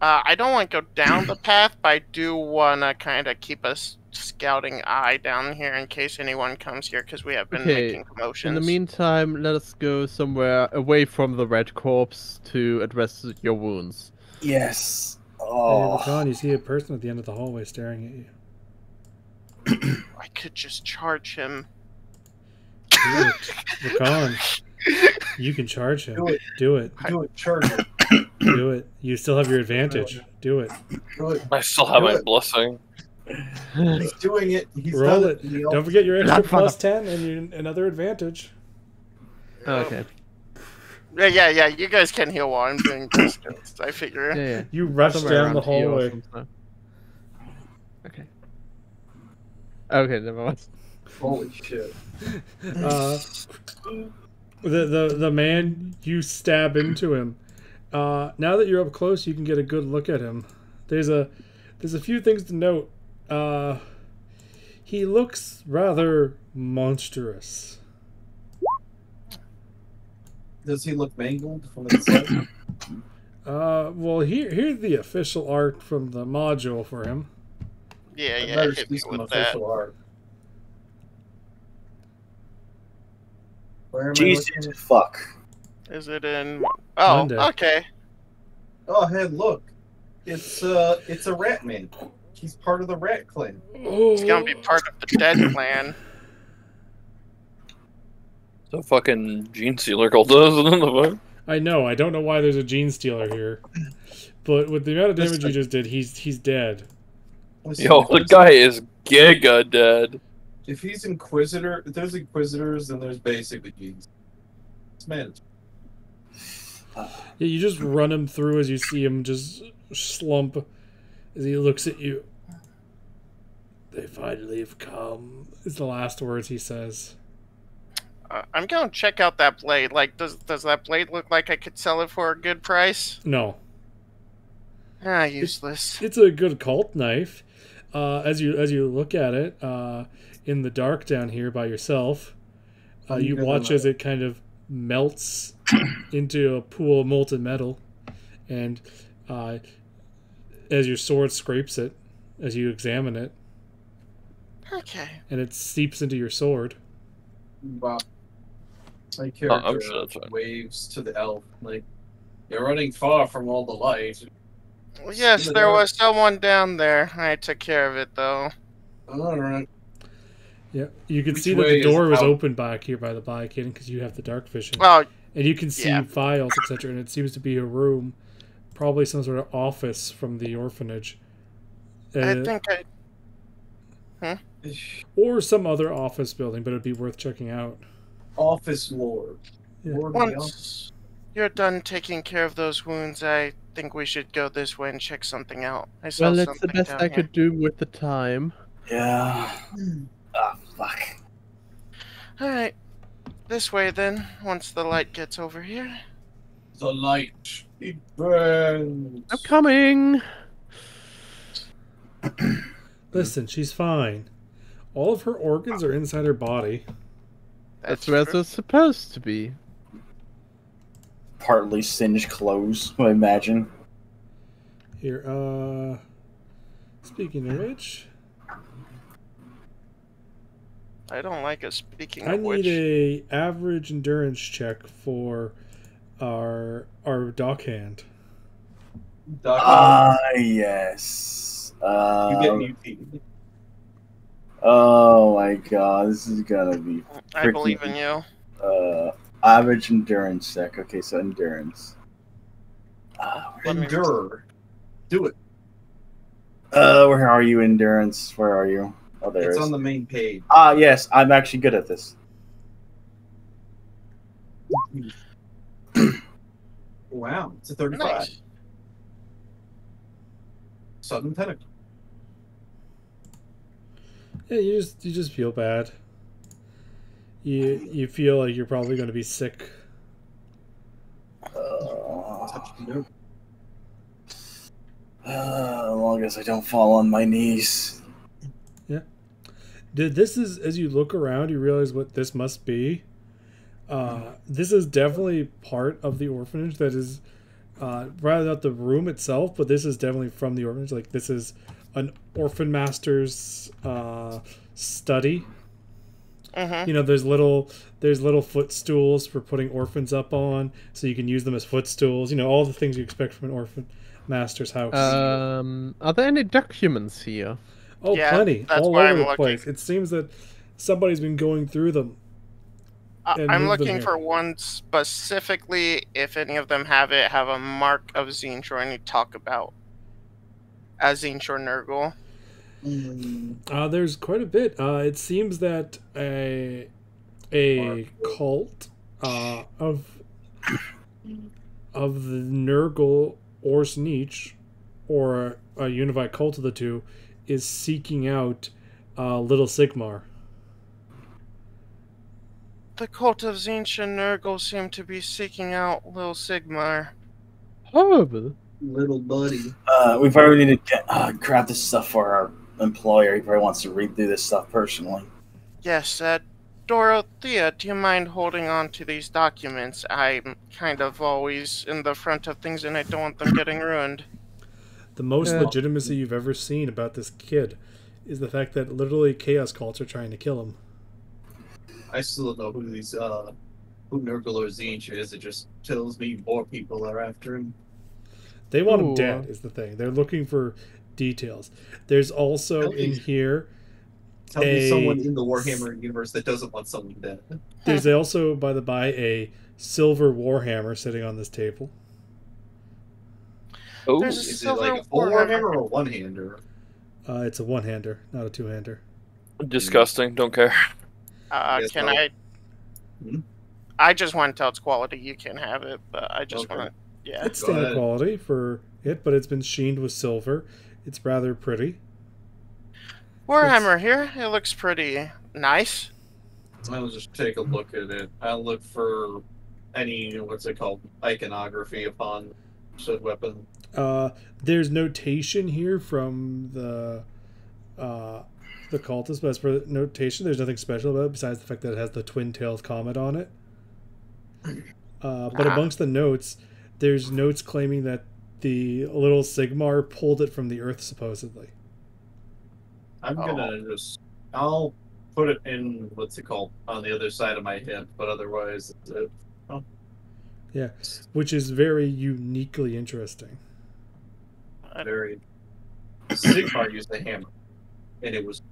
Uh, I don't want to go down the path, but I do want to kind of keep a scouting eye down here in case anyone comes here, because we have been Okay, making commotions. In the meantime, let us go somewhere away from the red corpse to address your wounds. Yes. Hey, Oh. Lacan, you see a person at the end of the hallway staring at you. I could just charge him. Do it, Lacan. You can charge him. Do it. Do it. Do it, charge it. Do it. You still have your advantage. Do it. Do it. I still have my Good. blessing. He's doing it. He's Roll done it. Neil. Don't forget your extra Not fun. plus ten and your, another advantage. Okay. Yeah, yeah, yeah. You guys can heal while I'm doing this. 'cause I figure. Yeah, yeah. You rush Somewhere down the around here or hallway. Okay. Okay, never mind. Holy shit. Uh, the, the the man you stab into him. Uh, now that you're up close, you can get a good look at him. There's a there's a few things to note. Uh, he looks rather monstrous. Does he look mangled from inside? Uh, well, here here's the official art from the module for him. Yeah, I yeah. better Hit me some with that. official art. Where am Jesus looking? fuck. Is it in? Oh, Monday. okay. Oh, hey, look. It's uh, it's a rat man. He's part of the rat clan. He's gonna be part of the dead clan. The fucking gene stealer cult does. the I know. I don't know why there's a gene stealer here, but with the amount of damage you just did, he's he's dead. Yo, the guy is giga dead. If he's Inquisitor, if there's Inquisitors, then there's basically genes. This man is Yeah, you just run him through as you see him just slump as he looks at you. They finally have come. Is the last words he says. Uh, I'm gonna check out that blade. Like, does does that blade look like I could sell it for a good price? No, Ah, useless. it's a good cult knife. Uh, as you as you look at it uh, in the dark down here by yourself, uh, you watch as it kind of melts into a pool of molten metal, and uh, as your sword scrapes it, as you examine it, Okay. and it seeps into your sword. Wow. My Oh, character I'm sure waves to the elf like you're running far from all the light. Well, yes, the there dark. was someone down there. I took care of it though. All right. Yeah, you can Which see that the door was out? open back here by the by, Kaden, because you have the dark vision, Oh, and you can see yeah. files, etc. And it seems to be a room, probably some sort of office from the orphanage, I Uh, think I. or some other office building. But it'd be worth checking out. Office lord. Yeah. Lord of the elf. Once you're done taking care of those wounds, I think we should go this way and check something out. I saw Well, it's the best I here. could do with the time. Yeah. Ah, fuck. All right, this way then. Once the light gets over here. The light. It burns. I'm coming. Listen, she's fine. All of her organs are inside her body. That's where they're supposed to be. Partly singed clothes, I imagine. Here, uh, speaking of which, I don't like it. Speaking I of need which, a average endurance check for our our dockhand. Doc, Ah, yes. you Uh, get mutated. oh my god, this is gonna be I believe in you. uh average endurance check. Okay, so endurance. Uh, Endure. Do it. uh, where are you, endurance? Where are you? Oh, there it it's is. on the main page. Ah, yes, I'm actually good at this. Wow, it's a 35. Nice. Sudden panic. Yeah, you just you just feel bad. You you feel like you're probably going to be sick. Uh, Touch the nerve. uh, as long as I don't fall on my knees. Did this is as you look around, you realize what this must be. Uh, this is definitely part of the orphanage. That is, uh, rather not the room itself, but this is definitely from the orphanage. Like this is an orphan master's uh, study. Mm-hmm. You know, there's little there's little footstools for putting orphans up on, so you can use them as footstools. You know, all the things you expect from an orphan master's house. Um, are there any documents here? Oh, yeah, plenty, all over I'm the looking. place. It seems that somebody's been going through them. I- and I'm move them looking for one specifically. If any of them have it, have a mark of Zinchor and you talk about as Zinchor Nurgle. Mm, Uh, there's quite a bit. Uh, it seems that a a cult uh, of of the Nurgle or Sneech, or a unified cult of the two, is seeking out uh, Little Sigmar. The cult of Zinchor Nurgle seem to be seeking out Little Sigmar. Horrible. little buddy. Uh, we probably need to get, uh, grab this stuff for our employer. He probably wants to read through this stuff personally. Yes, uh, Dorothea, do you mind holding on to these documents? I'm kind of always in the front of things and I don't want them getting ruined. The most Yeah. legitimacy you've ever seen about this kid is the fact that literally chaos cults are trying to kill him. I still don't know who these uh who Nurgle or Tzeentch is. It just tells me more people are after him. They want him dead, is the thing. They're looking for details. There's also in Really? here Tell me someone in the Warhammer universe that doesn't want someone dead. There's also, by the by, a silver warhammer sitting on this table. Oh, There's a Is it like a full Warhammer. Warhammer or a one hander? Uh, it's a one-hander, not a two-hander. disgusting. Don't care. Uh, Yes, can no. I? Hmm? I just want to tell its quality. You can have it, but I just Okay. want to. Yeah. It's Go standard quality for it, but it's been sheened with silver. It's rather pretty. Warhammer here. It looks pretty nice. I'll just take a look at it. I'll look for any what's it called iconography upon said weapon. Uh, there's notation here from the uh, the cultist, but as for notation, there's nothing special about it besides the fact that it has the twin-tailed comet on it. Uh, but Ah. amongst the notes, there's notes claiming that the little Sigmar pulled it from the Earth, supposedly. I'm Oh. gonna just I'll put it in what's it called on the other side of my hip, but otherwise it's it. Yeah, which is very uniquely interesting. Very Sigmar used a hammer. And it was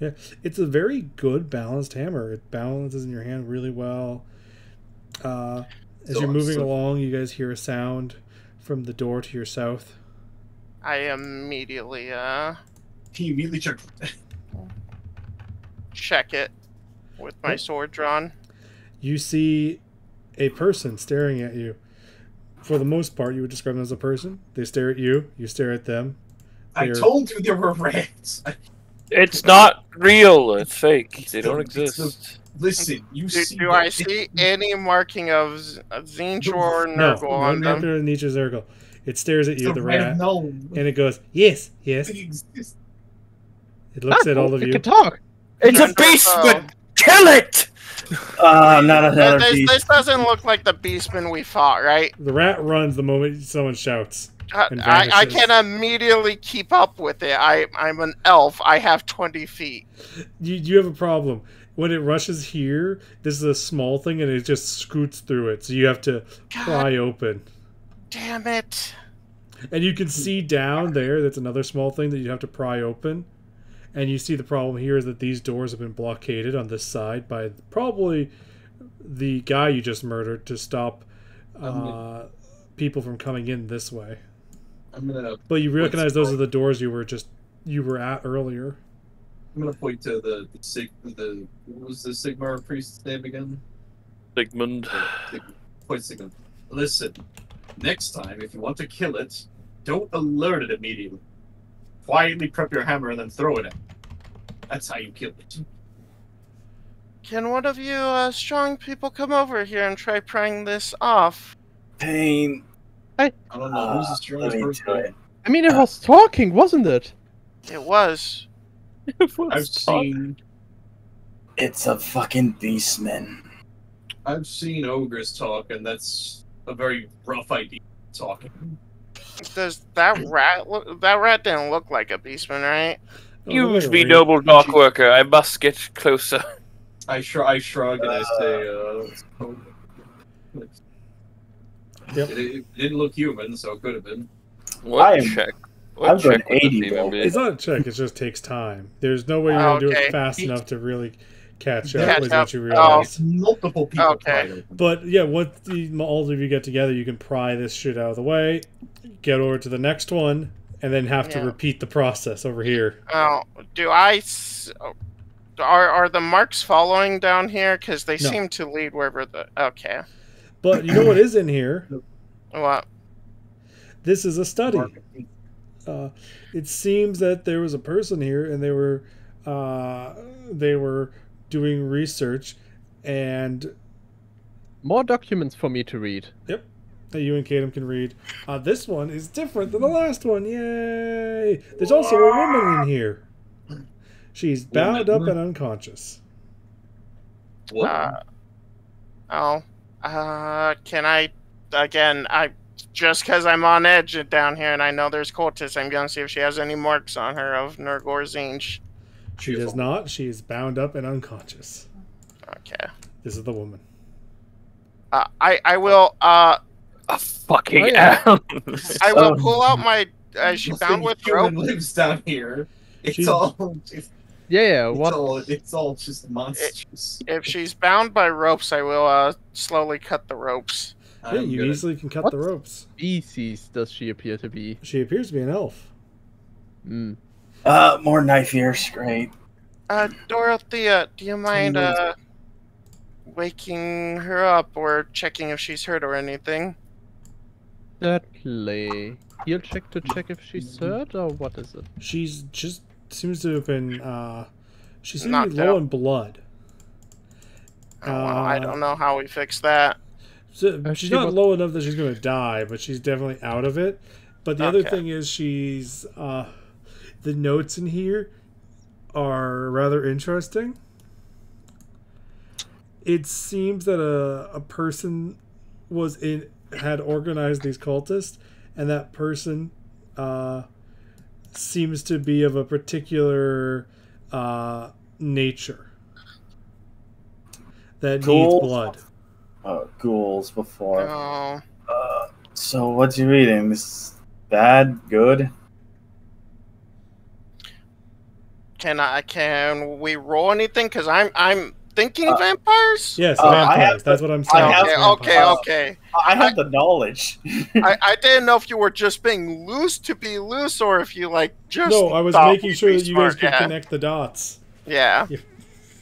Yeah, it's a very good balanced hammer. It balances in your hand really well. Uh, as So- you're moving so- along, you guys hear a sound from the door to your south. I immediately uh he immediately checked check it with my sword drawn. You see a person staring at you. For the most part, you would describe them as a person. They stare at you. You stare at them. I They're- told you there were rats. It's not real. It's fake. It's They the- don't it's the- exist. Listen, you Do, see do I see any marking of Z- uh, Zinjor or No, Nurgle no, on not them? the Nietzsche Zergle. It stares at you, a the rat rat, gnome. and it goes, "Yes, yes." It looks Ah, at all of it you. can talk. It's a Nurgle. beastman. Kill it. Ah, not another This, beast. this doesn't look like the beastman we fought, right? The rat runs the moment someone shouts. Uh, I, I can immediately keep up with it. I, I'm an elf. I have 20 feet. You, you have a problem. When it rushes here, this is a small thing, and it just scoots through it. So you have to God pry open. damn it. And you can see down there, that's another small thing that you have to pry open. And you see the problem here is that these doors have been blockaded on this side by probably the guy you just murdered to stop uh, people from coming in this way. I'm gonna But you recognize those are the doors you were just you were at earlier. I'm gonna point to the, the sig the what was the Sigmar priest's name again? Sigmund. The- the- Point Sigmund. Listen, next time if you want to kill it, don't alert it immediately. Quietly prep your hammer and then throw it at. it. That's how you kill it. Can one of you uh, strong people come over here and try prying this off? Pain. I don't know who's the Uh, strongest me person. I mean, it was talking, wasn't it? It was. I've seen It's a fucking beastman. I've seen ogres talk, and that's a very rough idea. Talking. Does that rat look? That rat didn't look like a beastman, right? Oh, Use look me, at it. noble dock worker. I must get closer. I shr- I shrug and I say, uh, Yep. it, it didn't look human, so it could have been. What I am- check? What I'm check would 80 even It's not a check, it just takes time. There's no way you're gonna do it fast enough to really catch up Catch with up. what you Oh. Multiple people. Okay. But yeah, once the, all of you get together, you can pry this shit out of the way, get over to the next one, and then have to repeat the process over here. Oh, do I? s- Are are the marks following down here? Because they No. seem to lead wherever the. Okay. But you know what is in here? What? This is a study. Uh, it seems that there was a person here, and they were uh, they were doing research, and More documents for me to read. Yep. That you and Kadam can read. Uh, this one is different than the last one. Yay! There's also a woman in here. She's bound up and unconscious. What? Uh, oh. Uh, can I? Again, I just because I'm on edge down here and I know there's cultists, I'm gonna see if she has any marks on her of Nurgor Zinj. She does not. She is bound up and unconscious. Okay. This is the woman. Uh, I I will uh A fucking Oh, yeah. L. I will pull out my. Uh, she bound with human rope. lives down here. It's She's- all. It's, Yeah, yeah. it's What? all. It's all just monsters. If she's bound by ropes, I will uh slowly cut the ropes. Yeah, I'm you gonna- easily can cut What? the ropes. species does she appear to be? She appears to be an elf. Hmm. Uh, more knife ears. Great. Uh, Dorothea, do you mind uh waking her up or checking if she's hurt or anything? Certainly. You'll check to check if she's hurt, or what is it? She's just seems to have been. Uh, she seems to be low out. in blood. Oh, well, I Uh, don't know how we fix that. So Uh, she's she not low enough that she's going to die, but she's definitely out of it. But the other thing is, she's uh, the notes in here are rather interesting. It seems that a a person was in had organized these cultists, and that person uh, seems to be of a particular uh, nature that Ghouls? needs blood. Uh, ghouls before. Oh, Uh, so what's you reading? This bad, good? Can I? Can we roll anything? Because I'm I'm thinking Uh, vampires. Yes, Uh, I vampires. have That's the- what I'm saying. have- Okay, okay, Vampires. okay. I have the knowledge. I, I didn't know if you were just being loose to be loose, or if you like just. No, I was making sure that you guys could yeah. connect the dots. Yeah.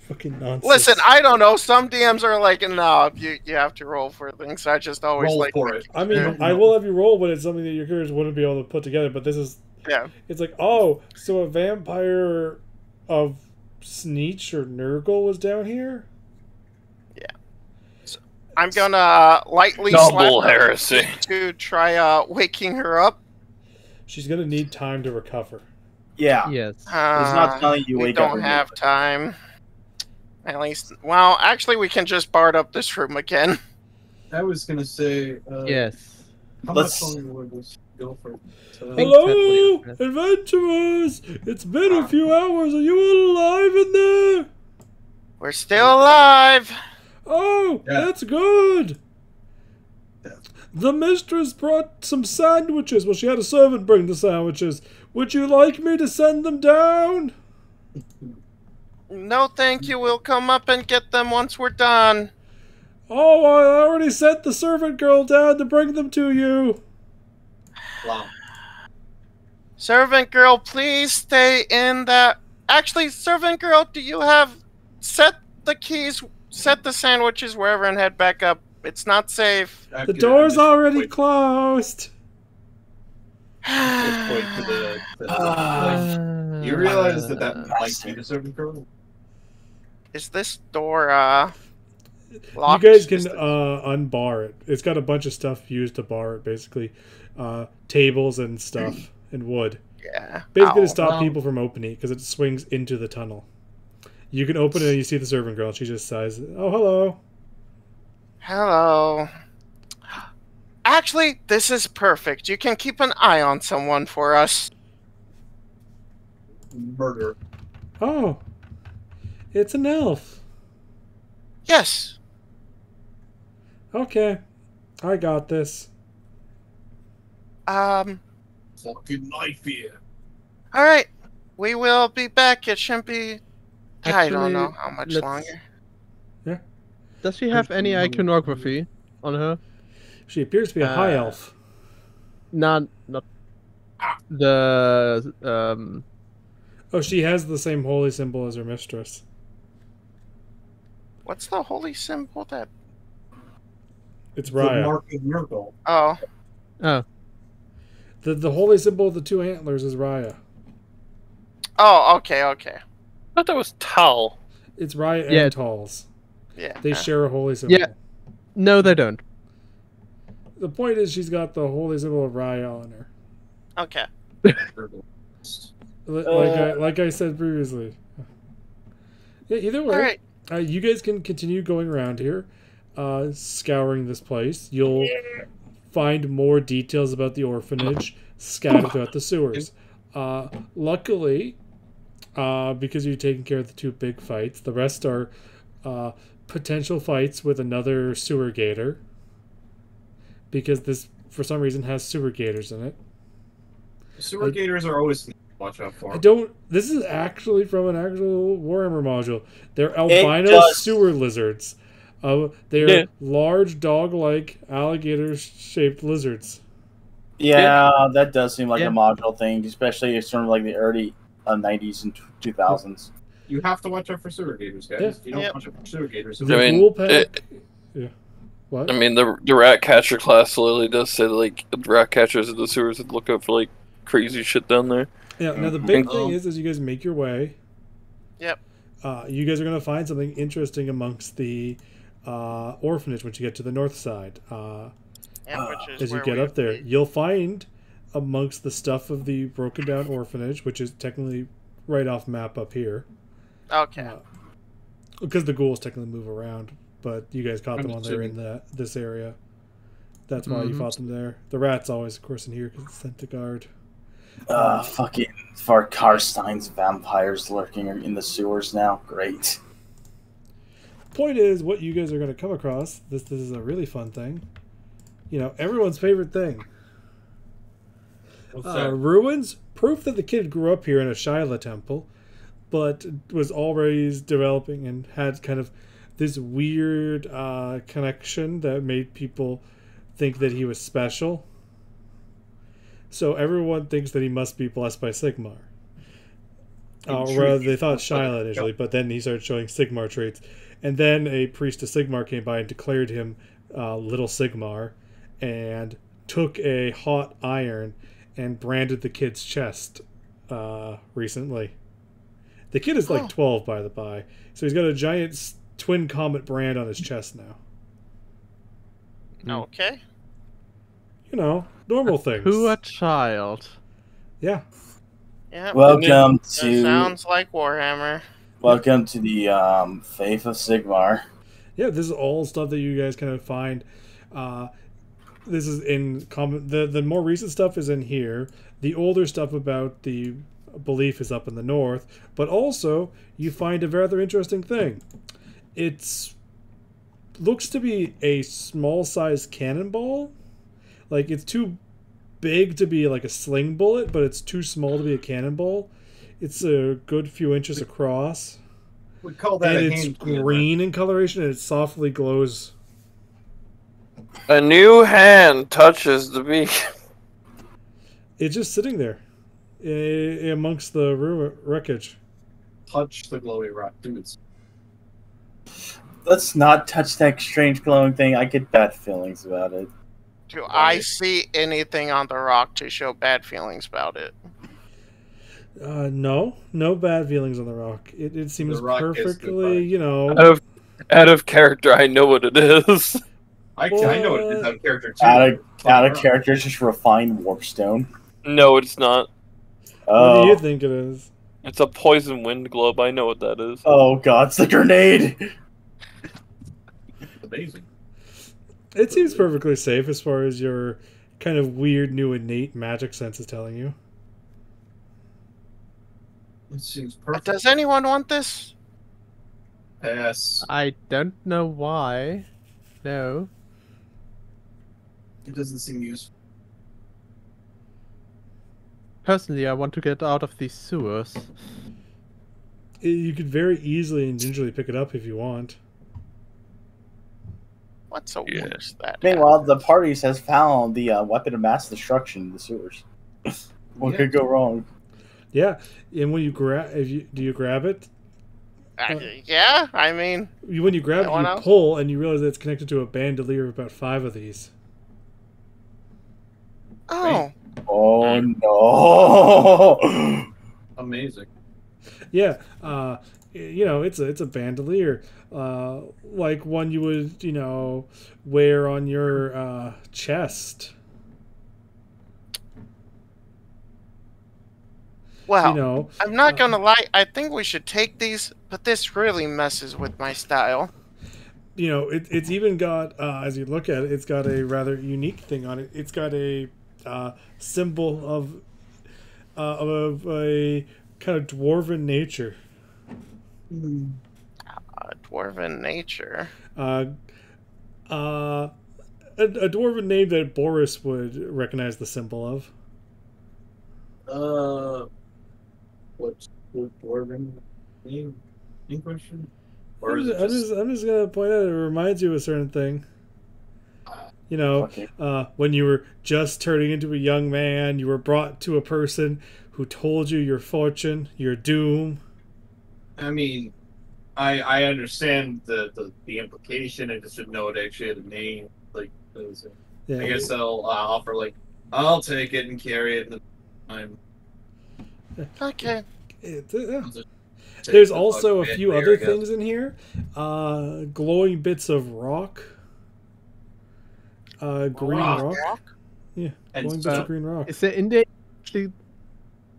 Fucking nonsense. Listen, I don't know. Some DMs are like, no, you you have to roll for things. I just always Roll like. for it. I mean, Yeah. I will have you roll, but it's something that your characters wouldn't be able to put together. But this is, Yeah. it's like, oh, so a vampire of Sneech or Nurgle was down here. Yeah. I'm gonna uh, lightly Double slap her heresy. to try uh, waking her up. She's gonna need time to recover. yeah. Yes. Uh, not telling you we don't have move. time. At least, well, actually, we can just bard up this room again. I was gonna say. Uh, Yes. How Let's- much longer would this go for? So- Hello, adventurers! It's been a few hours. Are you all alive in there? We're still alive. Oh, Yeah. that's good. Yeah. The mistress brought some sandwiches. Well, she had a servant bring the sandwiches. Would you like me to send them down? No, thank you. We'll come up and get them once we're done. Oh, I already sent the servant girl down to bring them to you. Wow. Servant girl, please stay in that. Actually, servant girl, do you have set the keys, set the sandwiches wherever, and head back up? It's not safe. I'm The gonna- door's already wait- closed. just wait for the- the- Ah. you realize that that Uh, might be the servant girl? Is this door uh locked? You guys can uh, unbar it. It's got a bunch of stuff used to bar it, basically. Uh, tables and stuff and wood. Yeah. Basically Ow. to stop Well- people from opening because it swings into the tunnel. You can open it and you see the servant girl. and She just sighs, "Oh, hello." Hello. Actually, this is perfect. You can keep an eye on someone for us. Murder. Oh, it's an elf. Yes. Okay, I got this. Um. Fucking knife here. All right. We will be back. It shouldn't be. I don't know how much let's- longer. Does she have any iconography on her? She appears to be a high Uh, elf. Not, not the um. Oh, she has the same holy symbol as her mistress. What's the holy symbol that? It's The mark of miracle. Oh, Oh, The the holy symbol of the two antlers is Rhya. oh, okay, okay. I thought that was Taal. It's Rhya Yeah. and Taal's. Yeah. They share a holy symbol. Yeah. no, they don't. The point is, she's got the holy symbol of Rhya on her. Okay. Miracle. Li- Uh, Like I like I said previously. Yeah. Either way, All right. uh, you guys can continue going around here, uh, scouring this place. You'll find more details about the orphanage scattered throughout the sewers. Uh, luckily, uh, because you're taking care of the two big fights, the rest are uh, potential fights with another sewer gator. Because this, for some reason, has sewer gators in it. Sewer gators are always watch out for. I don't. This is actually from an actual Warhammer module. They're albino sewer lizards. Uh, they're Yeah. large dog-like alligator-shaped lizards. Yeah, that does seem like Yeah. a module thing, especially it's from like the early uh, 90s and 2000s. You have to watch out for sewer gators, guys. Yeah. You don't Yep. watch out for sewer gators, The I mean, it- yeah. What? I mean, the the rat catcher class literally does say that, like the rat catchers in the sewers would look out for like crazy shit down there. yeah. Now the big Um, thing is, as you guys make your way. Yep. uh, you guys are going to find something interesting amongst the uh, orphanage once you get to the north side. Uh, Yeah, which is as you get up there, would be. you'll find amongst the stuff of the broken down orphanage, which is technically right off map up here, Okay. because the ghouls technically move around, but you guys caught them when they're in assuming. that this area. That's why you Mhm. fought them there. The rats always, of course, in here because it's sent to guard. Uh, fucking von Carstein's vampires lurking in the sewers now. Great. Point is, what you guys are going to come across. This this is a really fun thing. You know, everyone's favorite thing. Uh, ruins proof that the kid grew up here in a Shallya temple, but was always developing and had kind of this weird uh, connection that made people think that he was special. So everyone thinks that he must be blessed by Sigmar. Uh, In rather, they thought that's Shallya initially, but then he started showing Sigmar traits. And then a priest of Sigmar came by and declared him uh, Little Sigmar and took a hot iron and branded the kid's chest uh, recently. The kid is like Oh. 12, by the by. So he's got a giant twin comet brand on his chest now. Mm. Okay. You know, normal things. Who a child. Yeah. Yeah. Welcome that to sounds like Warhammer. welcome to the um, faith of Sigmar. Yeah, this is all stuff that you guys kind of find. Uh, this is in common. The the more recent stuff is in here. The older stuff about the belief is up in the north. But also, you find a rather interesting thing. It's looks to be a small sized cannonball. Like it's too big to be like a sling bullet, but it's too small to be a cannonball. It's a good few inches across We call that and a it's hand green in coloration and it softly glows A new hand touches the beak. it's just sitting there amongst the wreckage Touch the glowy rock, dudes. Let's not touch that strange glowing thing. I get bad feelings about it. Do I see anything on the rock to show bad feelings about it? uh, no no bad feelings on the rock it, it seems rock perfectly you know Out of out of character, I know what it is. I, I know what it is out of character too. Out of out of character, it's just refined warpstone. No, it's not. what do Oh, you think it is It's a poison wind globe. I know what that is. oh god, it's the grenade. Amazing. It seems perfectly safe as far as your kind of weird new innate magic sense is telling you It seems perfect. Does anyone want this? Yes. I don't know why. No. It doesn't seem useful. Personally, I want to get out of these sewers. You could very easily and gingerly pick it up if you want What's so Yeah. worse that? Meanwhile, the parties has found the uh, weapon of mass destruction in the sewers. what Yeah. could go wrong? yeah and when you grab if you do you grab it Uh, yeah, I mean, when you grab it you else? pull and you realize that it's connected to a bandolier of about five of these oh, Oh no! Amazing. Yeah, uh, you know, it's a it's a bandolier, uh, like one you would you know wear on your uh, chest. well, You know, I'm not gonna lie. I think we should take these, but this really messes with my style. you know, it, it's even got uh, as you look at it, it's got a rather unique thing on it. It's got a uh, symbol of uh, of a kind of dwarven nature. Uh, dwarven nature. Uh, uh, a, a dwarven name that Boris would recognize the symbol of. Uh, what's the dwarven name in question? Or I'm is just, I'm, just, just, I'm just gonna point out it reminds you of a certain thing. You know, Okay. uh, when you were just turning into a young man, you were brought to a person who told you your fortune, your doom. I mean, I I understand the, the the implication. I just didn't know it actually had a name. Like, it was- Yeah, I guess I'll uh, offer like, I'll take it and carry it. And I'm Okay. it, uh, Take There's also a few man other layer, things in here. Uh, glowing bits of rock. Uh, green Rock. rock. Yeah, And glowing bits uh, of green rock. Is there indication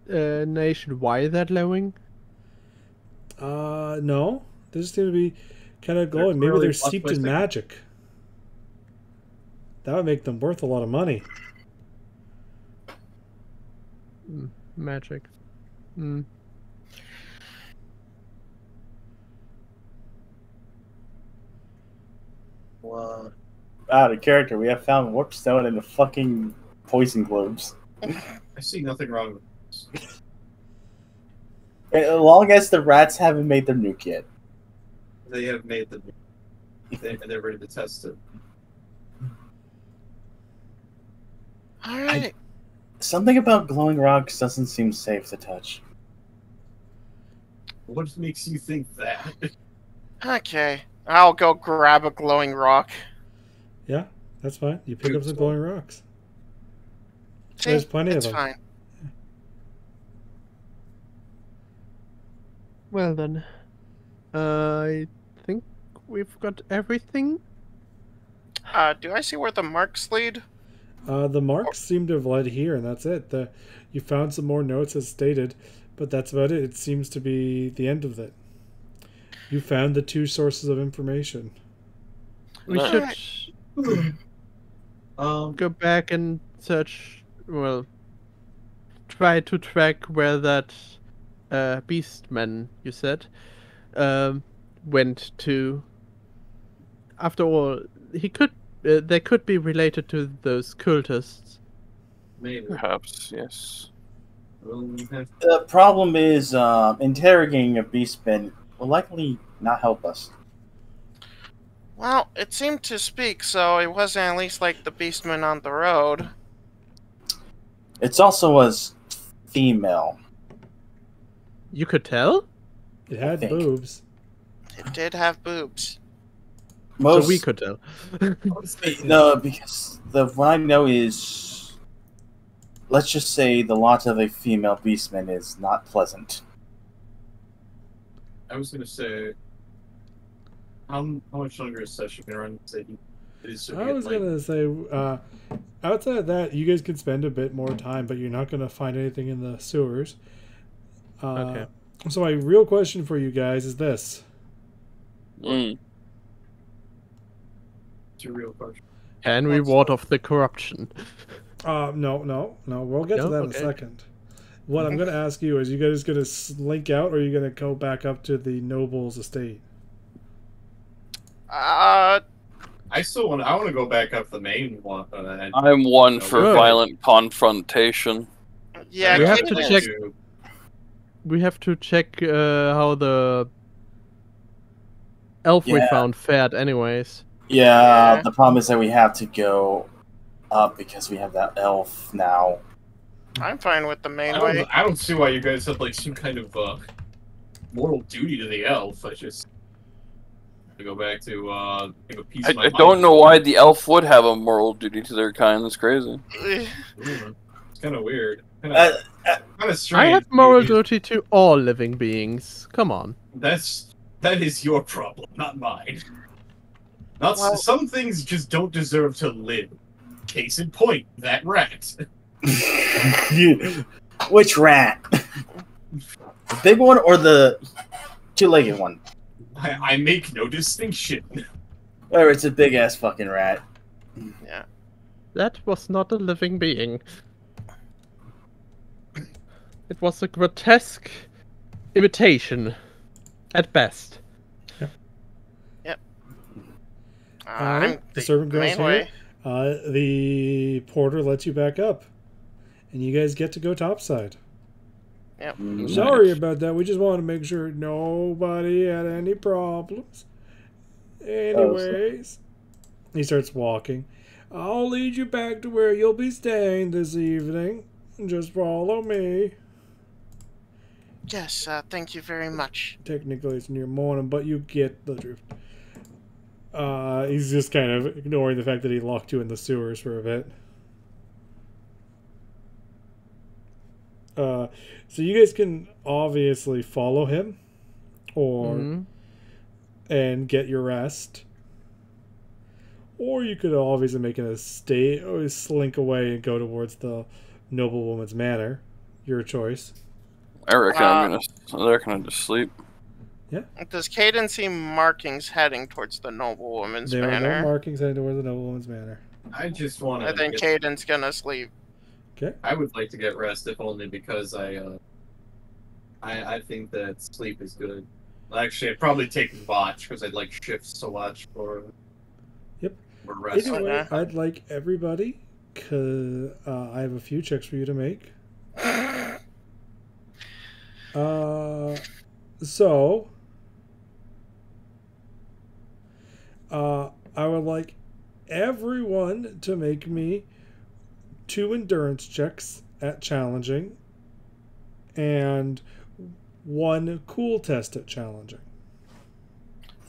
uh, nation why they're glowing? Uh, no. They just seem to be kind of glowing. Maybe they're steeped in magic. That would make them worth a lot of money. Magic. Hmm. Wow. Out of character, we have found warp stone in the fucking poison globes. I see nothing wrong with this. As long as the rats haven't made their nuke yet. They have made the. They, they're ready to test it. All right. Something about glowing rocks doesn't seem safe to touch. What makes you think that? Okay. I'll go grab a glowing rock. Yeah, that's fine. You pick up some glowing rocks. See, There's plenty of it's them. fine. Well then, I think we've got everything. Uh, do I see where the marks lead? Uh, the marks seem to have led here, and that's it. The, you found some more notes as stated, but that's about it. It seems to be the end of it. You found the two sources of information. We No. should Um, go back and search. Well, try to track where that uh, beastman you said um, went to. After all, he could. Uh, they could be related to those cultists. maybe. Perhaps, yes. Well, we have The problem is, um, interrogating a beastman will likely not help us. Well, it seemed to speak, so it wasn't at least like the beastman on the road. It's also was female. You could tell. It had boobs. It did have boobs. Most So we could tell. no, because the what I know is, let's just say the lot of a female beastman is not pleasant. I was gonna say, how, how much longer is session gonna run? Say so I was late. gonna say, uh, outside of that, you guys could spend a bit more time, but you're not gonna find anything in the sewers. Uh, Okay. So my real question for you guys is this: Mm. It's a real question. Can we ward off the corruption? Uh, no, no, no. We'll get to that Okay. in a second. What I'm going to ask you is, you guys going to slink out, or are you going to go back up to the noble's estate? Uh, I still want. I want to go back up the main one. Uh, I'm one for Good. violent confrontation. yeah, We have to check- to- We have to check uh, how the elf we found fared, anyways. Yeah, Yeah. the problem is that we have to go up because we have that elf now. I'm fine with the main I way. don't, I don't see why you guys have like some kind of uh, moral duty to the elf. I just to go back to uh, give a piece. I, of my I don't know why the elf would have a moral duty to their kind. That's crazy. It's kind of weird. Kind Uh, of, kind of strange. I have moral duty to all living beings. Come on. That's that is your problem, not mine. Not Well- some things just don't deserve to live. Case in point, that rat. Which rat? the big one or the two-legged one? I, I make no distinction. Whatever, it's a big ass fucking rat. Yeah. That was not a living being. It was a grotesque imitation, at best. Uh, All right, I'm the servant goes main here. Uh, the porter lets you back up, and you guys get to go topside. Mm. Sorry about that. We just wanted to make sure nobody had any problems. Anyways, he starts walking. I'll lead you back to where you'll be staying this evening. Just follow me. Yes, uh, thank you very much. Technically, it's near morning, but you get the drift. Uh, he's just kind of ignoring the fact that he locked you in the sewers for a bit. Uh, so you guys can obviously follow him. or Mhm. and get your rest. Or you could obviously make an estate or slink away and go towards the noblewoman's manor. Your choice. I reckon Uh, I'm gonna. I reckon I just sleep. Yeah. Does Caden see markings heading towards the noblewoman's There are no manor? markings heading towards the noblewoman's manor. I just want to. I to. think Caden's gonna sleep. Okay. I would like to get rest, if only because I, uh, I, I think that sleep is good. Actually, I'd probably take watch because I'd like shifts to watch for. Yep. For rest. Anyway, Okay. I'd like everybody, cause uh, I have a few checks for you to make. Uh, so, uh, I would like everyone to make me two endurance checks at challenging, and one cool test at challenging.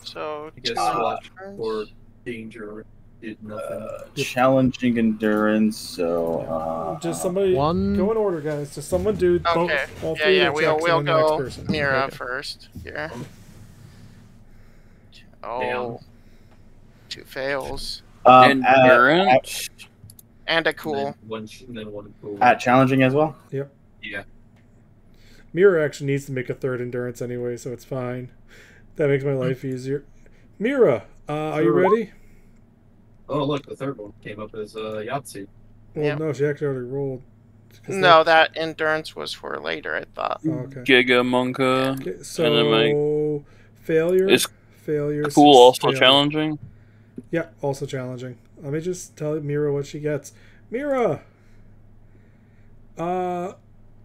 So I guess two watch for danger did nothing. Uh, challenging endurance. So uh, Just somebody One. go in order, guys. Just someone do both, Okay. all Yeah, three yeah, we'll we'll and then the next go. Mira Okay. first here. Oh, Damn. two fails um, at, Endurance. and a And cool. then one, and then one cool. at challenging as well. Yep. Yeah. Mira actually needs to make a third endurance anyway, so it's fine. That makes my life easier. Mira, uh, are you Sure. ready? Oh, look, the third one came up as uh, Yahtzee. Well, Yep. no, she actually already rolled. 'Cause No, that endurance was for later. I thought. oh, okay. Giga Monka. okay. So And failure. Is failure. Cool. Also failure. challenging. Yeah, also challenging. Let me just tell Mira what she gets. Mira, uh,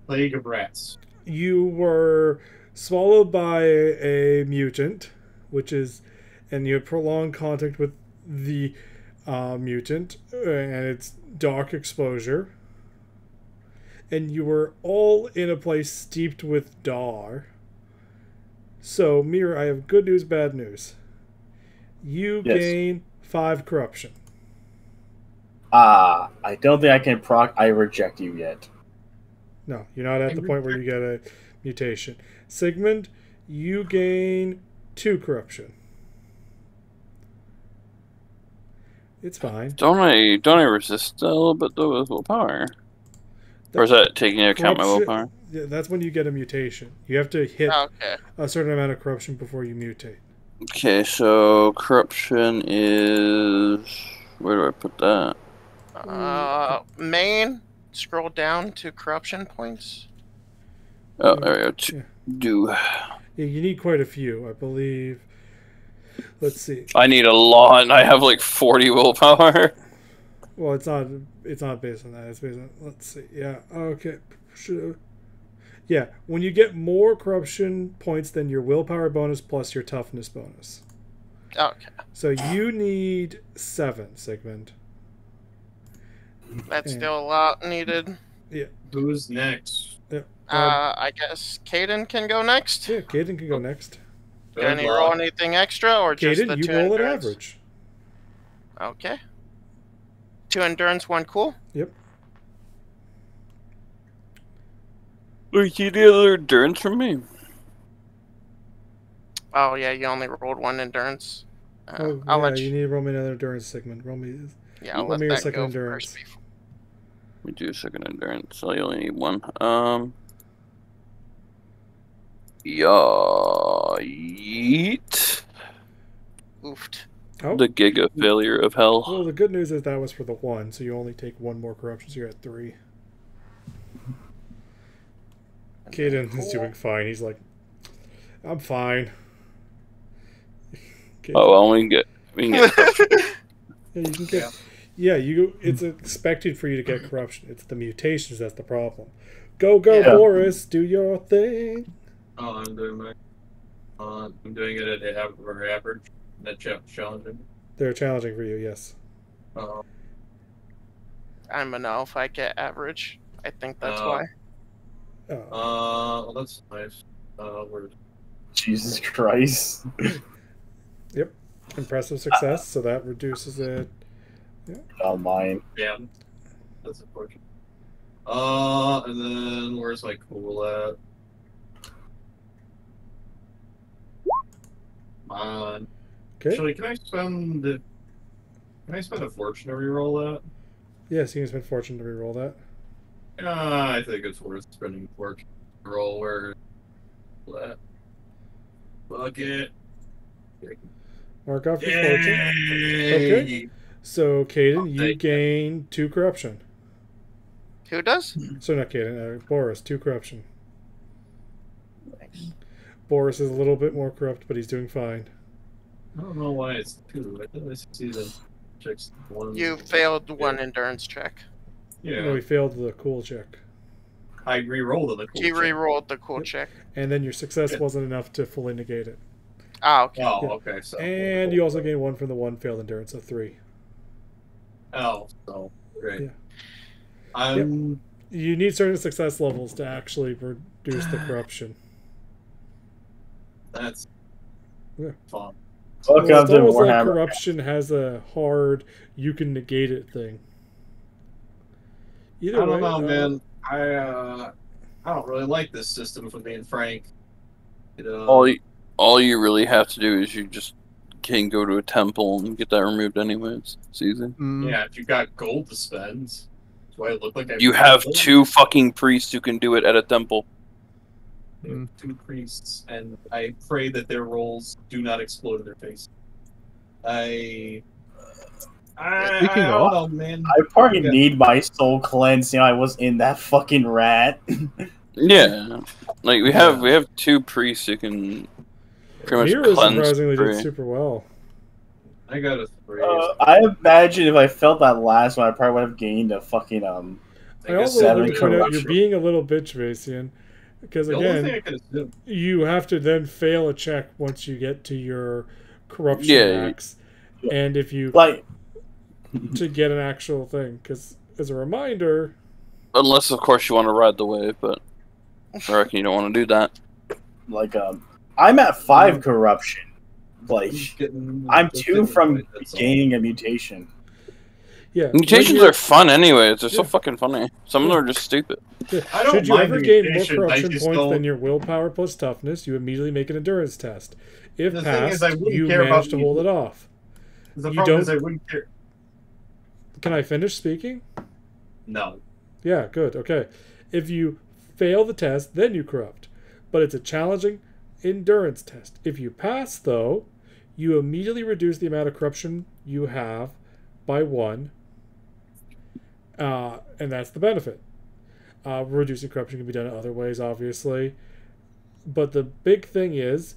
Plague of Rats. you were swallowed by a mutant, which is, and you had prolonged contact with the uh, mutant and its dark exposure. And you were all in a place steeped with dar. So, Mira, I have good news, bad news. You Yes. gain five corruption. Ah, I don't think I can proc. I reject you yet. No, you're not at the point where you get a mutation. Sigmund, you gain two corruption. It's fine. Don't I? Don't I resist a little bit though with willpower? Or is that taking into account my willpower? Yeah, that's when you get a mutation. You have to hit Okay. a certain amount of corruption before you mutate. Okay, so corruption is. Where do I put that? Uh, main. Scroll down to corruption points. Oh, there we go. Yeah. Do Yeah, you need quite a few, I believe. Let's see. I need a lot? And I have like forty willpower. Well, it's not. It's not based on that. It's based on. Let's see. Yeah. Okay. Should. Yeah. When you get more corruption points than your willpower bonus plus your toughness bonus. Okay. So you need seven, Sigmund. That's Yeah. still a lot needed. Yeah. Who's next? Um, Uh, I guess Caden can go next. yeah, Caden can go next. Can he Good roll luck. anything extra or just the you two roll at endurance? average. Okay. Two endurance, one cool. Look, you need other endurance from me. Oh yeah, you only rolled one endurance. Uh, oh, I'll yeah, let you you. need to roll me another endurance, segment. Roll me. Yeah, I'll roll let me your that second go endurance. first. We do second endurance, so you only need one. Um. Yeah. Yeet. Oofed. Oh, The giga failure of hell. well, the good news is that was for the one, so you only take one more corruption, so you're at three. And then Caden is doing fine. He's like, I'm fine. Caden- Oh, well, we can get. We can get. Yeah, you can get. Yeah, you. It's expected for you to get corruption. It's the mutations that's the problem. Go, go, Yeah. Boris! Do your thing. Oh, I'm doing my. Uh, I'm doing it at a very average. That challenging. They're challenging for you. Yes. Uh, I'm gonna know if I get average. I think that's Uh, why. Uh, uh, well, that's nice. Uh, where Jesus Christ. Yep. Impressive success. So that reduces it. Oh, mine. Yeah, that's unfortunate. Uh, and then where's my cool uh, on. Okay. Actually, can I spend the? Can I spend a fortune to reroll that? Yes, you can spend fortune to reroll that. Uh, I think it's worth spending fortune to roll where that. Fuck it. Mark off your fortune. Okay. So, Caden, you take it. gain two corruption. Who does? So not Caden, uh, Boris, two corruption. Boris is a little bit more corrupt, but he's doing fine. I don't know why it's two. I thought I see the checks one. You failed one endurance check. Yeah, No, he failed the cool check. I re-rolled the cool He check. re-rolled the cool check. And then your success Yeah. wasn't enough to fully negate it. Ah, okay. Oh, Yeah. okay. So And you also gain one from the one failed endurance, so three. Oh, so great. Yeah. I'm. You need certain success levels to actually reduce the corruption. That's Yeah. fun. Welcome Well, it's to almost like corruption has a hard you can negate it thing. Either I don't way, know, uh, man. I uh, I don't really like this system. If I'm being frank. It, uh, All you, all you really have to do is you just can go to a temple and get that removed anyways. It's easy. Mm. yeah, if you got gold to spend, do I look like I You have two fucking priests who can do it at a temple. Mm. two priests, and I pray that their rolls do not explode in their face. I. I, Speaking I don't of- know, man. I probably Yeah. need my soul cleansed. You know, I was in that fucking rat. Yeah, like we have we have two priests who can pretty Mira much cleanse. surprisingly free. did super well. I got a three. Uh, I imagine if I felt that last one, I probably would have gained a fucking um. I also seven to point out you're being a little bitch, Vacian. Because the only thing again, I could assume. you have to then fail a check once you get to your corruption Yeah. max. And if you Like, to get an actual thing, because as a reminder, Unless of course you want to ride the wave, but I reckon you don't want to do that. like um, I'm at five corruption. Like, I'm two from right, that's all. gaining a mutation. Yeah, Mutations you're- fun anyways. They're so fucking funny. Some of them are just stupid. I don't Should you ever gain more corruption points don't- than your willpower plus toughness, you immediately make an endurance test. If The thing passed, is, I wouldn't you care about manage to hold it off. The you problem is don't- I wouldn't care. Can I finish speaking? No. Yeah, good. Okay. If you fail the test, then you corrupt. But it's a challenging endurance test. If you pass, though, you immediately reduce the amount of corruption you have by one. Uh, and that's the benefit. Uh, reducing corruption can be done in other ways, obviously. But the big thing is,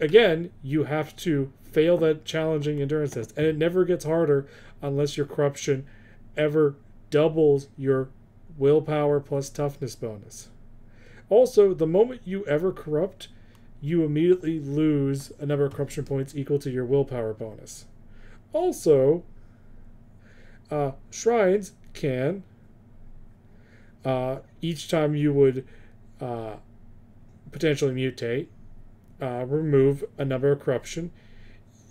again, you have to fail that challenging endurance test. And it never gets harder unless your corruption ever doubles your willpower plus toughness bonus. Also, the moment you ever corrupt, you immediately lose a number of corruption points equal to your willpower bonus. Also, uh, shrines can, uh, each time you would uh, potentially mutate, uh, remove a number of corruption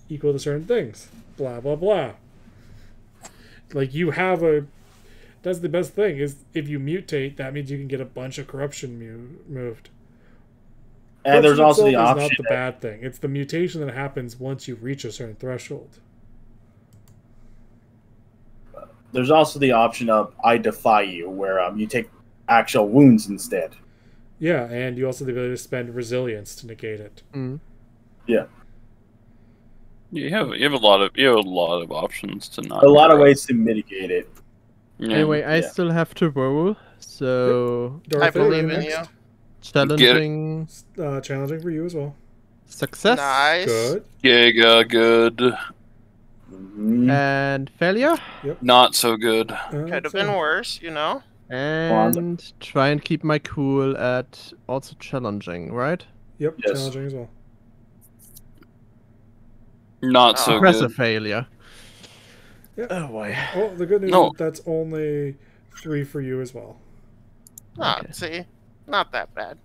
equal to certain things. Blah, blah, blah. Like, you have a that's the best thing is if you mutate, that means you can get a bunch of corruption mu- moved. And there's also the itself is option. not the that- bad thing. It's the mutation that happens once you reach a certain threshold. There's also the option of I defy you, where um, you take actual wounds instead. Yeah, and you also have the ability to spend resilience to negate it. Mm. Yeah. You have you have a lot of you have a lot of options to not. A lot of ways to mitigate it. Yeah. Anyway, I yeah. still have to roll, so I Dorothy, believe in you. challenging Uh, challenging for you as well. success Nice. Good. Giga good, Mhm. and failure, not so good. Uh, Could have so- been worse, you know. and try and keep my cool at also challenging, right? Yep, Yes. challenging as well. Not so Impressive good. failure. Yeah. Oh boy. Oh, the good news No. is that's only three for you as well. Ah, Okay. see, not that bad.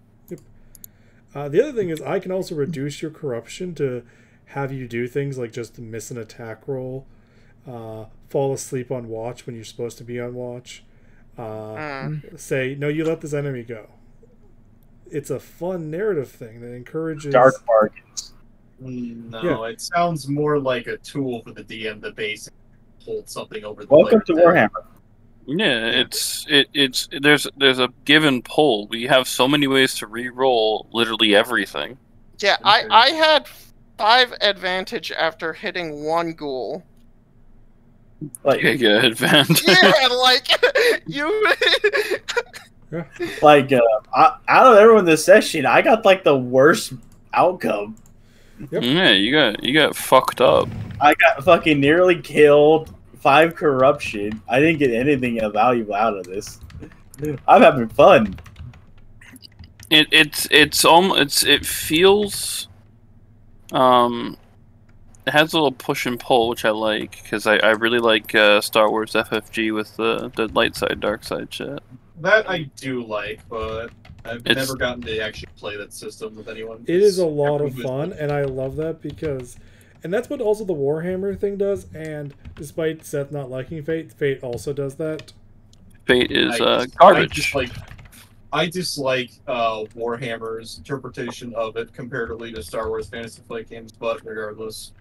Uh, the other thing is, I can also reduce your corruption to have you do things like just miss an attack roll, uh, fall asleep on watch when you're supposed to be on watch, uh, Mm. say, no, you let this enemy go. It's a fun narrative thing that encourages. Dark bargains. Mm, No, it sounds more like a tool for the DM to basically hold something over the Welcome to. Warhammer. Yeah, it's it it's there's there's a given and pull. We have so many ways to re-roll literally everything. Yeah, I I had five advantage after hitting one ghoul. Like, Yeah, good advantage. Yeah, like you. like uh, I, out of everyone in this session, I got like the worst outcome. yeah, you got you got fucked up. I got fucking nearly killed, five corruption. I didn't get anything valuable out of this. I'm having fun. It it's it's almost it's it feels um it has a little push and pull which I like because I, I really like uh, Star Wars FFG with the the light side dark side shit. That I do like, but I've It's- never gotten to actually play that system with anyone. It is a lot of fun, and I love that because, and that's what also the Warhammer thing does. And despite Seth not liking Fate, Fate also does that. Fate is I uh, just- I garbage. dislike, I dislike uh, Warhammer's interpretation of it comparatively to Star Wars Fantasy Flight games, but regardless,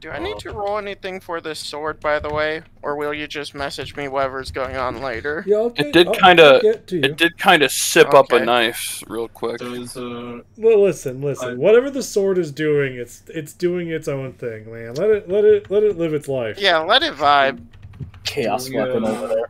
Do I need to roll anything for this sword, by the way, or will you just message me whatever's going on later? Yeah, I'll get, did kinda- I'll get to you. It did kind of sip up a knife real quick. does uh, Well, listen, listen. I- Whatever the sword is doing, it's it's doing its own thing, man. Let it let it let it live its life. Yeah, let it vibe. Chaos Yeah. weapon over there.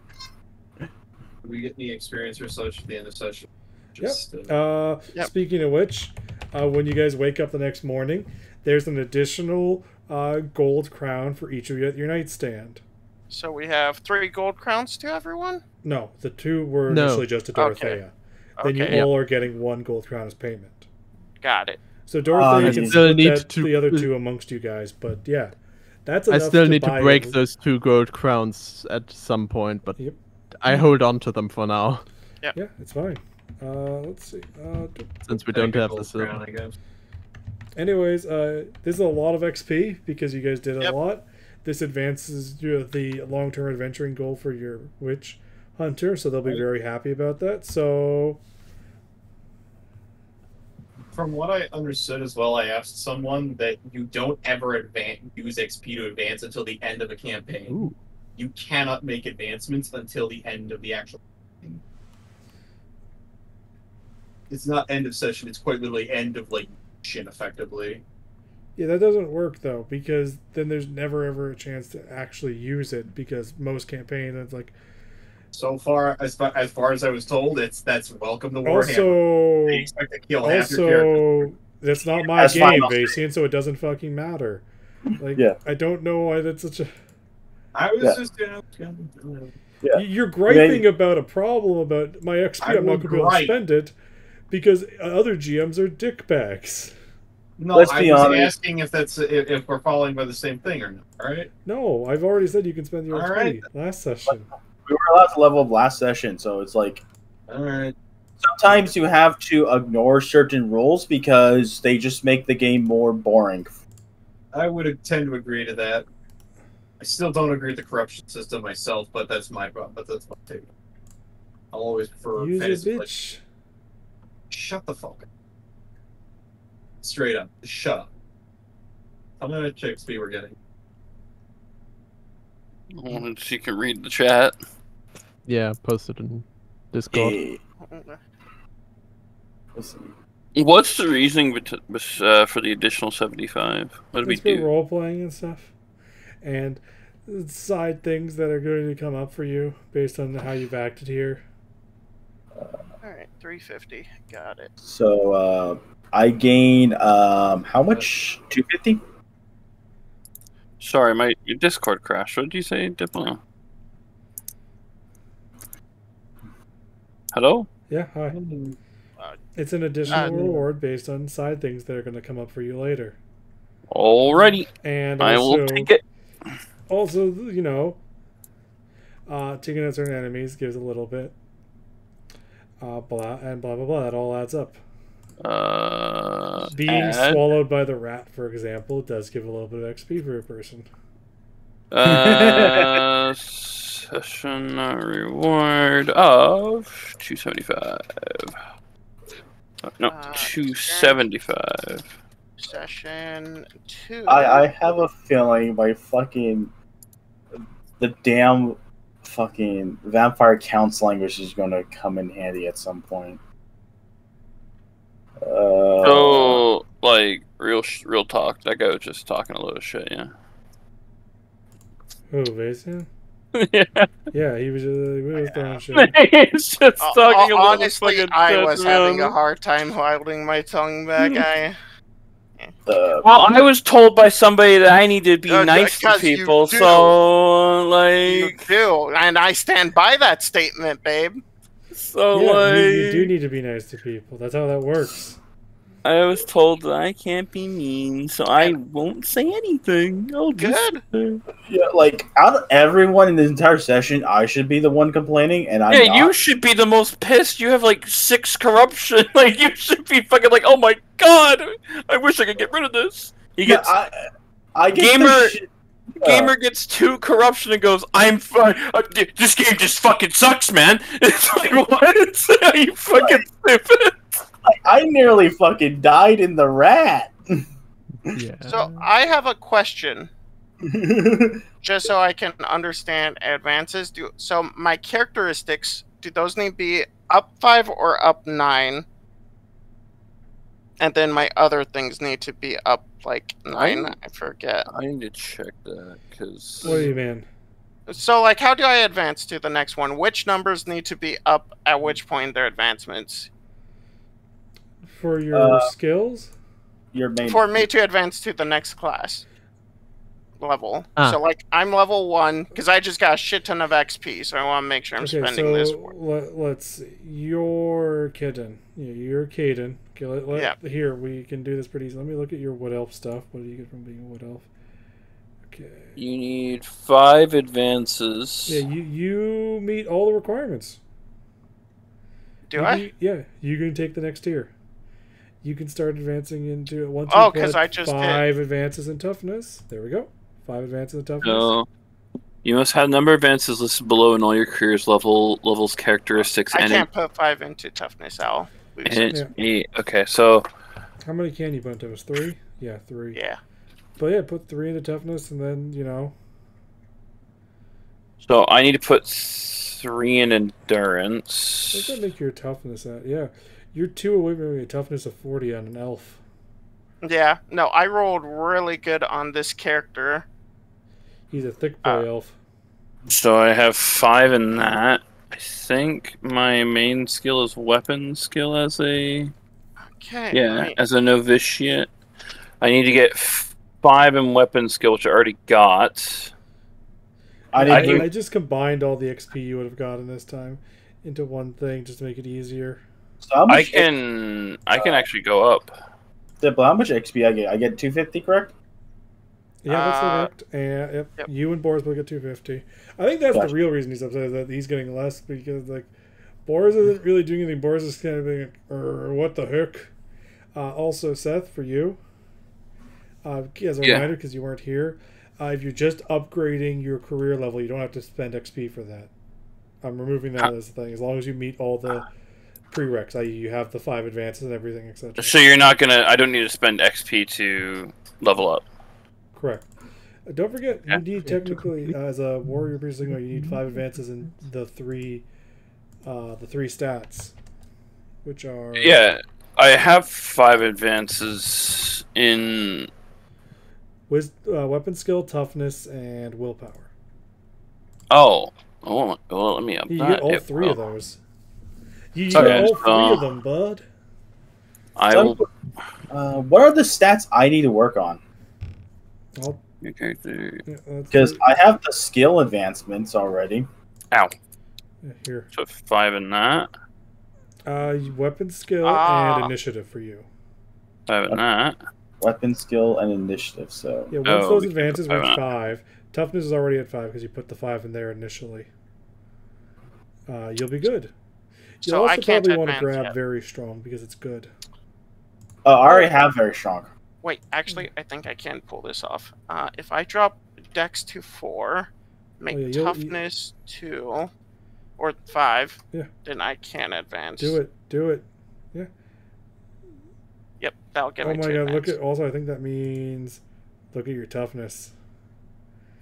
Do we get any experience or such at the end of session? Yep. Just, uh, Uh, Yep. Speaking of which, uh, when you guys wake up the next morning, there's an additional uh, gold crown for each of you at your nightstand. So we have three gold crowns to everyone. No, the two were No. initially just to Dorothea. Okay. Then you Okay, all are getting one gold crown as payment. got it. So Dorothea I can still split need that, to- the other two amongst you guys, but yeah, that's I still to need to break a- those two gold crowns at some point, but Yep. I hold on to them for now Yeah, Yeah, it's fine. Uh, let's see. Uh, d- since we don't have the gold silver. crown, I guess. anyways, uh, this is a lot of XP because you guys did a Yep. lot. This advances your, the long-term adventuring goal for your witch hunter, so they'll be very happy about that. So From what I understood as well, I asked someone that you don't ever advance, use XP to advance until the end of a campaign. Ooh. You cannot make advancements until the end of the actual. campaign. It's not end of session. It's quite literally end of like mission, effectively. yeah, that doesn't work though because then there's never ever a chance to actually use it because most campaigns it's like So far, as far as, far as I was told, it's that's welcome to Warhammer. also they expect to kill half your characters. also that's not my That's game, I'll say. Vasian, so it doesn't fucking matter. Like Yeah. I don't know why that's such a I was Yeah. just you know, Yeah. You're griping about a problem about my XP. I I'm not going to be able to spend it because other GMs are dickbags. No, Let's I be was honest. asking if that's if, if we're following by the same thing or not. All right. No, I've already said you can spend your XP right. last session. We were allowed to level up last session, so it's like All right. sometimes you have to ignore certain rules because they just make the game more boring. I would tend to agree to that. I still don't agree with the corruption system myself, but that's my problem. But that's my take. I'll always prefer Use fantasy it, flight. Shut the fuck up. Straight up, shut up. How many XP we're getting? I wanted to see you can read the chat. Yeah, posted in Discord. Eh. What's the reasoning uh, for the additional seventy-five? What did we It's do? role playing and stuff, and side things that are going to come up for you based on how you've acted here. All right, 350. Got it. So uh, I gain um, how much? Two fifty. Sorry, my your Discord crashed. What did you say, Diplo? Hello? Yeah, hi. Uh, It's an additional uh, reward based on side things that are going to come up for you later. Alrighty, And I will take it. Also, you know, uh, taking out certain enemies gives a little bit. Uh, blah and blah blah blah. That all adds up. Uh, Being add, swallowed by the rat, for example, does give a little bit of XP for a person. uh, session reward of two seventy-five. no, Uh, two seventy-five. session two. I, I have a feeling my fucking the damn fucking vampire counts language is going to come in handy at some point. Uh, So, like, real, sh- real talk. That guy was just talking a little shit, yeah. Who, Vaesian? yeah. Yeah, he was, uh, he was throwing shit. He's just Uh, talking a little honestly, fucking I shit, was having a hard time holding my tongue back. I the, Well, I was told by somebody that I need to be Uh, nice to people, so like. you do, and I stand by that statement, babe. so yeah, like, you, you do need to be nice to people. That's how that works. I was told that I can't be mean, so I won't say anything. I'll Good. yeah, like out of everyone in the entire session, I should be the one complaining, and I'm yeah, not. you should be the most pissed. You have like six corruption. Like you should be fucking like, oh my god, I wish I could get rid of this. He Yeah, gets I, I get Gamer- uh, gamer gets two corruption and goes, I'm fine. Uh, this game just fucking sucks, man. It's like what? Are you fucking stupid? I nearly fucking died in the rat. Yeah. So I have a question, just so I can understand advances. Do so my characteristics. Do those need to be up five or up nine? And then my other things need to be up like nine. Nine? I forget. I need to check that because What do you mean? So, like, how do I advance to the next one? Which numbers need to be up at which point in their advancements? For your Uh, skills? Your main For me to advance to the next class level. Ah. So, like, I'm level one because I just got a shit ton of XP, so I want to make sure I'm Okay, spending this. so let, let's see. You're Kitten. Yeah, you're Caden. Okay, let, let, Here, we can do this pretty easy. Let me look at your Wood Elf stuff. What do you get from being a Wood Elf? Okay. you need five advances. Yeah, you, you meet all the requirements. Do You I? can- yeah, you can take the next tier. You can start advancing into it once Oh, you 'cause put I just did. five advances in toughness. There we go. Five advances in toughness. So you must have number of advances listed below in all your careers level levels characteristics I and can't put five into toughness, Al. it, and it's eight. Okay, so How many can you put in toughness? Three? Yeah, three. Yeah. But yeah, put three into toughness, and then you know. so I need to put three in What endurance. does that make your toughness at? Yeah, you're two away from a toughness of forty on an elf. Yeah. No, I rolled really good on this character. He's a thick boy Uh, elf. So I have five in that. I think my main skill is weapon skill as a Okay. yeah right. as a novitiate. I need to get f- five in weapon skill, which I already got. I I, didn't. I do- can- I just combined all the XP you would have gotten this time into one thing just to make it easier. So how I much, can I can actually go up. But how much XP I get? I get 250, correct? Yeah, that's Uh, correct. And yep, yep. you and Boris will get 250. I think that's Gotcha. the real reason he's upset is that he's getting less because like Boris isn't really doing anything. Boris is kind of being like, "Er, what the heck? Uh, also, Seth, for you, uh, as a Yeah. reminder, because you weren't here, uh, if you're just upgrading your career level, you don't have to spend XP for that. I'm removing that as a thing as long as you meet all the prereqs, i.e., you have the five advances and everything, etc. So you're not gonna. I don't need to spend XP to level up. Correct. Uh, Don't forget, Yeah. you need technically uh, as a warrior priest you need five advances in the three, uh, the three stats, which are Yeah, I have five advances in. wis- uh, weapon skill, toughness, and willpower. Oh, oh, well, let me up You that. get all It three of those. You, you Okay, all three of them, bud. I will. Uh, what are the stats I need to work on? I'll, Your character. yeah, Because it. I have the skill advancements already. Ow. Here, So five in that. uh, weapon skill Ah. and initiative for you. Five in that. Weapon skill and initiative. So Yeah, once Oh, those we can put advances five reach on. five, toughness is already at five because you put the five in there initially. Uh, you'll be good. You'll So also I can't probably want to advance grab yet. very strong because it's good. uh, I already have very strong. Wait, actually, I think I can pull this off. Uh, if I drop Dex to four, make Oh, yeah, you'll- you- Toughness two, or five, Yeah. then I can advance. Do it. Do it. Yeah. Yep, that'll get oh me my to god! Look at also. I think that means look at your toughness.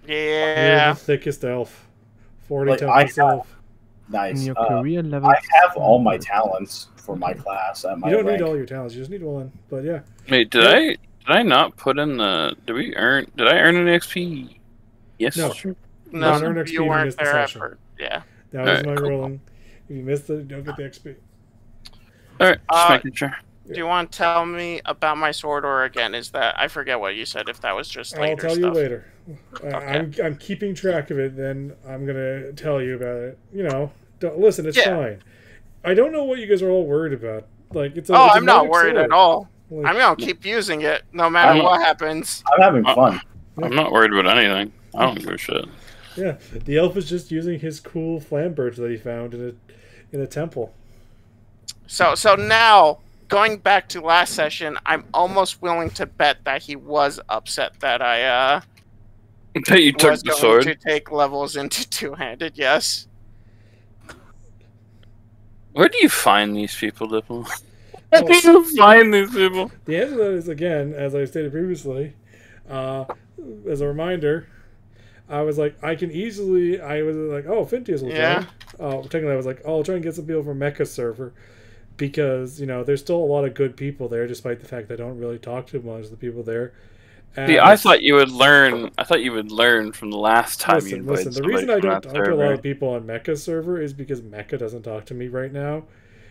You're Yeah. the thickest elf. Forty Like, I toughness elf. Nice. In your Uh, level. I have all my talents for my class at my You don't rank. need all your talents. You just need one. But yeah, Wait, did I did I not put in the? Did we earn? Did I earn an XP? Yes. No. No, Don't XP you you weren't missed the there session. effort. Yeah. that was Alright, my cool. ruling. If you missed it, you don't get the XP. All right, just Uh, making sure. Do you want to tell me about my sword, or again, is that I forget what you said? If that was just later I'll tell stuff. you later. I Okay. I'm I'm keeping track of it. Then I'm gonna tell you about it. You know, don't, listen. It's Yeah. fine. I don't know what you guys are all worried about. Like it's. A, Oh, it's a I'm not worried sword. at all. Like, I'm gonna keep using it no matter I'm- what happens. I'm having Uh, fun. I'm not worried about anything. I don't give a shit. yeah, the elf is just using his cool flambards that he found in a in a temple. So, so now going back to last session, I'm almost willing to bet that he was upset that I uh That you took was the going sword. to take levels into two-handed. Yes. Where do you find these people, Diplo? Where do you find these people? The answer to that is again, as I stated previously, uh, as a reminder, I was like, I can easily. I was like, oh, Fintius will Yeah. join. Oh, technically, I was like, oh, I'll try and get some people from Mecha server because you know there's still a lot of good people there, despite the fact I don't really talk to much of the people there. And See, I thought you would learn. I thought you would learn from the last time you listen, invited listen. The reason I don't talk that to a lot of people on Mecha server is because Mecha doesn't talk to me right now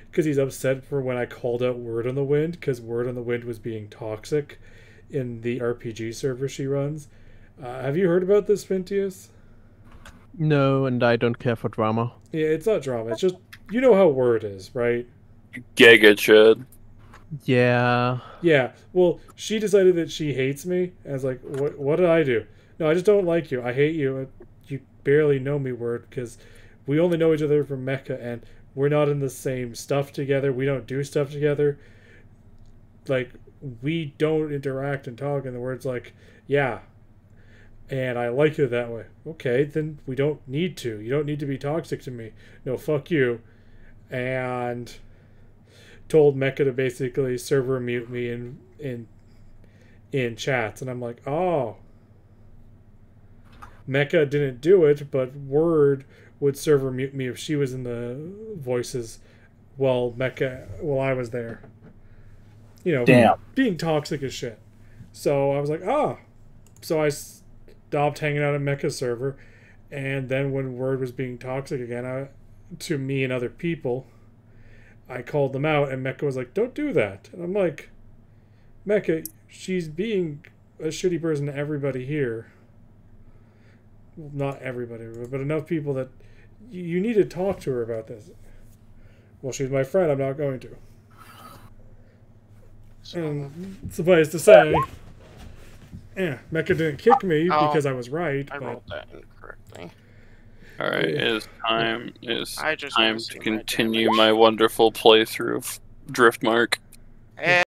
because he's upset for when I called out Word on the Wind because Word on the Wind was being toxic in the RPG server she runs. Uh, have you heard about this, Fintius? No, and I don't care for drama. Yeah, it's not drama. It's just you know how Word is, right? Giga Chud. Yeah. Yeah. Well, she decided that she hates me. I was like, what? What did I do? No, I just don't like you. I hate you. You barely know me, Word, because we only know each other from Mecca, and we're not in the same stuff together. We don't do stuff together. Like we don't interact and talk. And the Word's like, yeah. And I like it that way. Okay, then we don't need to. You don't need to be toxic to me. No, fuck you. And told Mecca to basically server mute me in in in chats, and I'm like, oh. Mecca didn't do it, but Word would server mute me if she was in the voices while Mecca while I was there. You know, Damn. being toxic as shit. So I was like, ah. So I stopped hanging out at Mecca's server, and then when Word was being toxic again, I, to me and other people, I called them out, and Mecca was like, "Don't do that." And I'm like, "Mecca, she's being a shitty person to everybody here. Well, not everybody, but enough people that you, need to talk to her about this." Well, she's my friend. I'm not going to. And um, suffice to say, yeah, Mecca didn't kick me Oh, because I was right. I but rolled that incorrectly. All right, Yeah. it is time. It is I just time wanna to see my continue my wonderful playthrough of Driftmark. And